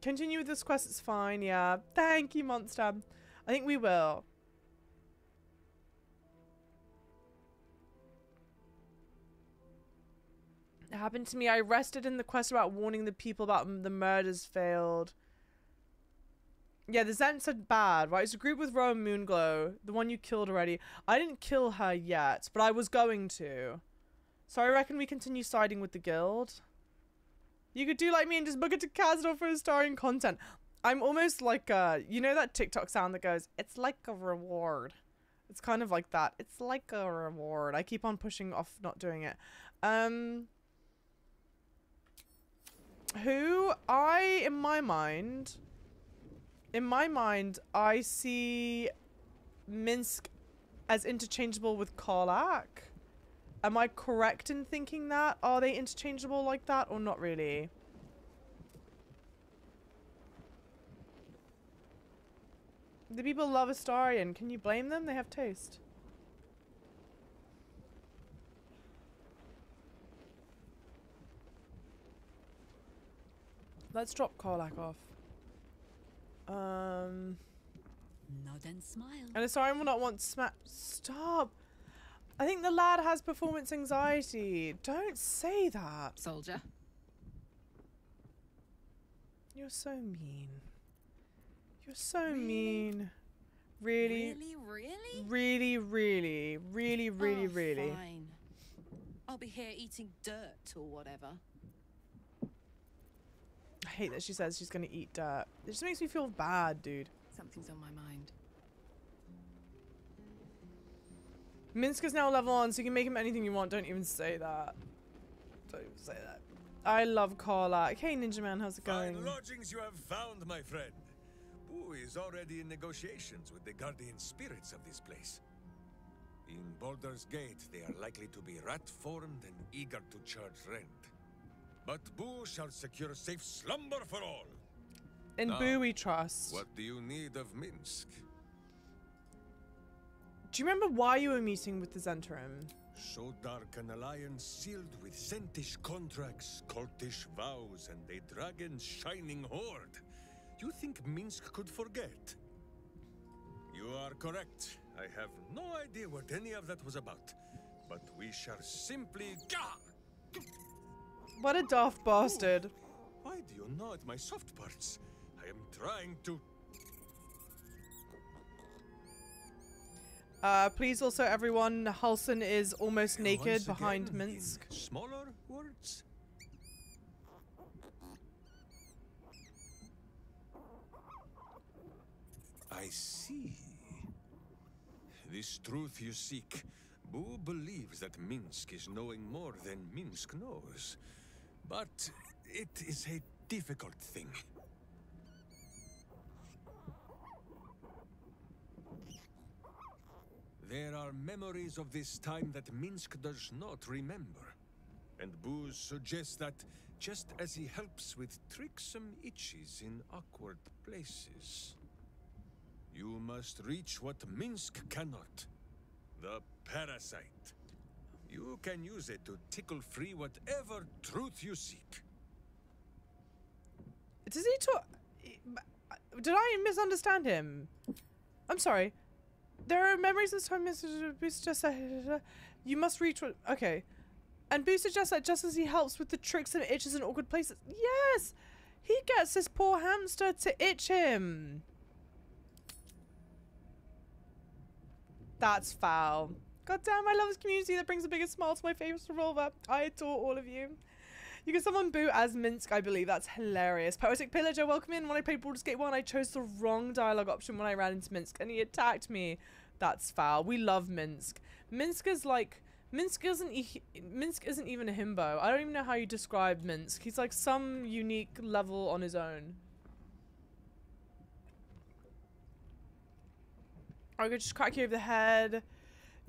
Continue with this quest, it's fine, yeah. Thank you, monster. I think we will. It happened to me. I rested in the quest about warning the people about the murders failed. Yeah, the Zents are bad, right? It's a group with Roah Moonglow, the one you killed already. I didn't kill her yet, but I was going to. So I reckon we continue siding with the guild. You could do like me and just book it to Cazador for starring content. I'm almost like uh you know that TikTok sound that goes, it's like a reward. It's kind of like that. It's like a reward. I keep on pushing off not doing it. Um who I in my mind in my mind I see Minsc as interchangeable with Karlach. Am I correct in thinking that? Are they interchangeable like that or not really? The people love Astarion. Can you blame them? They have taste. Let's drop Karlach off. Um... Nod and smile. And Astarion will not want to smack. Stop! I think the lad has performance anxiety. Don't say that. Soldier. You're so mean. You're so mean. Really? Really, really? Really, really, really, really, Oh, really. Fine. I'll be here eating dirt or whatever. I hate that she says she's gonna eat dirt. It just makes me feel bad, dude. Something's on my mind. Minsc is now level on, so you can make him anything you want. Don't even say that. Don't even say that. I love Karlach. Hey, Ninja Man, how's it going? Fine lodgings you have found, my friend. Boo is already in negotiations with the guardian spirits of this place. In Baldur's Gate, they are likely to be rat-formed and eager to charge rent. But Boo shall secure safe slumber for all. In Now, Boo we trust. What do you need of Minsc? Do you remember why you were meeting with the Zentarim? So dark an alliance sealed with Zentish contracts, cultish vows, and a dragon's shining horde. You think Minsc could forget? You are correct. I have no idea what any of that was about. But we shall simply... Gah! What a daft bastard. Why do you gnaw at my soft parts? I am trying to... Uh, please also everyone, Halsin is almost Once naked behind in Minsc. Smaller words? I see. This truth you seek. Boo believes that Minsc is knowing more than Minsc knows. But it is a difficult thing. There are memories of this time that Minsc does not remember. And Booz suggests that just as he helps with tricksome itches in awkward places, you must reach what Minsc cannot. The parasite. You can use it to tickle free whatever truth you seek. Does he talk? Did I misunderstand him? I'm sorry. There are memories this time. Mr. Boost just said you must reach. Okay, and Boo suggests that just as he helps with the tricks and itches in awkward places. Yes, he gets this poor hamster to itch him. That's foul. God damn, I love this community that brings the biggest smile to my favorite revolver. I adore all of you. You can summon Boo as Minsc, I believe. That's hilarious. Poetic Pillager, welcome in. When I played Baldur's Gate 1, I chose the wrong dialogue option when I ran into Minsc, and he attacked me. That's foul. We love Minsc. Minsc is like... Minsc isn't, e Minsc isn't even a himbo. I don't even know how you describe Minsc. He's like some unique level on his own. I could just crack you over the head.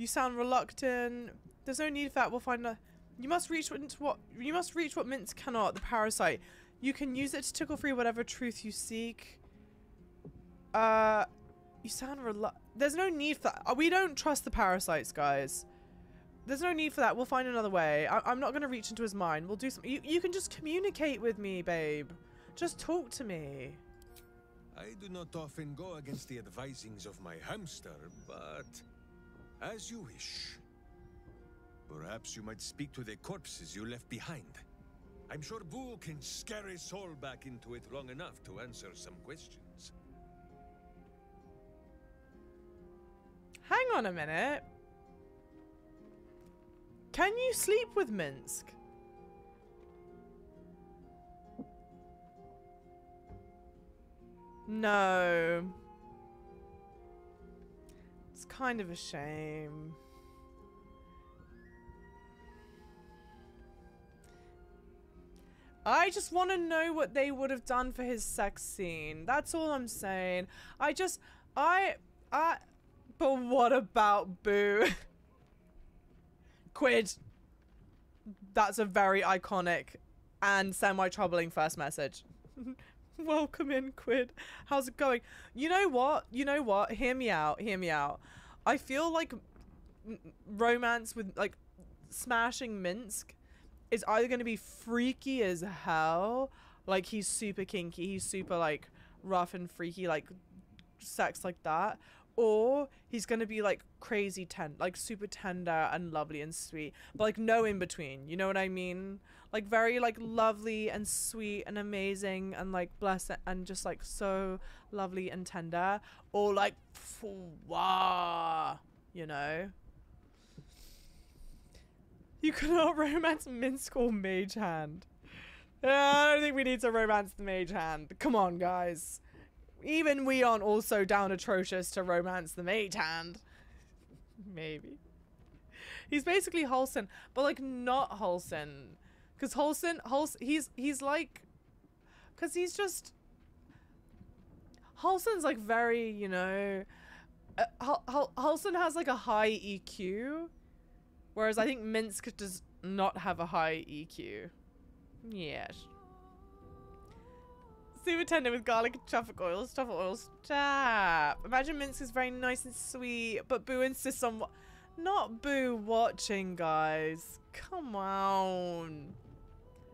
You sound reluctant. There's no need for that. We'll find a... You must reach what, what you must reach what Minsc cannot, the parasite. You can use it to tickle free whatever truth you seek. Uh you sound relu- There's no need for that. Uh, We don't trust the parasites, guys. There's no need for that. We'll find another way. I I'm not going to reach into his mind. We'll do some you you can just communicate with me, babe. Just talk to me. I do not often go against the advisings of my hamster, but as you wish. Perhaps you might speak to the corpses you left behind. I'm sure Boo can scare his soul back into it long enough to answer some questions. Hang on a minute. Can you sleep with Minsc? No. Kind of a shame. I just want to know what they would have done for his sex scene. That's all I'm saying. I just, I, I, but what about Boo? Quid. That's a very iconic and semi-troubling first message. Welcome in, Quid. How's it going? You know what? You know what? Hear me out. Hear me out. I feel like romance with like smashing Minsc is either going to be freaky as hell, like he's super kinky, he's super like rough and freaky, like sex like that, or he's going to be like crazy ten, like super tender and lovely and sweet, but like no in between. You know what I mean? Like very like lovely and sweet and amazing and like blessed and just like so lovely and tender, or like wow, you know. You cannot romance minsc or Mage Hand. I don't think we need to romance the Mage Hand. Come on, guys. Even we aren't also down atrocious to romance the Mage Hand. Maybe. He's basically Halsin, but like not Halsin. Cause Halsin, Halsin, he's he's like, cause he's just. Halsin's like very, you know, uh, Halsin has like a high EQ, Whereas I think Minsc does not have a high EQ. Yes. Super tender with garlic and truffle oils. Truffle oils. Stop. Imagine Minsc is very nice and sweet, but Boo insists on not Boo watching, guys. Come on.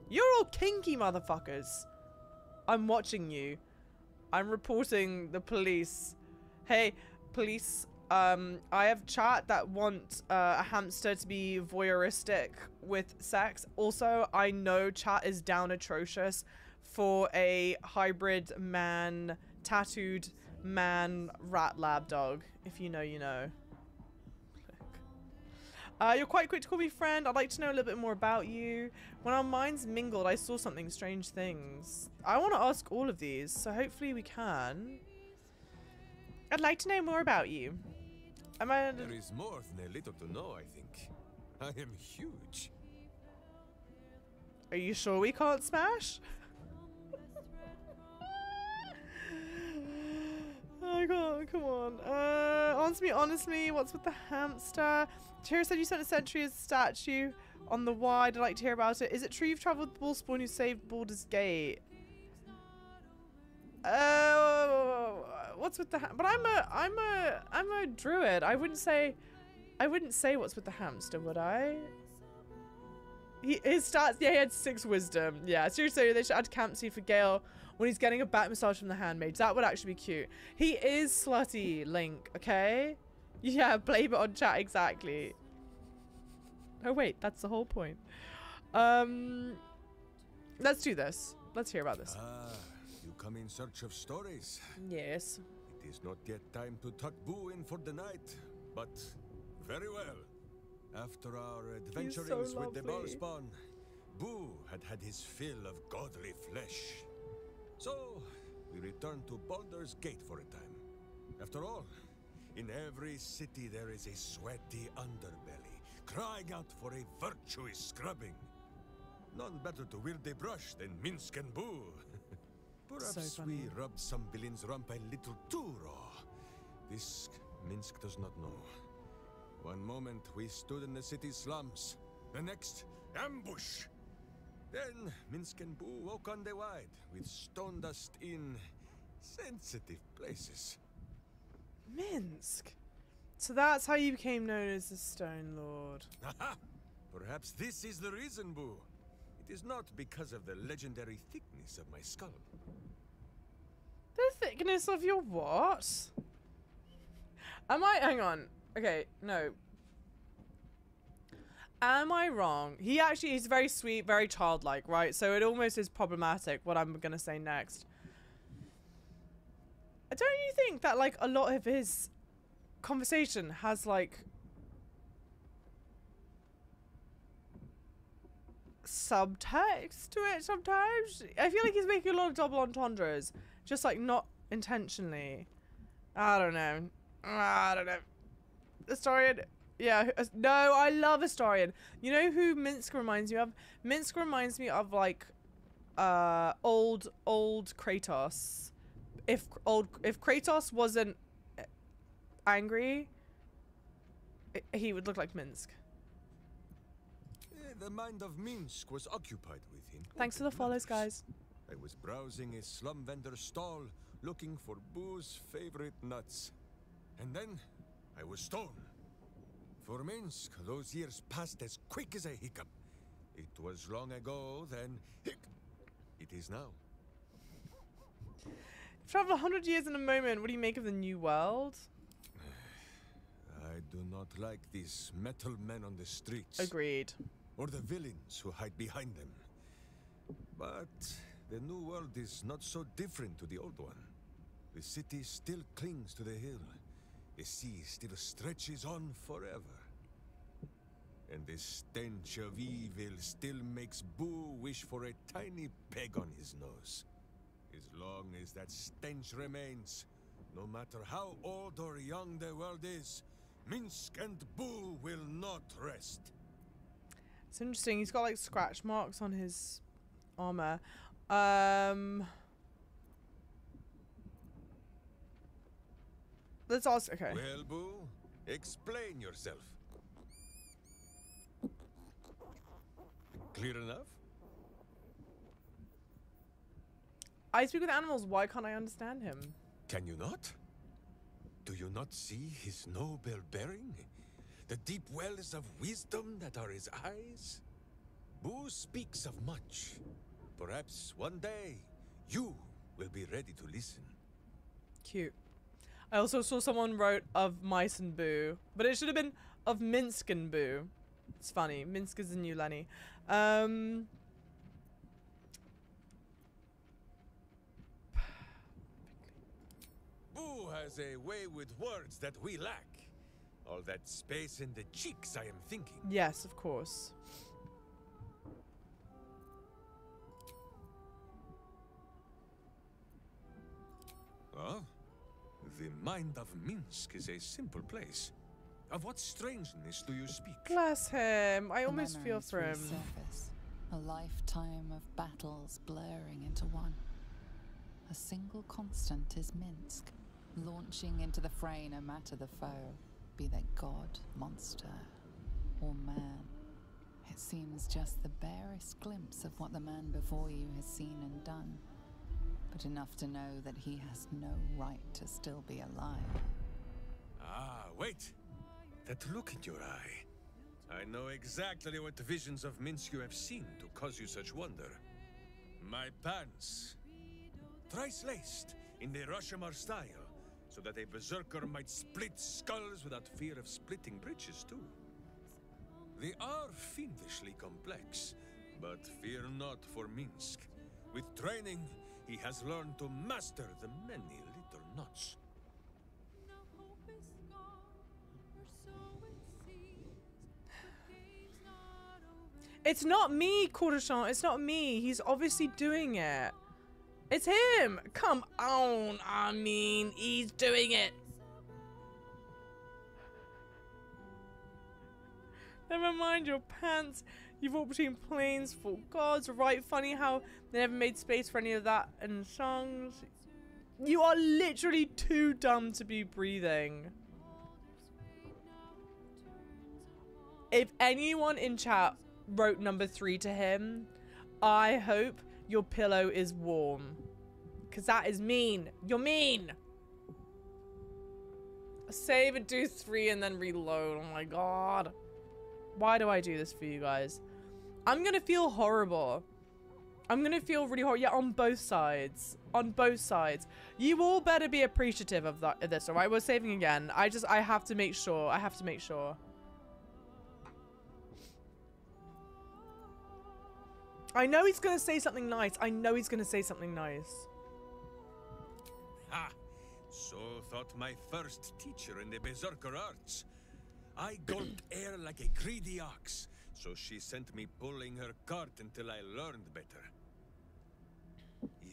You're all kinky motherfuckers. I'm watching you. I'm reporting the police. Hey, police, um, I have chat that want uh, a hamster to be voyeuristic with sex. Also, I know chat is down atrocious for a hybrid man, tattooed man rat lab dog. If you know, you know. Uh, you're quite quick to call me friend. I'd like to know a little bit more about you. When our minds mingled, I saw something strange things. I want to ask all of these, so hopefully we can. I'd like to know more about you. Am I? There is more than a little to know, I think. I am huge. Are you sure we can't smash? I can't, come on. Uh, me honestly, what's with the hamster? Tara said you sent a sentry as a statue on the wide. I'd like to hear about it. Is it true you've travelled with Bhaalspawn who saved Baldur's Gate? Uh, what's with the but I'm a I'm a I'm a druid. I wouldn't say I wouldn't say what's with the hamster, would I? He his stats yeah, he had six wisdom. Yeah, seriously, they should add Campsy for Gale when he's getting a back massage from the handmaids. That would actually be cute. He is slutty, Link, okay? Yeah, blame it on chat exactly. Oh wait, that's the whole point. Um let's do this. Let's hear about this. Ah, you come in search of stories. Yes. It is not yet time to tuck Boo in for the night, but very well. After our adventurings so with the. Bhaalspawn, Boo had had his fill of godly flesh. So, we returned to Baldur's Gate for a time. After all, in every city there is a sweaty underbelly, crying out for a virtuous scrubbing. None better to wield a brush than Minsc and Boo. Perhaps So we rubbed some villain's rump a little too raw. This Minsc does not know. One moment we stood in the city slums, the next, ambush. Then Minsc and Boo woke on the wide with stone dust in sensitive places. Minsc. So that's how you became known as the Stone Lord. Aha! Perhaps this is the reason, Boo. It is not because of the legendary thickness of my skull. The thickness of your what? Am I? Hang on. Okay, no. Am I wrong? He actually is very sweet, very childlike, right? So it almost is problematic what I'm gonna say next. Don't you think that like a lot of his conversation has like subtext to it sometimes? I feel like he's making a lot of double entendres, just like not intentionally. I don't know. I don't know. Historian. Yeah. No, I love Historian. You know who Minsc reminds me of? Minsc reminds me of like, uh, old old Kratos. If old if Kratos wasn't uh, angry, i- he would look like Minsc. Eh, The mind of Minsc was occupied with him. Thanks for the follows, guys. I was browsing a slum vendor stall, looking for Boo's favorite nuts. And then I was stoned. For Minsc, those years passed as quick as a hiccup. It was long ago, then hic, it is now. Travel a 100 years in a moment. What do you make of the new world? I do not like these metal men on the streets. Agreed. Or the villains who hide behind them. But the new world is not so different to the old one. The city still clings to the hill. The sea still stretches on forever. And the stench of evil still makes Boo wish for a tiny peg on his nose. As long as that stench remains, no matter how old or young the world is, Minsc and Boo will not rest. It's interesting. He's got like scratch marks on his armor. Um. Let's ask. Okay. Well, Boo, explain yourself. Clear enough? I speak with animals. Why can't I understand him? Can you not? Do you not see his noble bearing? The deep wells of wisdom that are his eyes? Boo speaks of much. Perhaps one day you will be ready to listen. Cute. I also saw someone wrote of mice and boo, but it should have been of Minsc and boo. It's funny. Minsc is the new Lenny. Um. Boo has a way with words that we lack. All that space in the cheeks, I am thinking. Yes, of course. Well, the mind of Minsc is a simple place. Of what strangeness do you speak? Bless him. I The almost feel for him. resurface, A lifetime of battles blurring into one. A single constant is Minsc, launching into the fray no matter the foe, be they god, monster, or man. It seems just the barest glimpse of what the man before you has seen and done, but enough to know that he has no right to still be alive. Ah, wait! That look in your eye. I know exactly what visions of Minsc you have seen to cause you such wonder. My pants. Thrice laced in the Rashomar style, so that a berserker might split skulls without fear of splitting bridges, too. They are fiendishly complex, but fear not for Minsc. With training, he has learned to master the many little knots. It's not me, Courteshan. It's not me. He's obviously doing it. It's him. Come on. I mean, he's doing it. Never mind your pants. You've walked between planes for gods. Right, funny how they never made space for any of that in songs. You are literally too dumb to be breathing. If anyone in chat wrote number three to him, I hope your pillow is warm. Because that is mean. You're mean. Save and do three and then reload. Oh my god. Why do I do this for you guys? I'm gonna feel horrible. I'm gonna feel really horrible. Yeah, on both sides. On both sides. You all better be appreciative of that of this, alright? We're saving again. I just I have to make sure. I have to make sure. I know he's gonna say something nice. I know he's gonna say something nice. Ha! So thought my first teacher in the Berserker arts. I gulped air like a greedy ox, so she sent me pulling her cart until I learned better.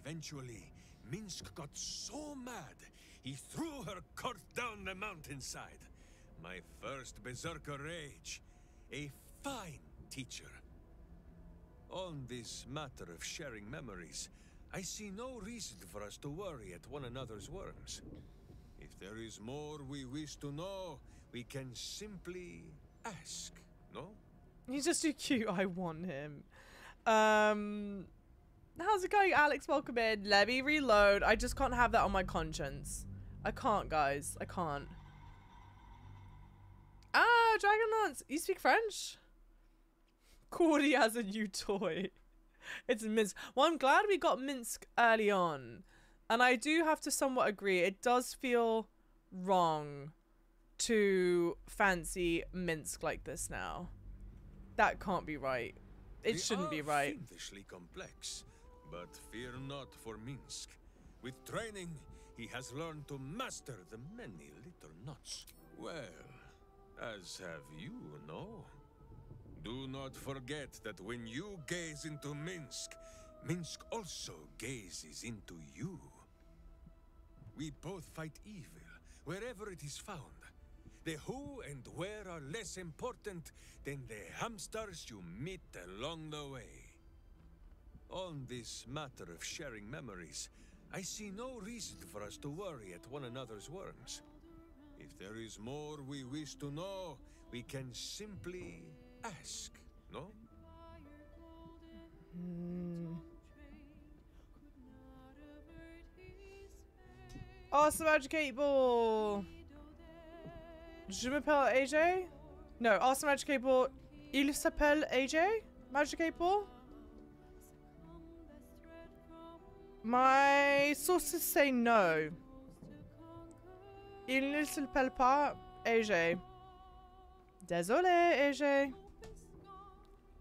Eventually, Minsc got so mad, he threw her cart down the mountainside. My first berserker rage. A fine teacher. On this matter of sharing memories, I see no reason for us to worry at one another's worms. If there is more we wish to know, we can simply ask, no? He's just too cute. I want him. Um, how's it going, Alex? Welcome in. Let me reload. I just can't have that on my conscience. I can't, guys. I can't. Ah, Dragonlance. You speak French? Cordy has a new toy. It's Minsc. Well, I'm glad we got Minsc early on. And I do have to somewhat agree. It does feel wrong to fancy Minsc like this now. That can't be right. It They shouldn't be right. fiendishly complex, but fear not for Minsc. With training, he has learned to master the many little knots. Well, as have you, no? Do not forget that when you gaze into Minsc, Minsc also gazes into you. We both fight evil, wherever it is found. The who and where are less important than the hamsters you meet along the way. On this matter of sharing memories, I see no reason for us to worry at one another's worms. If there is more we wish to know, we can simply ask, no? Hmm. Awesome Educate Ball. Je m'appelle AJ. No, Awesome Educate Ball. Il s'appelle AJ. Magic Ball. My sources say no. Il ne s'appelle pas AJ. Désolé, AJ.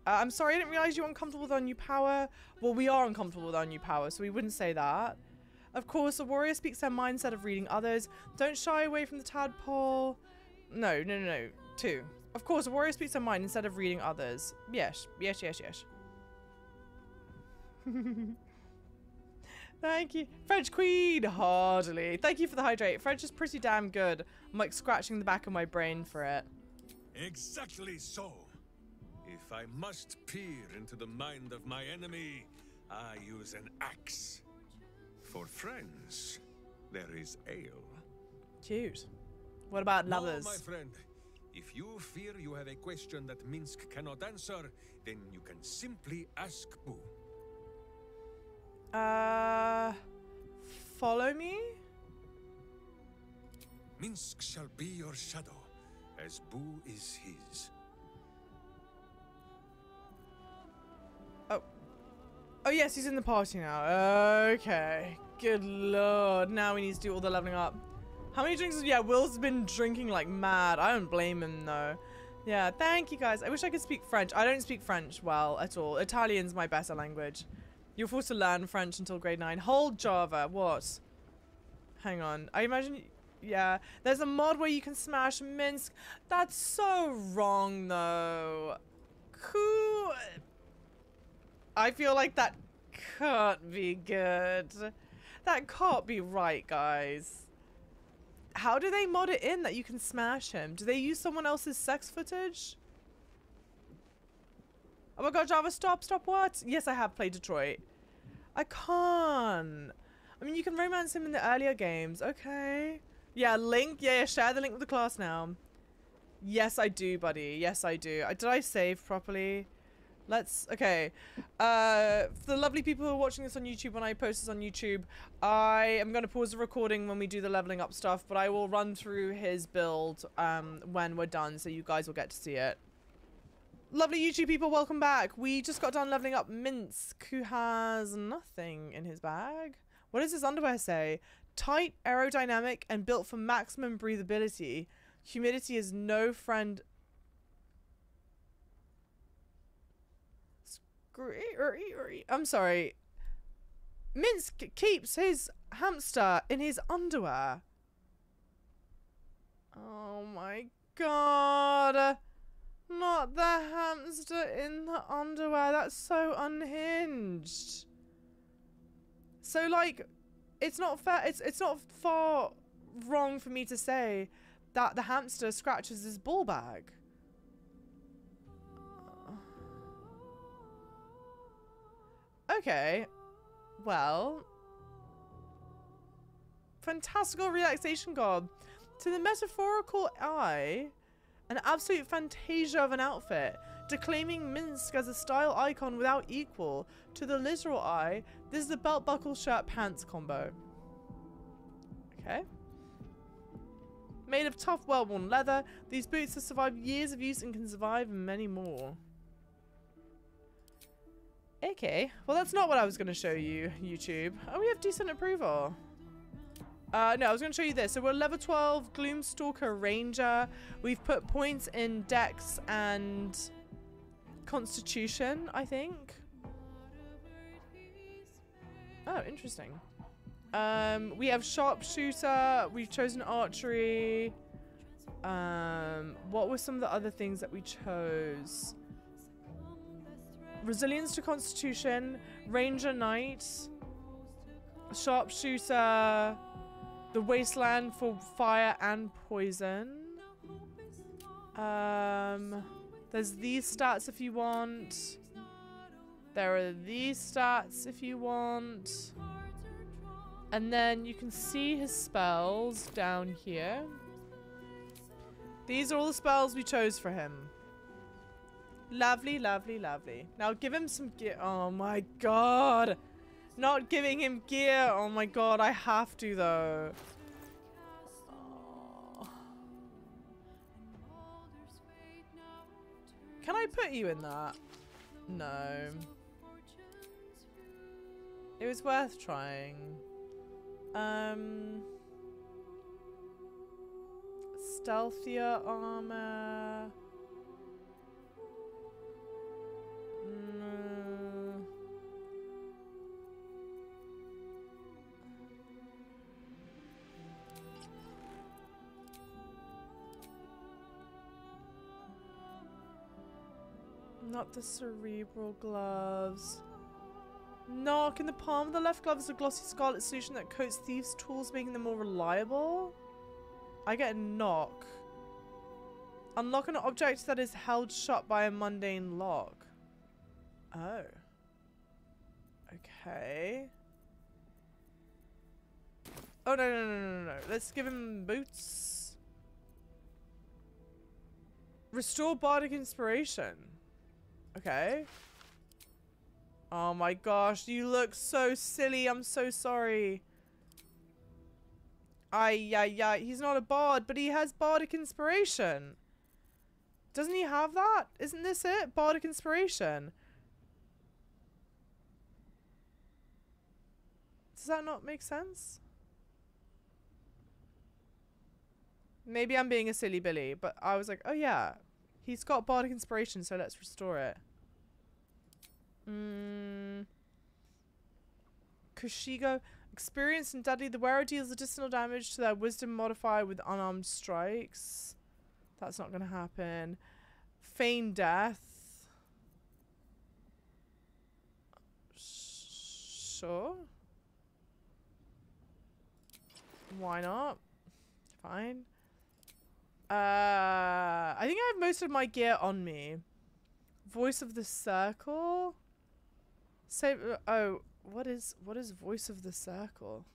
Uh, I'm sorry, I didn't realize you were uncomfortable with our new power. Well, we are uncomfortable with our new power, so we wouldn't say that. Of course, a warrior speaks their mind instead of reading others. Don't shy away from the tadpole. No, no, no, no. Two. Of course, a warrior speaks their mind instead of reading others. Yes, yes, yes, yes. Thank you. French Queen, hardly. Thank you for the hydrate. French is pretty damn good. I'm like scratching the back of my brain for it. Exactly so. If I must peer into the mind of my enemy, I use an axe. For friends, there is ale. Cute. What about No, lovers? my friend. If you fear you have a question that Minsc cannot answer, then you can simply ask Boo. Uh, follow me? Minsc shall be your shadow, as Boo is his. Oh yes, he's in the party now. Okay. Good lord. Now we need to do all the leveling up. How many drinks? Yeah, Will's been drinking like mad. I don't blame him though. Yeah, thank you guys. I wish I could speak French. I don't speak French well at all. Italian's my better language. You're forced to learn French until grade 9. Hold Java. What? Hang on. I imagine... Yeah. There's a mod where you can smash Minsc. That's so wrong though. Who... I feel like that can't be good. That can't be right, guys. How do they mod it in that you can smash him? Do they use someone else's sex footage? Oh my god, Java, stop, stop, what? Yes, I have played Detroit. I can't. I mean, you can romance him in the earlier games. Okay. Yeah, link. Yeah, yeah, share the link with the class now. Yes, I do, buddy. Yes, I do. Uh, did I save properly? Let's, okay. Uh, for the lovely people who are watching this on YouTube, when I post this on YouTube, I am going to pause the recording when we do the leveling up stuff, but I will run through his build um, when we're done, so you guys will get to see it. Lovely YouTube people, welcome back. We just got done leveling up Minsc, who has nothing in his bag. What does his underwear say? Tight, aerodynamic, and built for maximum breathability. Humidity is no friend I'm sorry. Minsc keeps his hamster in his underwear. Oh my god. Not the hamster in the underwear. That's so unhinged. So, like, it's not fair. It's it's not far wrong for me to say that the hamster scratches his ball bag. Okay. Well. Fantastical relaxation gob. To the metaphorical eye, an absolute fantasia of an outfit, declaiming Minsc as a style icon without equal. To the literal eye, this is a belt buckle shirt pants combo. Okay. Made of tough, well-worn leather, these boots have survived years of use and can survive many more. Okay, well that's not what I was going to show you, YouTube. Oh, we have decent approval. Uh, no, I was going to show you this. So we're level 12 Gloomstalker Ranger. We've put points in Dex and Constitution, I think. Oh, interesting. Um, we have Sharpshooter. We've chosen Archery. Um, what were some of the other things that we chose? Resilience to Constitution, Ranger Knight, Sharpshooter, the Wasteland for fire and poison. Um, there's these stats if you want. There are these stats if you want. And then you can see his spells down here. These are all the spells we chose for him. Lovely, lovely, lovely. Now give him some gear. Oh my god. Not giving him gear. Oh my god, I have to though. Can I put you in that? No. It was worth trying. Um, stealthier armor. Mm. Not the cerebral gloves. Knock in the palm of the left glove is a glossy scarlet solution that coats thieves' tools, making them more reliable. I get a knock. Unlock an object that is held shut by a mundane lock. Oh. Okay. Oh, no, no, no, no, no. Let's give him boots. Restore bardic inspiration. Okay. Oh my gosh, you look so silly. I'm so sorry. Ay, yeah, yeah. He's not a bard, but he has bardic inspiration. Doesn't he have that? Isn't this it? Bardic inspiration. Does that not make sense? Maybe I'm being a silly Billy, but I was like, oh yeah, he's got bardic inspiration, so let's restore it. Mm. Kushigo. Experienced and deadly, the wearer deals additional damage to their wisdom modifier with unarmed strikes. That's not going to happen. Feign death. Sure. Why not? Fine. Uh, I think I have most of my gear on me. Voice of the Circle. Say, uh, oh, what is what is Voice of the Circle?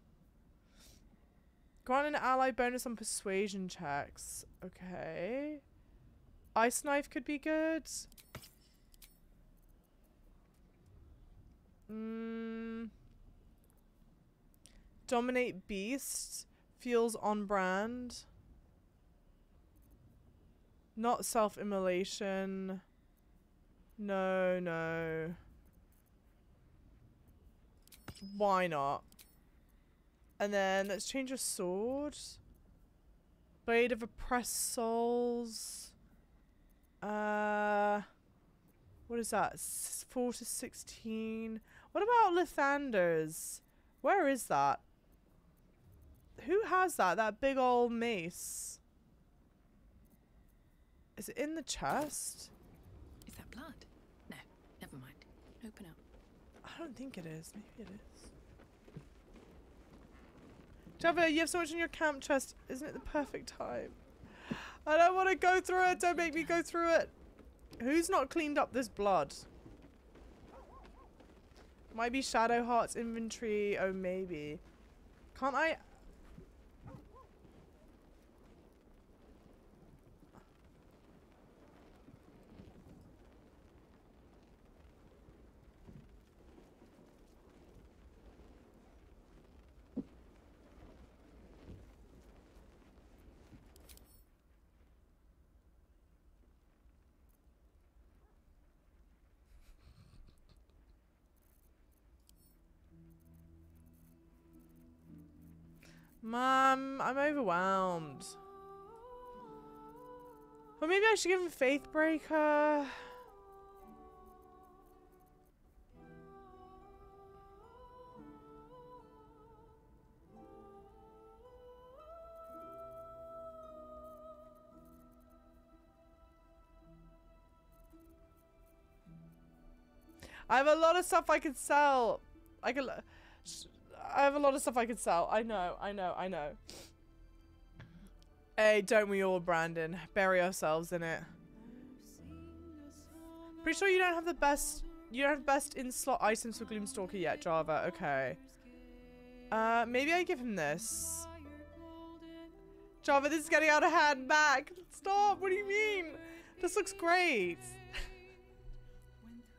Grant an ally bonus on persuasion checks. Okay. Ice knife could be good. Mm. Dominate beast feels on brand. Not self-immolation. No, no. Why not? And then let's change a sword. Blade of Oppressed Souls. Uh, what is that? S 4 to 16. What about Lathander's? Where is that? Who has that? That big old mace. Is it in the chest? Is that blood? No, never mind. Open up. I don't think it is. Maybe it is. Java, you have so much in your camp chest. Isn't it the perfect time? I don't want to go through it. Don't make me go through it. Who's not cleaned up this blood? Might be Shadowheart's inventory. Oh, maybe. Can't I? Mom, I'm overwhelmed. Or maybe I should give him Faithbreaker. I have a lot of stuff I could sell. I could. I have a lot of stuff I could sell. I know, I know, I know. Hey, don't we all, Brandon? Bury ourselves in it. Pretty sure you don't have the best... You don't have best in-slot items for Gloomstalker yet, Java. Okay. Uh, maybe I give him this. Java, this is getting out of hand. Back. Stop. What do you mean? This looks great.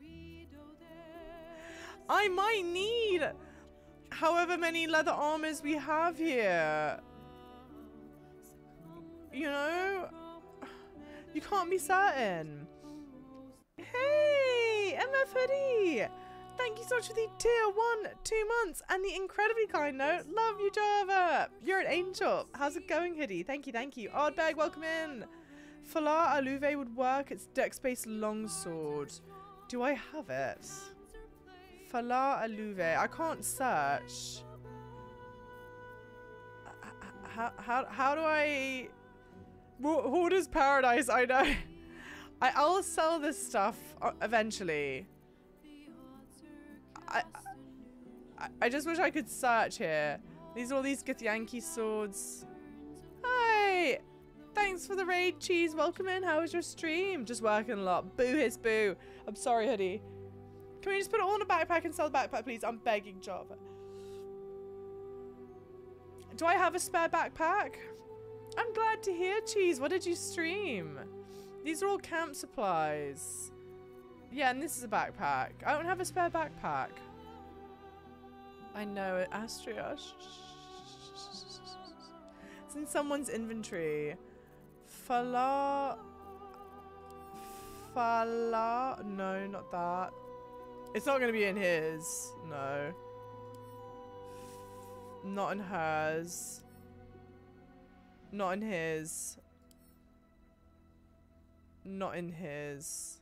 I might need however many leather armors we have here. You know? You can't be certain. Hey, MF Hoodie! Thank you so much for the tier one, two months, and the incredibly kind note. Love you, Java. You're an angel. How's it going, Hoodie? Thank you, thank you. Oddbag, welcome in. Phalar Aluve would work. It's Dex-based longsword. Do I have it? Phalar Aluve. I can't search. How, how, how do I... Hoarder's Paradise, I know. I, I'll sell this stuff uh, eventually. I, I, I just wish I could search here. These are all these Githyanki swords. Hi! Thanks for the raid, Cheese. Welcome in. How was your stream? Just working a lot. Boo his boo. I'm sorry, Hoodie. Can we just put it all in a backpack and sell the backpack, please? I'm begging Java. Do I have a spare backpack? I'm glad to hear, Cheese. What did you stream? These are all camp supplies. Yeah, and this is a backpack. I don't have a spare backpack. I know it. Astria. It's in someone's inventory. Fala... Fala... No, not that. It's not going to be in his. No. Not in hers. Not in his. Not in his.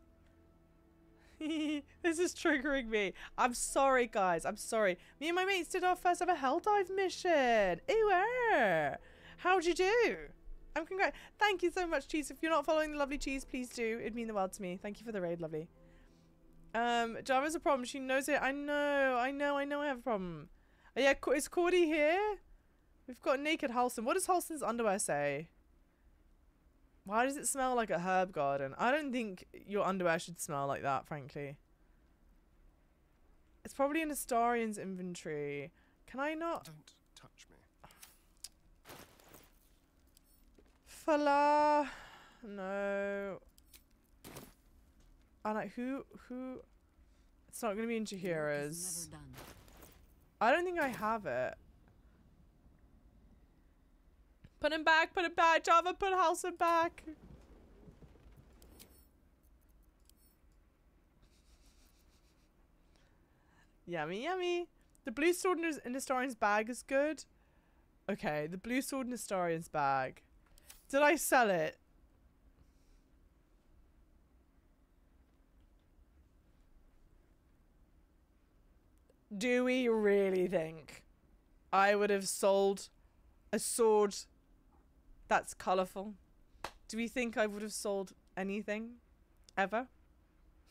this is triggering me. I'm sorry, guys. I'm sorry. Me and my mates did our first ever hell dive mission. Ew, er. How'd you do? I'm congrats. Thank you so much, Cheese. If you're not following the lovely Cheese, please do. It'd mean the world to me. Thank you for the raid, lovely. Um, Java's a problem. She knows it. I know. I know. I know I have a problem. Oh, yeah, is Cordy here? We've got naked Halsin. What does Halsin's underwear say? Why does it smell like a herb garden? I don't think your underwear should smell like that, frankly. It's probably an Astarion's inventory. Can I not? Don't touch me. Fala. No. I like who who it's not gonna be in Jaheira's. I don't think I have it. Put him back, put him back, Java, put Halsin back. Yummy, yummy. The blue sword in Astarion's bag is good. Okay, the blue sword in Astarion's bag. Did I sell it? Do we really think I would have sold a sword that's colourful? Do we think I would have sold anything? Ever?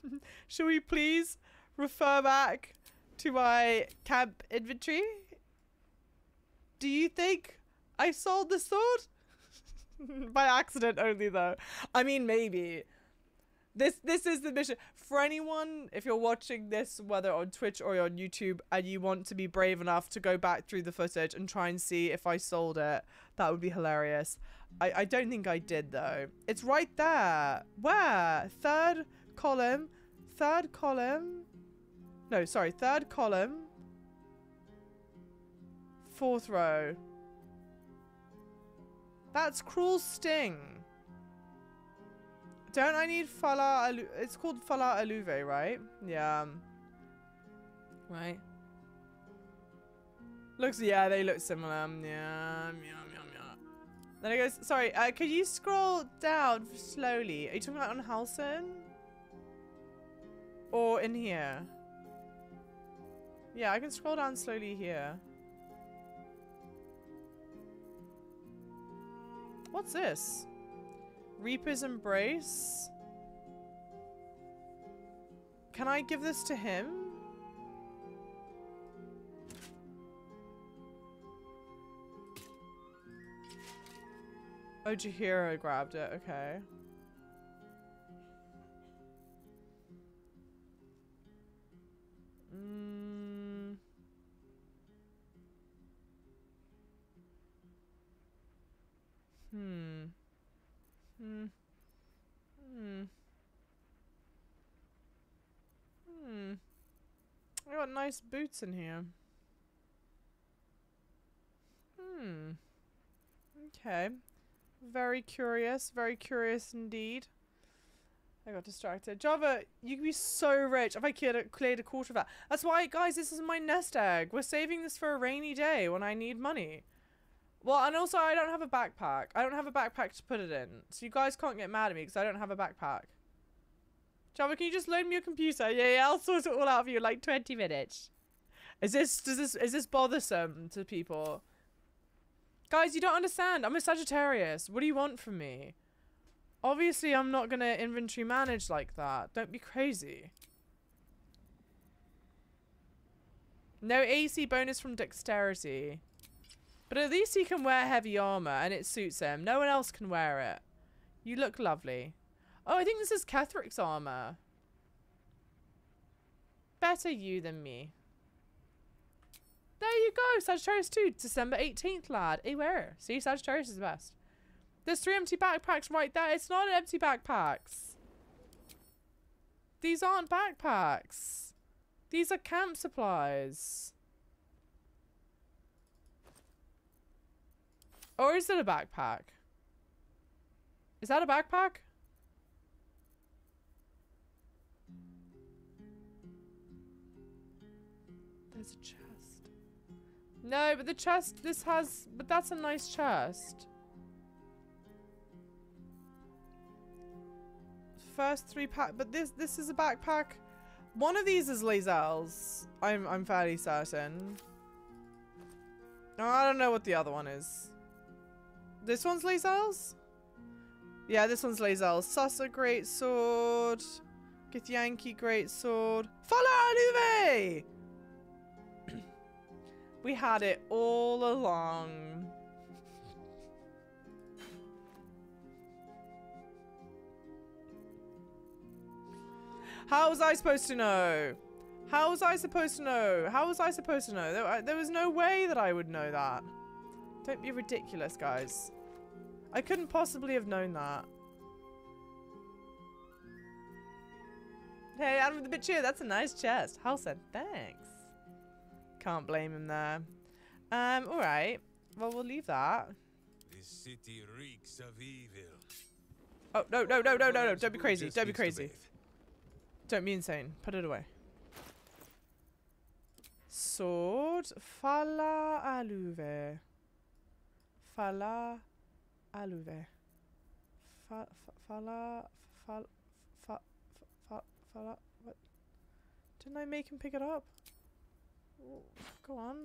Shall we please refer back to my camp inventory? Do you think I sold the sword? By accident only though. I mean maybe. This this is the mission. For anyone, if you're watching this, whether on Twitch or on YouTube, and you want to be brave enough to go back through the footage and try and see if I sold it, that would be hilarious. I, I don't think I did though. It's right there. Where? Third column. Third column. No, sorry. Third column. Fourth row. That's Cruel Sting. Don't I need Fala Alu It's called Phalar Aluve, right? Yeah. Right. Looks, yeah, they look similar. Yeah, yeah, yeah, yeah. Then it goes, sorry, uh, could you scroll down slowly? Are you talking about on Halsin? Or in here? Yeah, I can scroll down slowly here. What's this? Reaper's Embrace? Can I give this to him? Oh, Jaheira grabbed it. Okay. Mm. Hmm. Hmm. Hmm. Hmm. I got nice boots in here. Hmm. Okay. Very curious. Very curious indeed. I got distracted. Java, you could be so rich if I cleared a, cleared a quarter of that. That's why, guys, this is my nest egg. We're saving this for a rainy day when I need money. Well, and also I don't have a backpack. I don't have a backpack to put it in. So you guys can't get mad at me because I don't have a backpack. Java, can you just loan me your computer? Yeah, yeah, I'll sort it all out for you in like 20 minutes. Is this, does this, is this bothersome to people? Guys, you don't understand. I'm a Sagittarius. What do you want from me? Obviously, I'm not going to inventory manage like that. Don't be crazy. No AC bonus from dexterity. But at least he can wear heavy armor and it suits him. No one else can wear it. You look lovely. Oh, I think this is Ketheric's armor. Better you than me. There you go, Sagittarius 2, December 18th, lad. Hey, where? See, Sagittarius is the best. There's three empty backpacks right there. It's not empty backpacks. These aren't backpacks. These are camp supplies. Or is it a backpack? Is that a backpack? There's a chest. No, but the chest, this has, but that's a nice chest. First three pack, but this, this is a backpack. One of these is Lae'zel's. I'm, I'm fairly certain. No, I don't know what the other one is. This one's Lae'zel's? Yeah, this one's Lae'zel's. Sasa great sword. Githyanki great sword. Phalar Aluve! we had it all along. How was I supposed to know? How was I supposed to know? How was I supposed to know? There, there was no way that I would know that. Don't be ridiculous, guys. I couldn't possibly have known that. Hey, Adam the Bitch here. That's a nice chest. Halsin, thanks. Can't blame him there. Um, alright. Well, we'll leave that. This city reeks of evil. Oh, no, no, no, no, no, no. Don't be crazy. Don't be crazy. Don't be insane. Put it away. Sword. Fala aluve. Fala aluve. Fa, fa, fala. Fal, fa, fa, fala. What? Didn't I make him pick it up? Go on.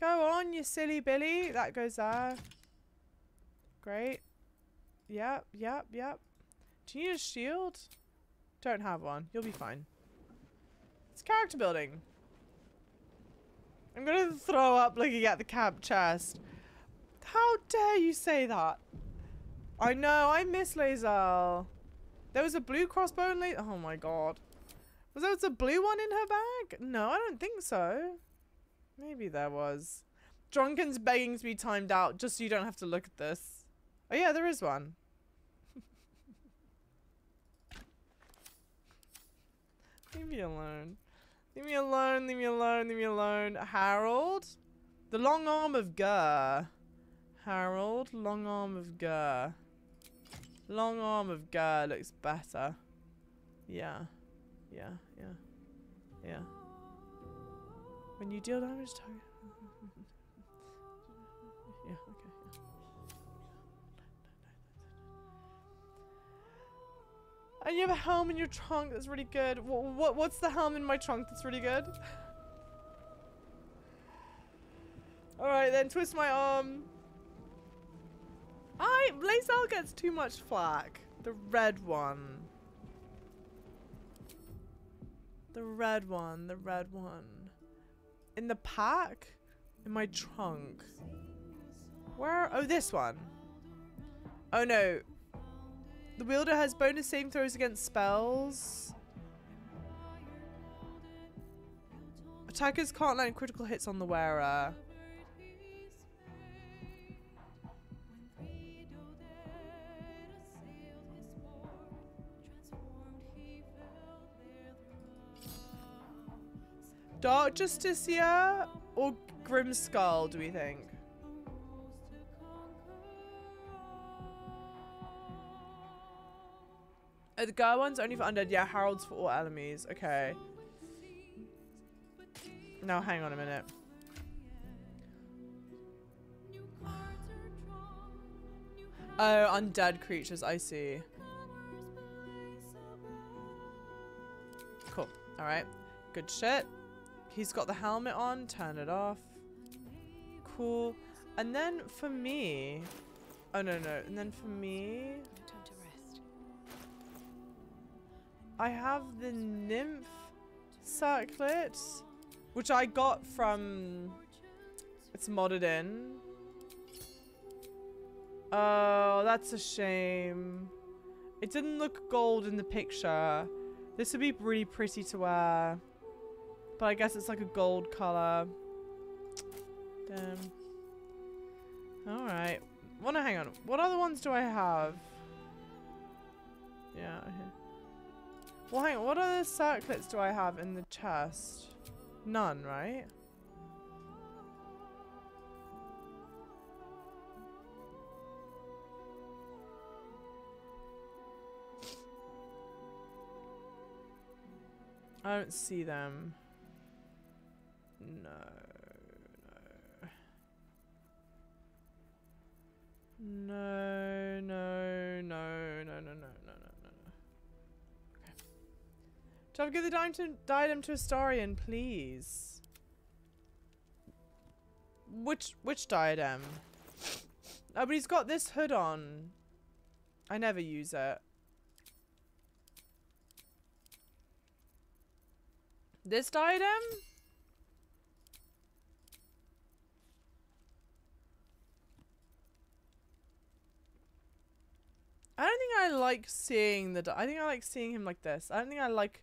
Go on, you silly Billy. That goes there. Great. Yep, yep, yep. Do you need a shield? Don't have one. You'll be fine. It's character building. I'm gonna throw up looking at the camp chest. How dare you say that? I know, I miss Lae'zel. There was a blue crossbow in La- Oh my god. Was there a blue one in her bag? No, I don't think so. Maybe there was. Drunken's begging to be timed out just so you don't have to look at this. Oh yeah, there is one. leave me alone. Leave me alone, leave me alone, leave me alone. Harold? The long arm of Gur. Harold, long arm of Gur. Long arm of Gur looks better. Yeah. Yeah, yeah. Yeah. When you deal damage to Yeah, okay. And you have a helm in your trunk that's really good. What, what what's the helm in my trunk that's really good? Alright then, twist my arm. I Lae'zel gets too much flack. The red one. The red one, the red one. In the pack? In my trunk. Where? Oh, this one. Oh no. The wielder has bonus saving throws against spells. Attackers can't land critical hits on the wearer. Dark Justiciar or Grim Skull, do we think? Oh, the guy one's only for undead. Yeah, Harold's for all enemies. Okay. Now, hang on a minute. Oh, undead creatures. I see. Cool. All right. Good shit. He's got the helmet on. Turn it off. Cool. And then for me... Oh, no, no. And then for me... I have the Nymph Circlet, which I got from... It's modded in. Oh, that's a shame. It didn't look gold in the picture. This would be really pretty to wear. But I guess it's like a gold color. Damn. Alright. Wanna hang on. What other ones do I have? Yeah, okay. Well, hang on. What other circlets do I have in the chest? None, right? I don't see them. No, no. No, no, no, no, no, no, no, no, no. Okay. Shall I give the diadem to, diadem to Astarion, please? Which, which diadem? Oh, but he's got this hood on. I never use it. This diadem? I don't think I like seeing the. I think I like seeing him like this. I don't think I like.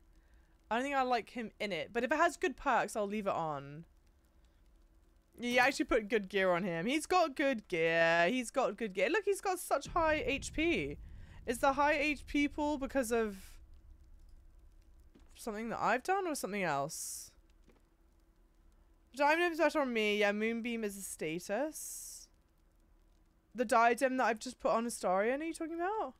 I don't think I like him in it. But if it has good perks, I'll leave it on. You hmm. actually put good gear on him. He's got good gear. He's got good gear. Look, he's got such high HP. Is the high HP pool because of something that I've done or something else? Diamond is better on me. Yeah, Moonbeam is a status. The diadem that I've just put on Astarion, are you talking about?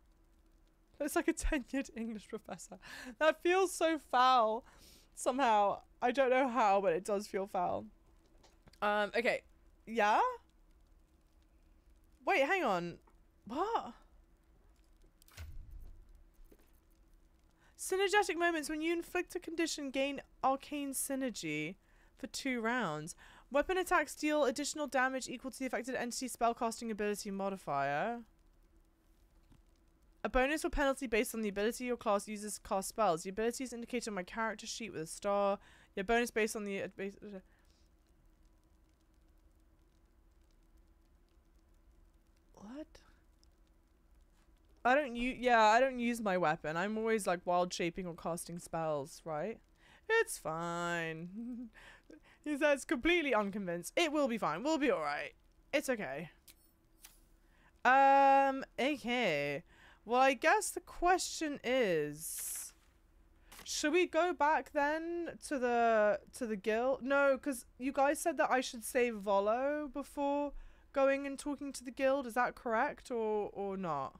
Looks like a tenured English professor. That feels so foul. Somehow. I don't know how, but it does feel foul. Um, okay. Yeah? Wait, hang on. What? Synergetic moments. When you inflict a condition, gain arcane synergy for two rounds. Weapon attacks deal additional damage equal to the affected entity's spellcasting ability modifier. A bonus or penalty based on the ability your class uses to cast spells. The ability is indicated on my character sheet with a star. Your bonus based on the... Uh, what? I don't use... Yeah, I don't use my weapon. I'm always like wild shaping or casting spells, right? It's fine. he says completely unconvinced. It will be fine. We'll be alright. It's okay. Um, okay. Well, I guess the question is should we go back then to the to the guild? No, because you guys said that I should save Volo before going and talking to the guild. Is that correct or or not?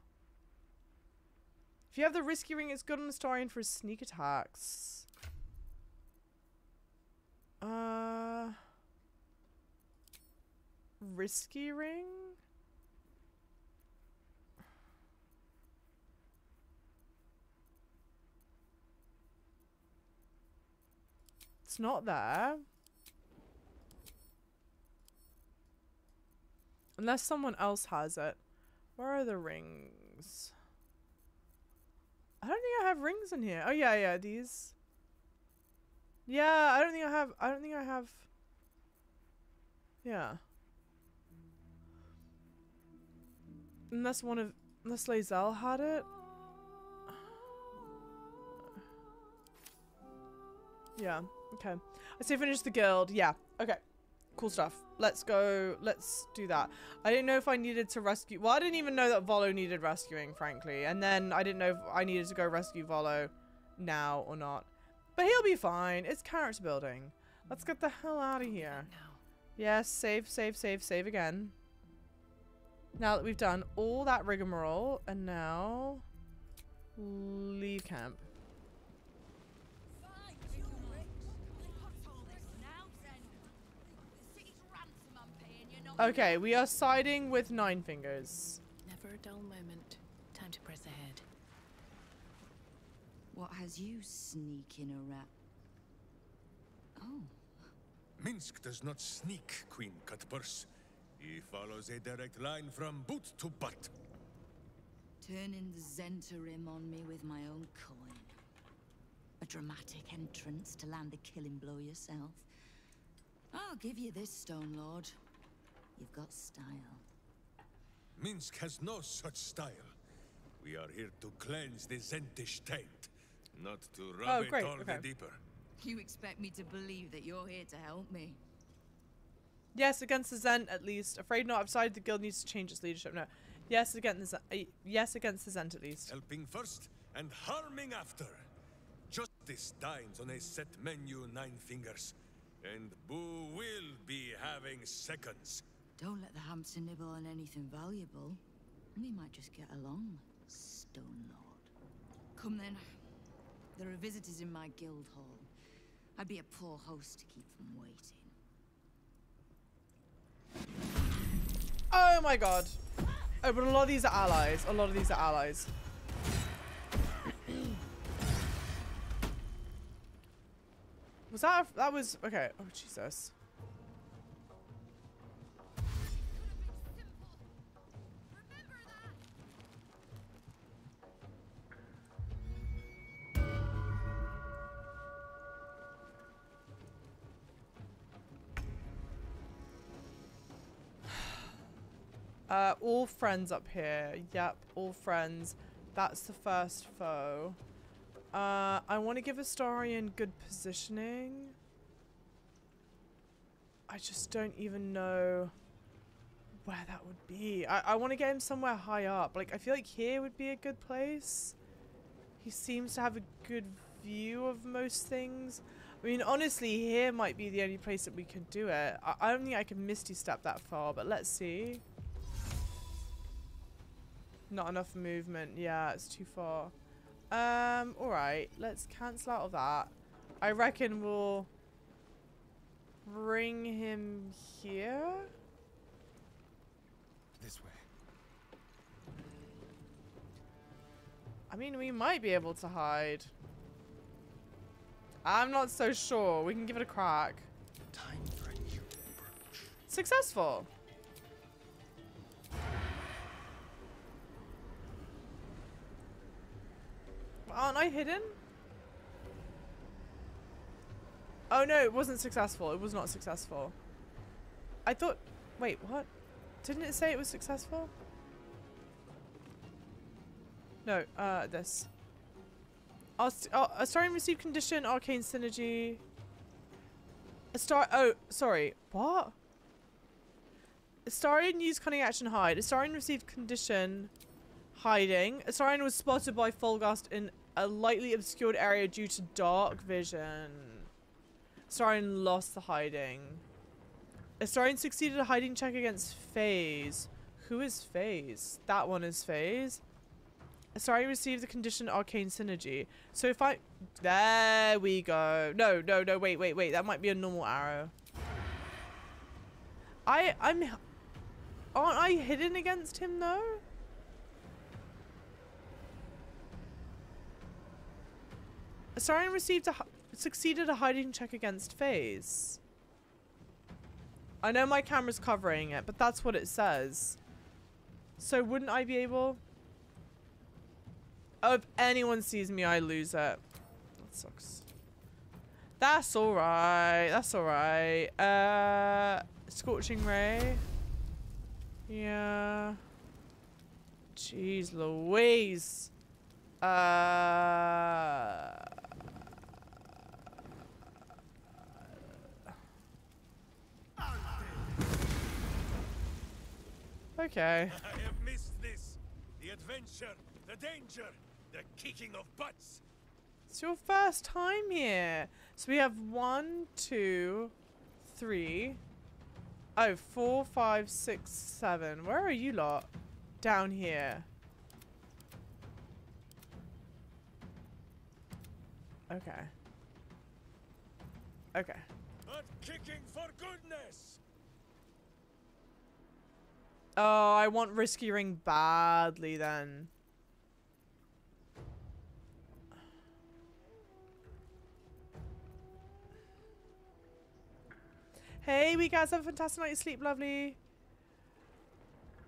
If you have the risky ring, it's good on Astarion for sneak attacks. Uh, risky ring. It's not there. Unless someone else has it. Where are the rings? I don't think I have rings in here. Oh yeah, yeah, these. Yeah, I don't think I have I don't think I have Yeah. Unless one of unless Lae'zel had it. Yeah, okay. I say finish the guild. Yeah. Okay. Cool stuff. Let's go. Let's do that. I didn't know if I needed to rescue. Well, I didn't even know that Volo needed rescuing, frankly. And then I didn't know if I needed to go rescue Volo now or not. But he'll be fine. It's character building. Let's get the hell out of oh, here. Yes, save, save, save, save again. Now that we've done all that rigmarole, and now leave camp. Okay, we are siding with Nine Fingers. Never a dull moment. Time to press ahead. What has you sneaking around? Oh. Minsc does not sneak, Queen Cutpurse. He follows a direct line from boot to butt. Turning the Zhentarim on me with my own coin. A dramatic entrance to land the killing blow yourself. I'll give you this, Stone Lord. You've got style. Minsc has no such style. We are here to cleanse the Zhentish taint, not to rub Oh, great, it all okay. the deeper. You expect me to believe that you're here to help me? Yes, against the Zhent at least. Afraid not. Outside the guild needs to change its leadership. No. Yes, against the Zhent. Uh, yes, against the Zhent at least. Helping first and harming after. Justice dines on a set menu, Nine Fingers. And Boo will be having seconds. Don't let the hamster nibble on anything valuable. We might just get along, Stone Lord. Come then. There are visitors in my guild hall. I'd be a poor host to keep them waiting. Oh my god. Oh, but a lot of these are allies. A lot of these are allies. was that a, that was okay. Oh Jesus. Uh, all friends up here. Yep, all friends. That's the first foe. Uh, I want to give Astarion good positioning. I just don't even know where that would be. I, I want to get him somewhere high up. Like, I feel like here would be a good place. He seems to have a good view of most things. I mean, honestly, here might be the only place that we could do it. I, I don't think I can Misty Step that far, but let's see. Not enough movement. Yeah, it's too far. Um, alright. Let's cancel out of that. I reckon we'll bring him here. This way. I mean, we might be able to hide. I'm not so sure. We can give it a crack. Time for a new approach. Successful. Aren't I hidden? Oh no, it wasn't successful. It was not successful. I thought... Wait, what? Didn't it say it was successful? No, uh, this. Uh, a starting receive condition, arcane synergy. A star. Oh, sorry. What? Astarion used cunning action hide. Astarion received condition hiding. Astarion was spotted by Folgast in a lightly obscured area due to dark vision. Astarion lost the hiding. Uh, Astarion succeeded a hiding check against Phase. Who is Phase? That one is Phase. Astarion received the condition arcane synergy. So if I... There we go. No, no, no, wait, wait, wait. That might be a normal arrow. I... I'm... Aren't I hidden against him though? Astarion received a succeeded a hiding check against Phase. I know my camera's covering it, but that's what it says. So wouldn't I be able? Oh, if anyone sees me, I lose it. That sucks. That's alright. That's alright. Uh, Scorching Ray. Yeah. Jeez Louise. Uh... Okay. I have missed this. The adventure, the danger, the kicking of butts. It's your first time here. So we have one, two, three. Oh, four, five, six, seven. Where are you lot? Down here. Okay. Okay. Not kicking for goodness. Oh, I want Risky Ring badly then. Hey, we guys have a fantastic night's sleep, lovely.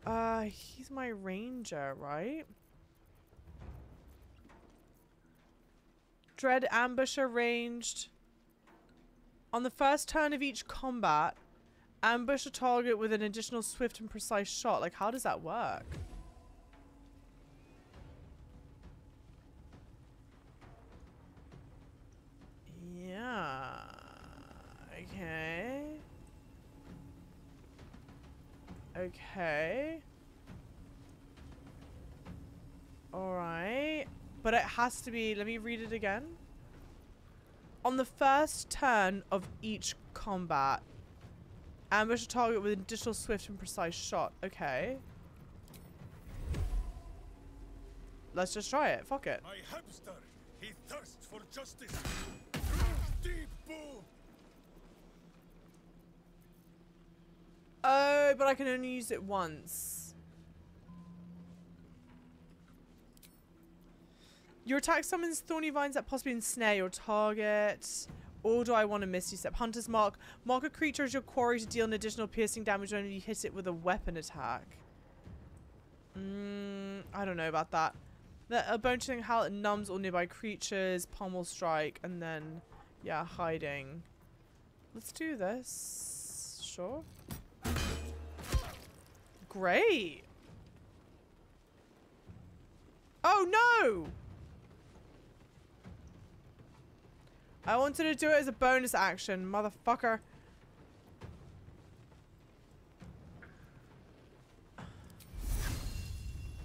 Uh, he's my ranger, right? Dread ambush arranged. On the first turn of each combat, ambush a target with an additional swift and precise shot. Like, how does that work? Yeah. Okay. Okay. Alright. But it has to be... Let me read it again. On the first turn of each combat, ambush a target with an additional swift and precise shot. Okay. Let's just try it. Fuck it. My hamster, he thirsts for justice. Deep. Oh, but I can only use it once. Your attack summons thorny vines that possibly ensnare your target. Or do I want a Misty Step? Hunter's Mark. Mark a creature as your quarry to deal an additional piercing damage when you hit it with a weapon attack. Mm, I don't know about that. The, a bone chilling howl numbs all nearby creatures. Pommel strike. And then, yeah, hiding. Let's do this. Sure. Great. Oh no! I wanted to do it as a bonus action, motherfucker.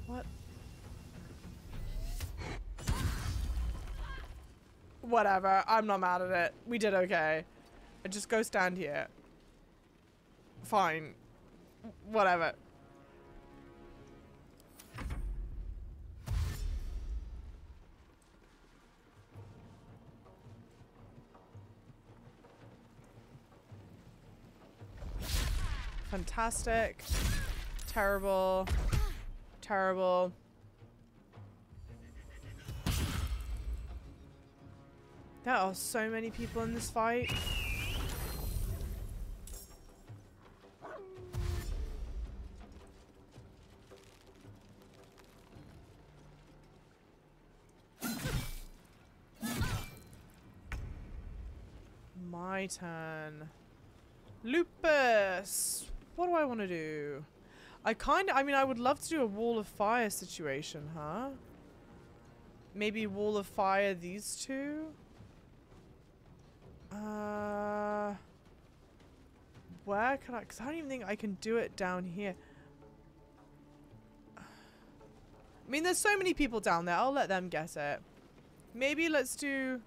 What? Whatever, I'm not mad at it. We did okay. I just go stand here. Fine. Whatever. Fantastic. Terrible. Terrible. There are so many people in this fight. My turn. Lupus! What do I want to do? I kind of, I mean, I would love to do a wall of fire situation, huh? maybe wall of fire these two. Uh, where can I? Because I don't even think I can do it down here. I mean, there's so many people down there. I'll let them guess it. Maybe let's do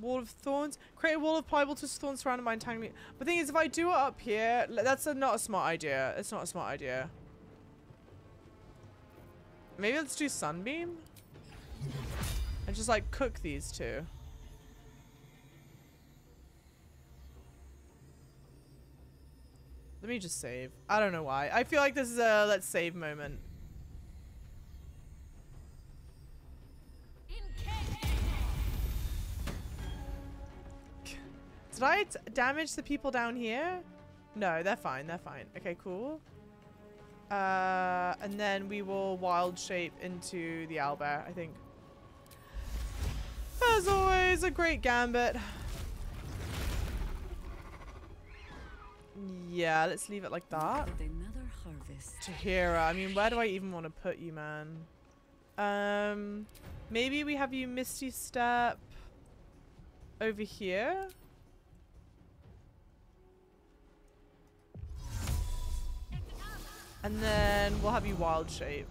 wall of thorns. Create a wall of twisted thorns surrounded by entangling. But the thing is, if I do it up here, that's a, not a smart idea. It's not a smart idea. Maybe let's do sunbeam and just like cook these two. Let me just save. I don't know why. I feel like this is a let's save moment. Did I damage the people down here? No, they're fine. They're fine. Okay, cool. Uh, and then we will wild shape into the owlbear, I think. As always, a great gambit. Yeah, let's leave it like that. With another harvest. Jaheira, I mean, where do I even want to put you, man? Um, maybe we have you Misty Step over here. And then we'll have you Wild Shape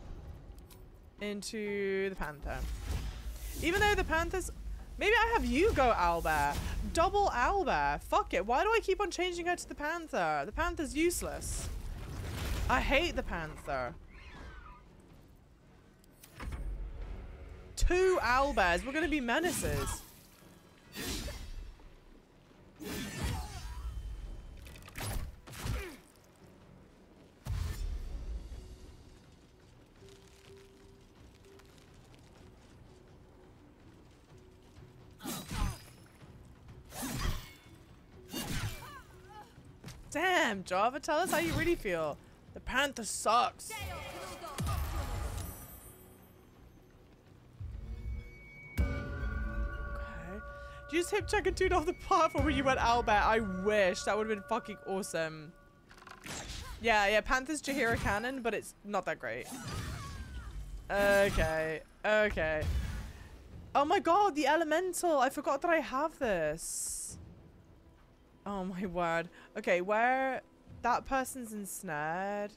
into the Panther. Even though the Panther's... Maybe I have you go Owlbear. Double Owlbear. Fuck it. Why do I keep on changing her to the Panther? The Panther's useless. I hate the Panther. Two Owlbears. We're going to be menaces. Damn, Java, tell us how you really feel. The Panther sucks. Okay. You just hip check and tune off the platform when you went Owlbear? I wish. That would have been fucking awesome. Yeah, yeah, Panther's Jaheira cannon, but it's not that great. Okay, okay. Oh my god, the elemental! I forgot that I have this. Oh my word. Okay, where that person's ensnared.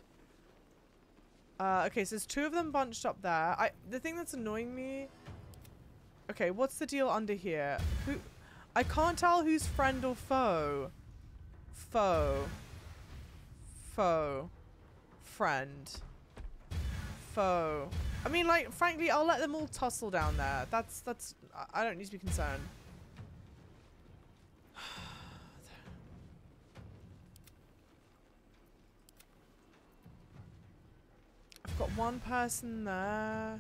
Uh, okay, so there's two of them bunched up there. I the thing that's annoying me. Okay, what's the deal under here? Who? I can't tell who's friend or foe. Foe. Foe. Friend. Foe. I mean, like, frankly, I'll let them all tussle down there. That's that's. I- I don't need to be concerned. Got one person there.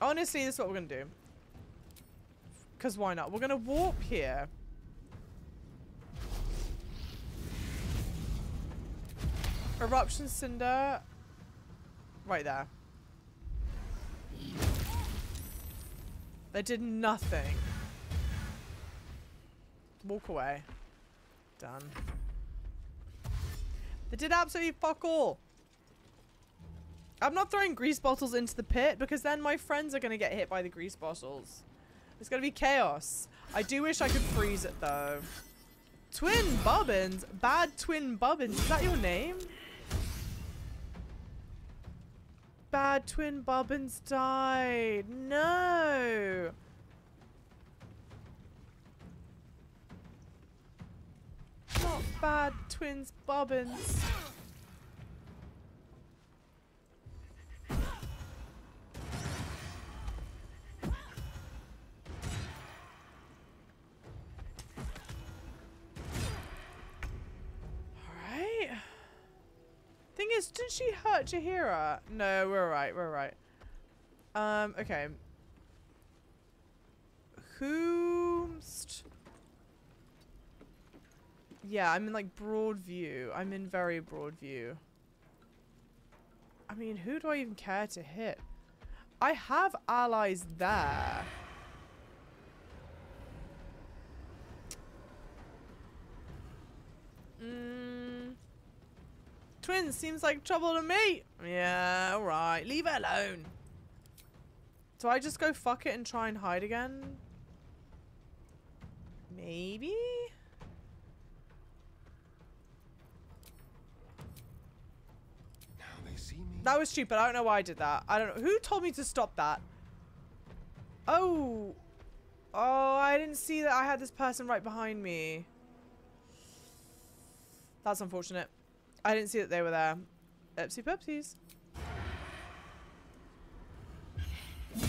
Honestly, this is what we're going to do. Because why not? We're going to warp here. Eruption Cinder. Right there. They did nothing. Walk away. Done. They did absolutely fuck all. I'm not throwing grease bottles into the pit because then my friends are going to get hit by the grease bottles. It's going to be chaos. I do wish I could freeze it though. Twin Bobbins? Bad Twin Bobbins. Is that your name? Bad Twin Bobbins died. No. Not bad twins Bobbins. Did she hurt Jaheira? No, we're alright, we're alright. Um, okay. Whomst? Yeah, I'm in like broad view. I'm in very broad view. I mean, who do I even care to hit? I have allies there. Mm. Twins seems like trouble to me. Yeah, alright. Leave it alone. Do I just go fuck it and try and hide again? Maybe? Now they see me. That was stupid. I don't know why I did that. I don't know. Who told me to stop that? Oh. Oh, I didn't see that I had this person right behind me. That's unfortunate. I didn't see that they were there. Epsy pepsies. You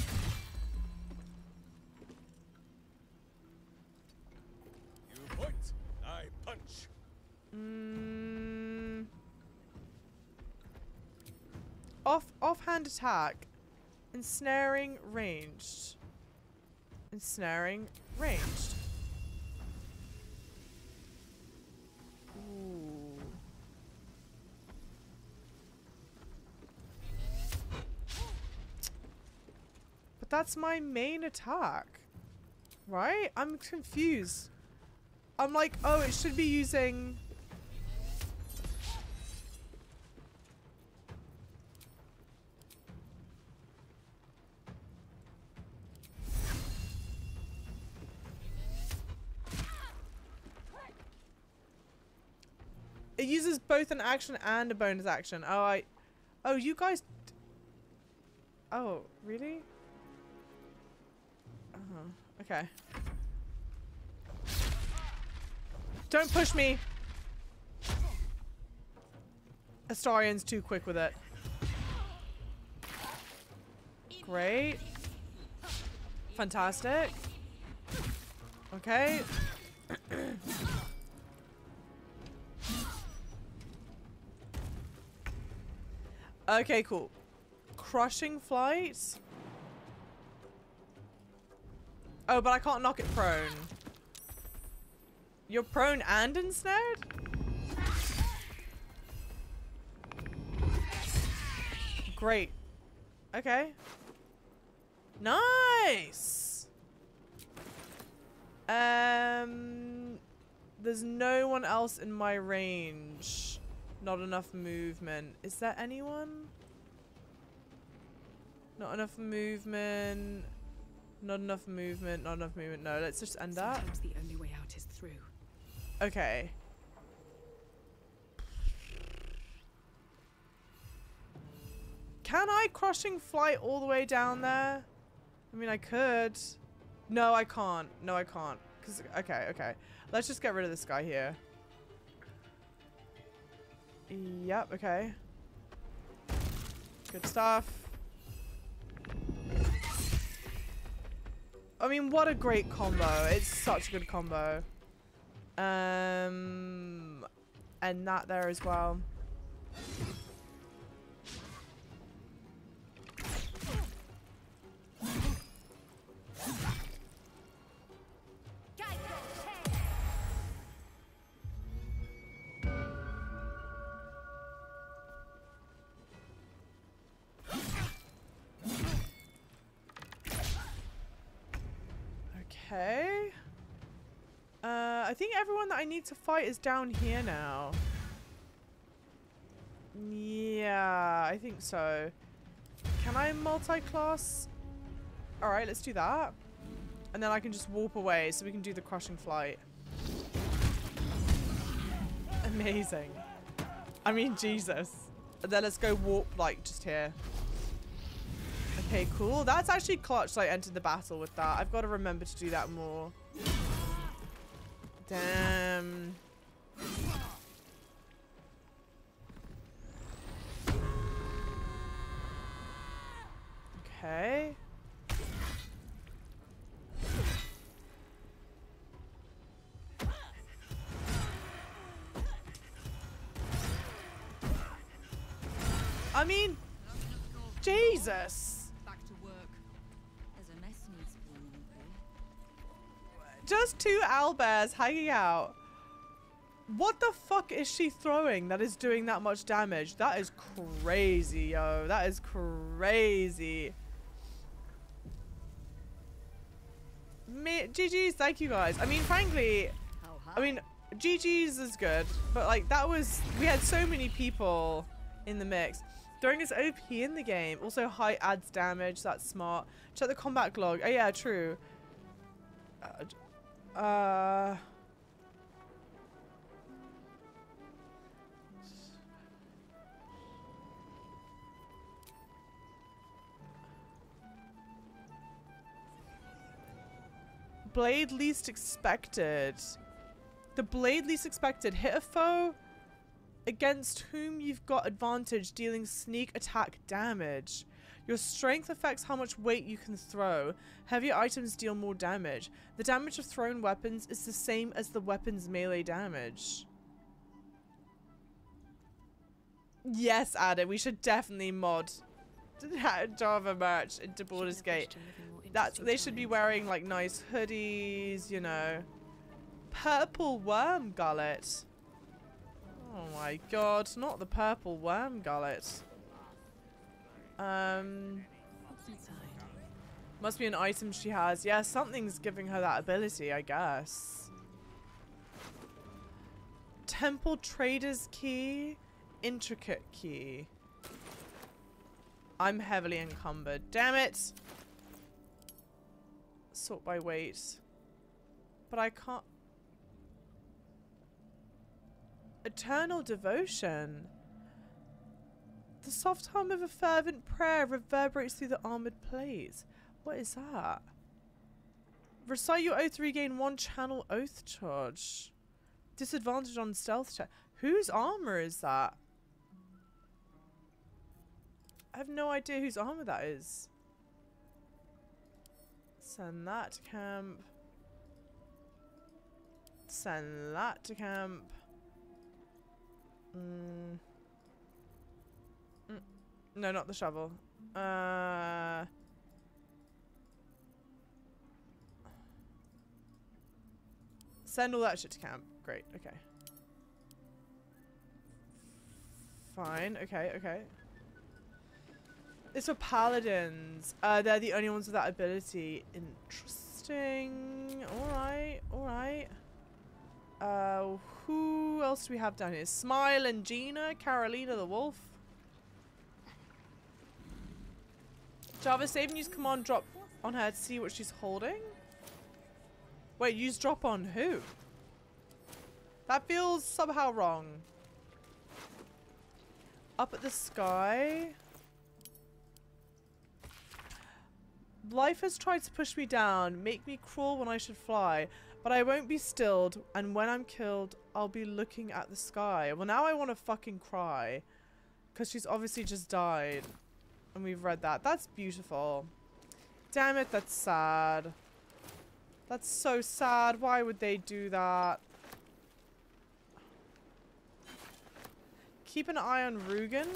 point, I punch. Mm. Off offhand attack. Ensnaring ranged. Ensnaring ranged. That's my main attack. Right? I'm confused. I'm like, oh, it should be using... It uses both an action and a bonus action. Oh, I... Oh, you guys... Oh, really? Okay. Don't push me. Astarion's too quick with it. Great. Fantastic. Okay. okay, cool. Crushing flight. Oh, but I can't knock it prone. You're prone and ensnared? Great. Okay. Nice! Um, there's no one else in my range. Not enough movement. Is there anyone? Not enough movement. Not enough movement. Not enough movement. No, let's just end that. Sometimes the only way out is through. Okay. Can I crushing flight all the way down there? I mean, I could. No, I can't. No, I can't. Cause okay, okay. Let's just get rid of this guy here. Yep. Okay. Good stuff. I mean, what a great combo. It's such a good combo. Um, and that there as well. I think everyone that I need to fight is down here now. Yeah, I think so. Can I multi-class? Alright, let's do that. And then I can just warp away so we can do the crushing flight. Amazing. I mean, Jesus. And then let's go warp, like, just here. Okay, cool. That's actually clutch, I entered the battle with that. I've got to remember to do that more. Damn. Okay. I mean, Jesus. Just two owl bears hanging out. What the fuck is she throwing that is doing that much damage? That is crazy, yo. That is crazy. Me GG's, thank you guys. I mean, frankly, I mean, GG's is good, but like that was we had so many people in the mix. Throwing is OP in the game. Also high adds damage. That's smart. Check the combat log. Oh yeah, true. Uh, uh blade least expected. The blade least expected. Hit a foe against whom you've got advantage dealing sneak attack damage. Your strength affects how much weight you can throw. Heavier items deal more damage. The damage of thrown weapons is the same as the weapon's melee damage. Yes, Ada, we should definitely mod Java merch into Baldur's Gate. That's they should be wearing like nice hoodies, you know. Purple worm gullet. Oh my god, not the purple worm gullet. Um Must be an item she has. Yeah, something's giving her that ability, I guess. Temple Trader's Key. Intricate Key. I'm heavily encumbered. Damn it! Sort by weight. But I can't... Eternal devotion. The soft hum of a fervent prayer reverberates through the armored plates. What is that? Recite your oath to regain one channel oath charge. Disadvantage on stealth check. Whose armor is that? I have no idea whose armor that is. Send that to camp. Send that to camp. Mm. No, not the shovel. Uh... Send all that shit to camp. Great, okay. Fine, okay, okay. It's for paladins. Uh, they're the only ones with that ability. Interesting. Alright, alright. Uh, who else do we have down here? Smile and Gina, Carolina the Wolf. Save and use command drop on her to see what she's holding. Wait, use drop on who? That feels somehow wrong. Up at the sky. Life has tried to push me down, make me crawl when I should fly, but I won't be stilled, and when I'm killed, I'll be looking at the sky. Well, now I want to fucking cry. Because she's obviously just died. And we've read that. That's beautiful. Damn it, that's sad. That's so sad. Why would they do that? Keep an eye on Rugan.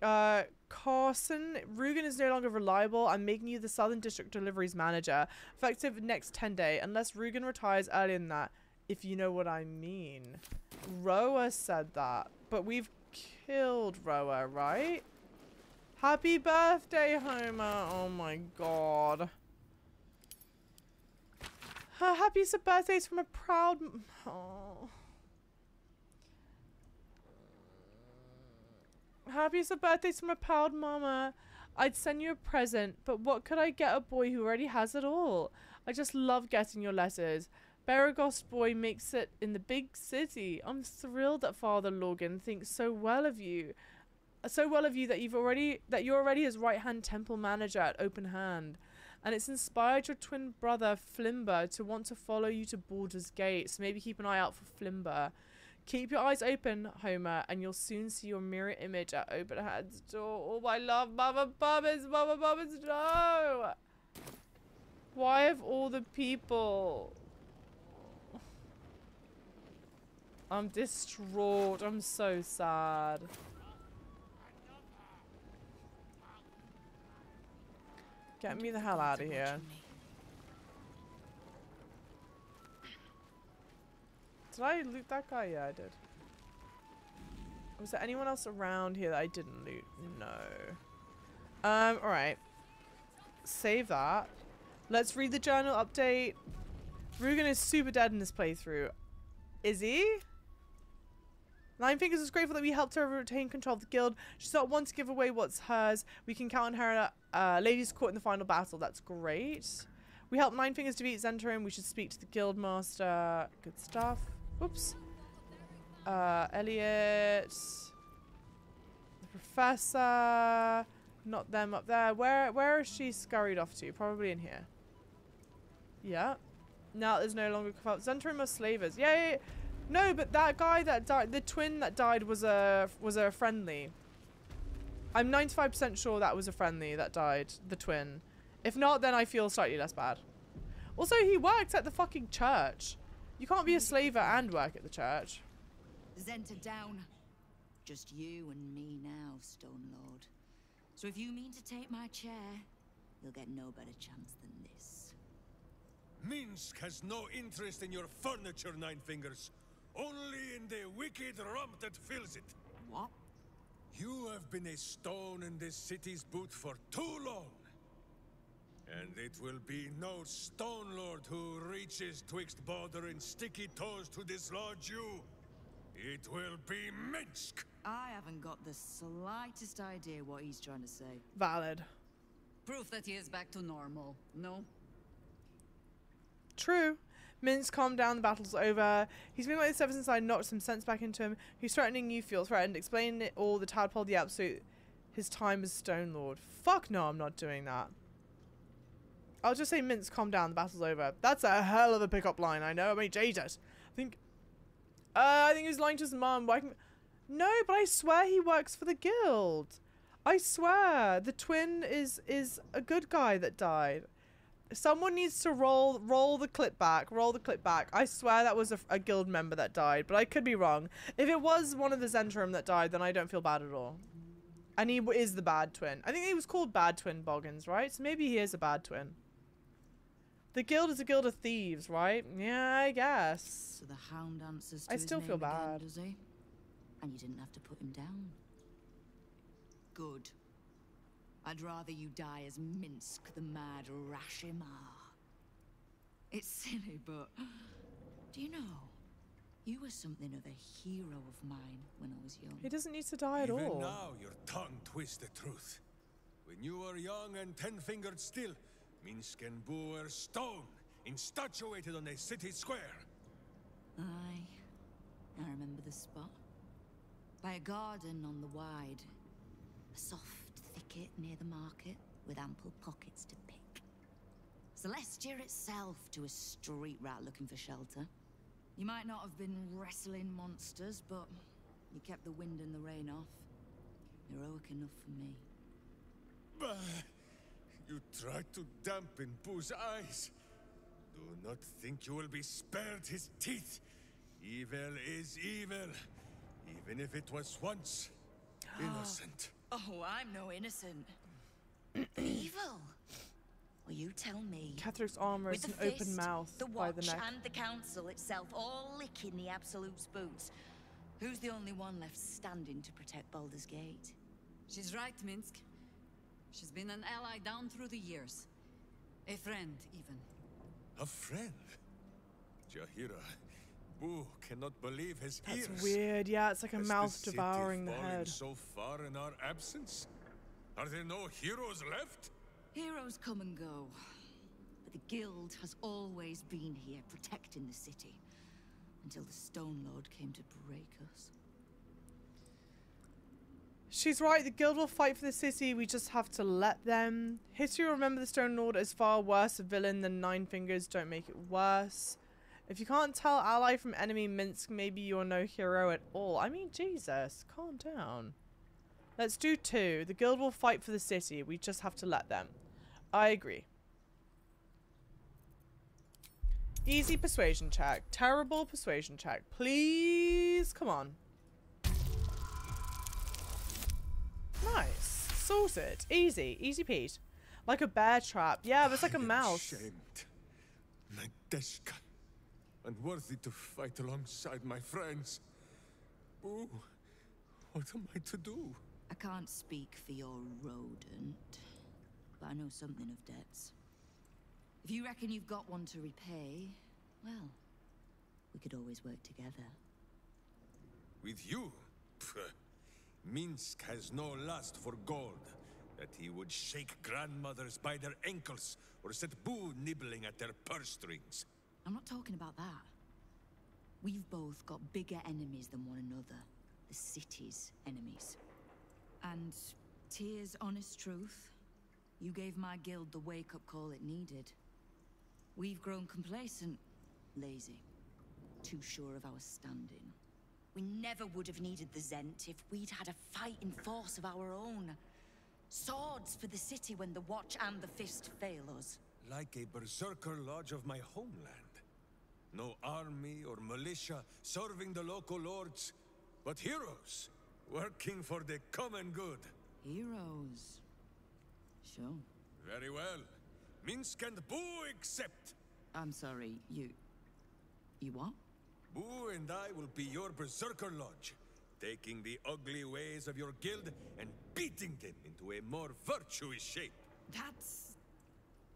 Uh, Carson, Rugan is no longer reliable. I'm making you the Southern District Deliveries Manager. Effective next 10 day. Unless Rugan retires earlier than that. If you know what I mean. Roah said that. But we've killed Roah, right? Happy birthday, Homer. Oh my god. Uh, happy birthdays from a proud... Oh. Happy birthdays from a proud mama. I'd send you a present, but what could I get a boy who already has it all? I just love getting your letters. Beregost boy makes it in the big city. I'm thrilled that Father Lorgan thinks so well of you. Uh, so well of you that you've already that you're already his right hand temple manager at open hand. And it's inspired your twin brother Flimber to want to follow you to Baldur's Gate. So maybe keep an eye out for Flimber. Keep your eyes open, Homer, and you'll soon see your mirror image at Open Hand's door. Oh, I love Mama Bubbles, Mama Bubbles, no! Why have all the people... I'm distraught. I'm so sad. Get me the hell out of here. Did I loot that guy? Yeah, I did. Was there anyone else around here that I didn't loot? No. Um, alright. Save that. Let's read the journal update. Rugan is super dead in this playthrough. Is he? Nine Fingers is grateful that we helped her retain control of the guild. She's not one to give away what's hers. We can count on her uh, ladies caught in the final battle. That's great. We helped Nine Fingers defeat Zhentarim. We should speak to the guild master. Good stuff. Oops. Uh, Elliot. The professor. Not them up there. Where where is she scurried off to? Probably in here. Yeah. Now there's no longer Zhentarim are slavers. Yay! No, but that guy that died, the twin that died was a was a friendly. I'm 95% sure that was a friendly that died, the twin. If not, then I feel slightly less bad. Also, he worked at the fucking church. You can't be a slaver and work at the church. Zenta down. Just you and me now, Stone Lord. So if you mean to take my chair, you'll get no better chance than this. Minsc has no interest in your furniture, Nine Fingers. Only in the wicked rump that fills it. What? You have been a stone in this city's boot for too long. And it will be no Stone Lord who reaches twixt Baldur and sticky toes to dislodge you. It will be Minsc! I haven't got the slightest idea what he's trying to say. Valid. Proof that he is back to normal, no? True. Minsc, calm down, the battle's over. He's been like this ever since I knocked some sense back into him. He's threatening you, feel threatened. Explaining it all, the tadpole, the absolute. His time as Stone Lord. Fuck no, I'm not doing that. I'll just say, Minsc, calm down, the battle's over. That's a hell of a pickup line, I know. I mean, Jesus. I think. Uh, I think he was lying to his mum. No, but I swear he works for the guild. I swear. The twin is is a good guy that died. Someone needs to roll roll the clip back. Roll the clip back. I swear that was a, a guild member that died, but I could be wrong. If it was one of the Zhentarim that died, then I don't feel bad at all. And he is the bad twin. I think he was called Bad Twin Boggins, right? So maybe he is a bad twin. The guild is a guild of thieves, right? Yeah, I guess. So the hound answers to I still feel name again, bad. does he? And you didn't have to put him down. Good. I'd rather you die as Minsc the Mad Rashimar. It's silly, but do you know? You were something of a hero of mine when I was young. He doesn't need to die at Even all. now, your tongue twists the truth. When you were young and ten-fingered still, Minsc and Boo were stone, instatuated on a city square. Aye. I remember the spot. By a garden on the wide. A soft thicket near the market, with ample pockets to pick. Celestia itself to a street rat looking for shelter. You might not have been wrestling monsters, but you kept the wind and the rain off. Heroic enough for me. Bah! You tried to dampen Boo's eyes. Do not think you will be spared his teeth. Evil is evil, even if it was once ah. innocent. Oh, I'm no innocent. Evil? Well, you tell me. Catherick's armor is an the open fist, mouth the by the neck. and the council itself all licking the Absolute's boots. Who's the only one left standing to protect Baldur's Gate? She's right, Minsc. She's been an ally down through the years. A friend, even. A friend? Jaheira, Boo cannot believe his That's ears. weird. Yeah, it's like a Has mouse the city devouring the fallen head. so far in our absence? Are there no heroes left? Heroes come and go. But the Guild has always been here, protecting the city. Until the Stone Lord came to break us. She's right, the guild will fight for the city, we just have to let them. History will remember the Stone Lord as far worse a villain than Nine Fingers, don't make it worse. If you can't tell ally from enemy Minsc, maybe you're no hero at all. I mean, Jesus, calm down. Let's do two. The guild will fight for the city, we just have to let them. I agree. Easy persuasion check. Terrible persuasion check. Please, come on. Nice. Sorted. Easy. Easy Pete. Like a bear trap. Yeah, but it's like a mouse. Shamed. Nadeshka. worthy to fight alongside my friends. Boo, what am I to do? I can't speak for your rodent, but I know something of debts. If you reckon you've got one to repay, well, we could always work together. With you? Pff, Minsc has no lust for gold. That he would shake grandmothers by their ankles or set Boo nibbling at their purse strings. I'm not talking about that. We've both got bigger enemies than one another. The city's enemies. And Tears honest truth, you gave my guild the wake-up call it needed. We've grown complacent, lazy, too sure of our standing. We never would have needed the Zhent if we'd had a fighting force of our own. Swords for the city when the Watch and the Fist fail us. Like a berserker lodge of my homeland. No army or militia serving the local lords, but heroes working for the common good. Heroes. Sure. Very well. Minsc and Boo accept. I'm sorry, you... You what? Boo and I will be your berserker lodge, taking the ugly ways of your guild and beating them into a more virtuous shape. That's...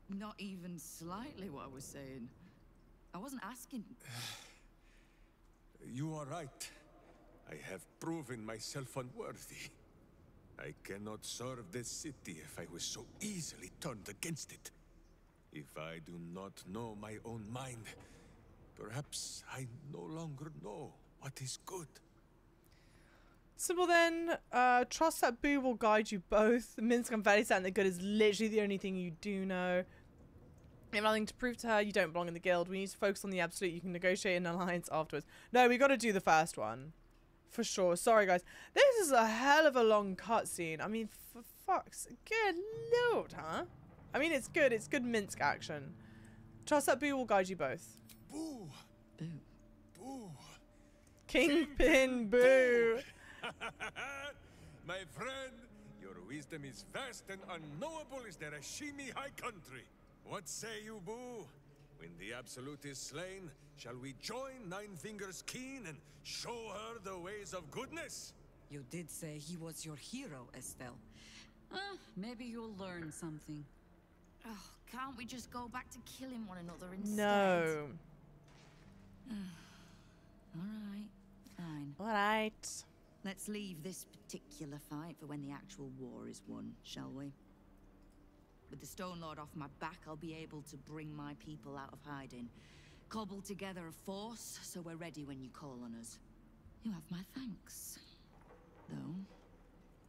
not even slightly what I was saying. I wasn't asking... You are right. I have proven myself unworthy. I cannot serve this city if I was so easily turned against it. If I do not know my own mind, perhaps I no longer know what is good. Simple then. Uh, trust that Boo will guide you both. The Minsc and Valley the good is literally the only thing you do know. You have nothing to prove to her. You don't belong in the guild. We need to focus on the absolute. You can negotiate an alliance afterwards. No, we got to do the first one. For sure. Sorry, guys. This is a hell of a long cutscene. I mean, for fuck's... Good lord, huh? I mean, it's good. It's good Minsc action. Trust that Boo will guide you both. Boo! Boo. Boo! Kingpin Boo! My friend, your wisdom is vast and unknowable as the Rashemi High Country. What say you, Boo? When the Absolute is slain, shall we join Nine Fingers Keene and show her the ways of goodness? You did say he was your hero, Estelle. Uh, maybe you'll learn something. Oh, can't we just go back to killing one another instead? No. Alright, fine. Alright. Let's leave this particular fight for when the actual war is won, shall we? With the Stone Lord off my back, I'll be able to bring my people out of hiding. Cobble together a force, so we're ready when you call on us. You have my thanks. Though,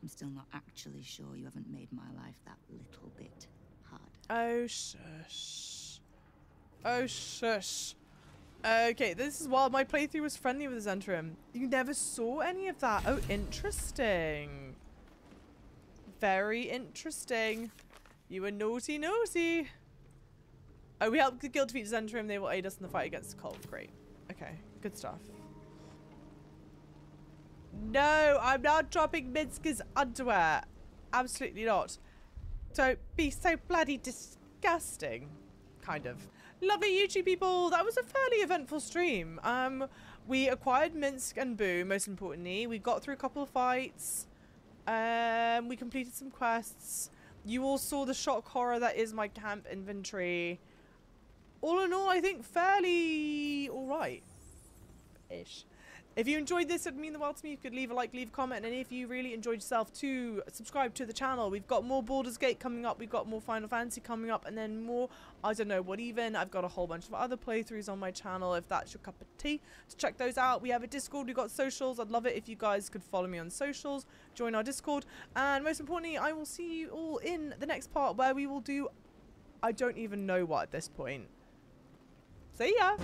I'm still not actually sure you haven't made my life that little bit hard. Oh, shush. Oh, shush. Okay, this is while my playthrough was friendly with Zhentarim. You never saw any of that. Oh, interesting. Very interesting. You were naughty, naughty. Oh, we helped the guild defeat Zhentarim. They will aid us in the fight against the cult. Great. Okay, good stuff. No, I'm not dropping Minska's underwear. Absolutely not. Don't be so bloody disgusting. Kind of. Lovely YouTube people. That was a fairly eventful stream. Um, we acquired Minsc and Boo, most importantly. We got through a couple of fights. Um, we completed some quests. You all saw the shock horror that is my camp inventory. All in all, I think fairly alright. Ish. If you enjoyed this, it would mean the world to me you could leave a like, leave a comment, and if you really enjoyed yourself, to subscribe to the channel. We've got more Baldur's Gate coming up, we've got more Final Fantasy coming up, and then more, I don't know what even. I've got a whole bunch of other playthroughs on my channel if that's your cup of tea. So check those out. We have a Discord, we've got socials. I'd love it if you guys could follow me on socials, join our Discord, and most importantly, I will see you all in the next part where we will do, I don't even know what at this point. See ya!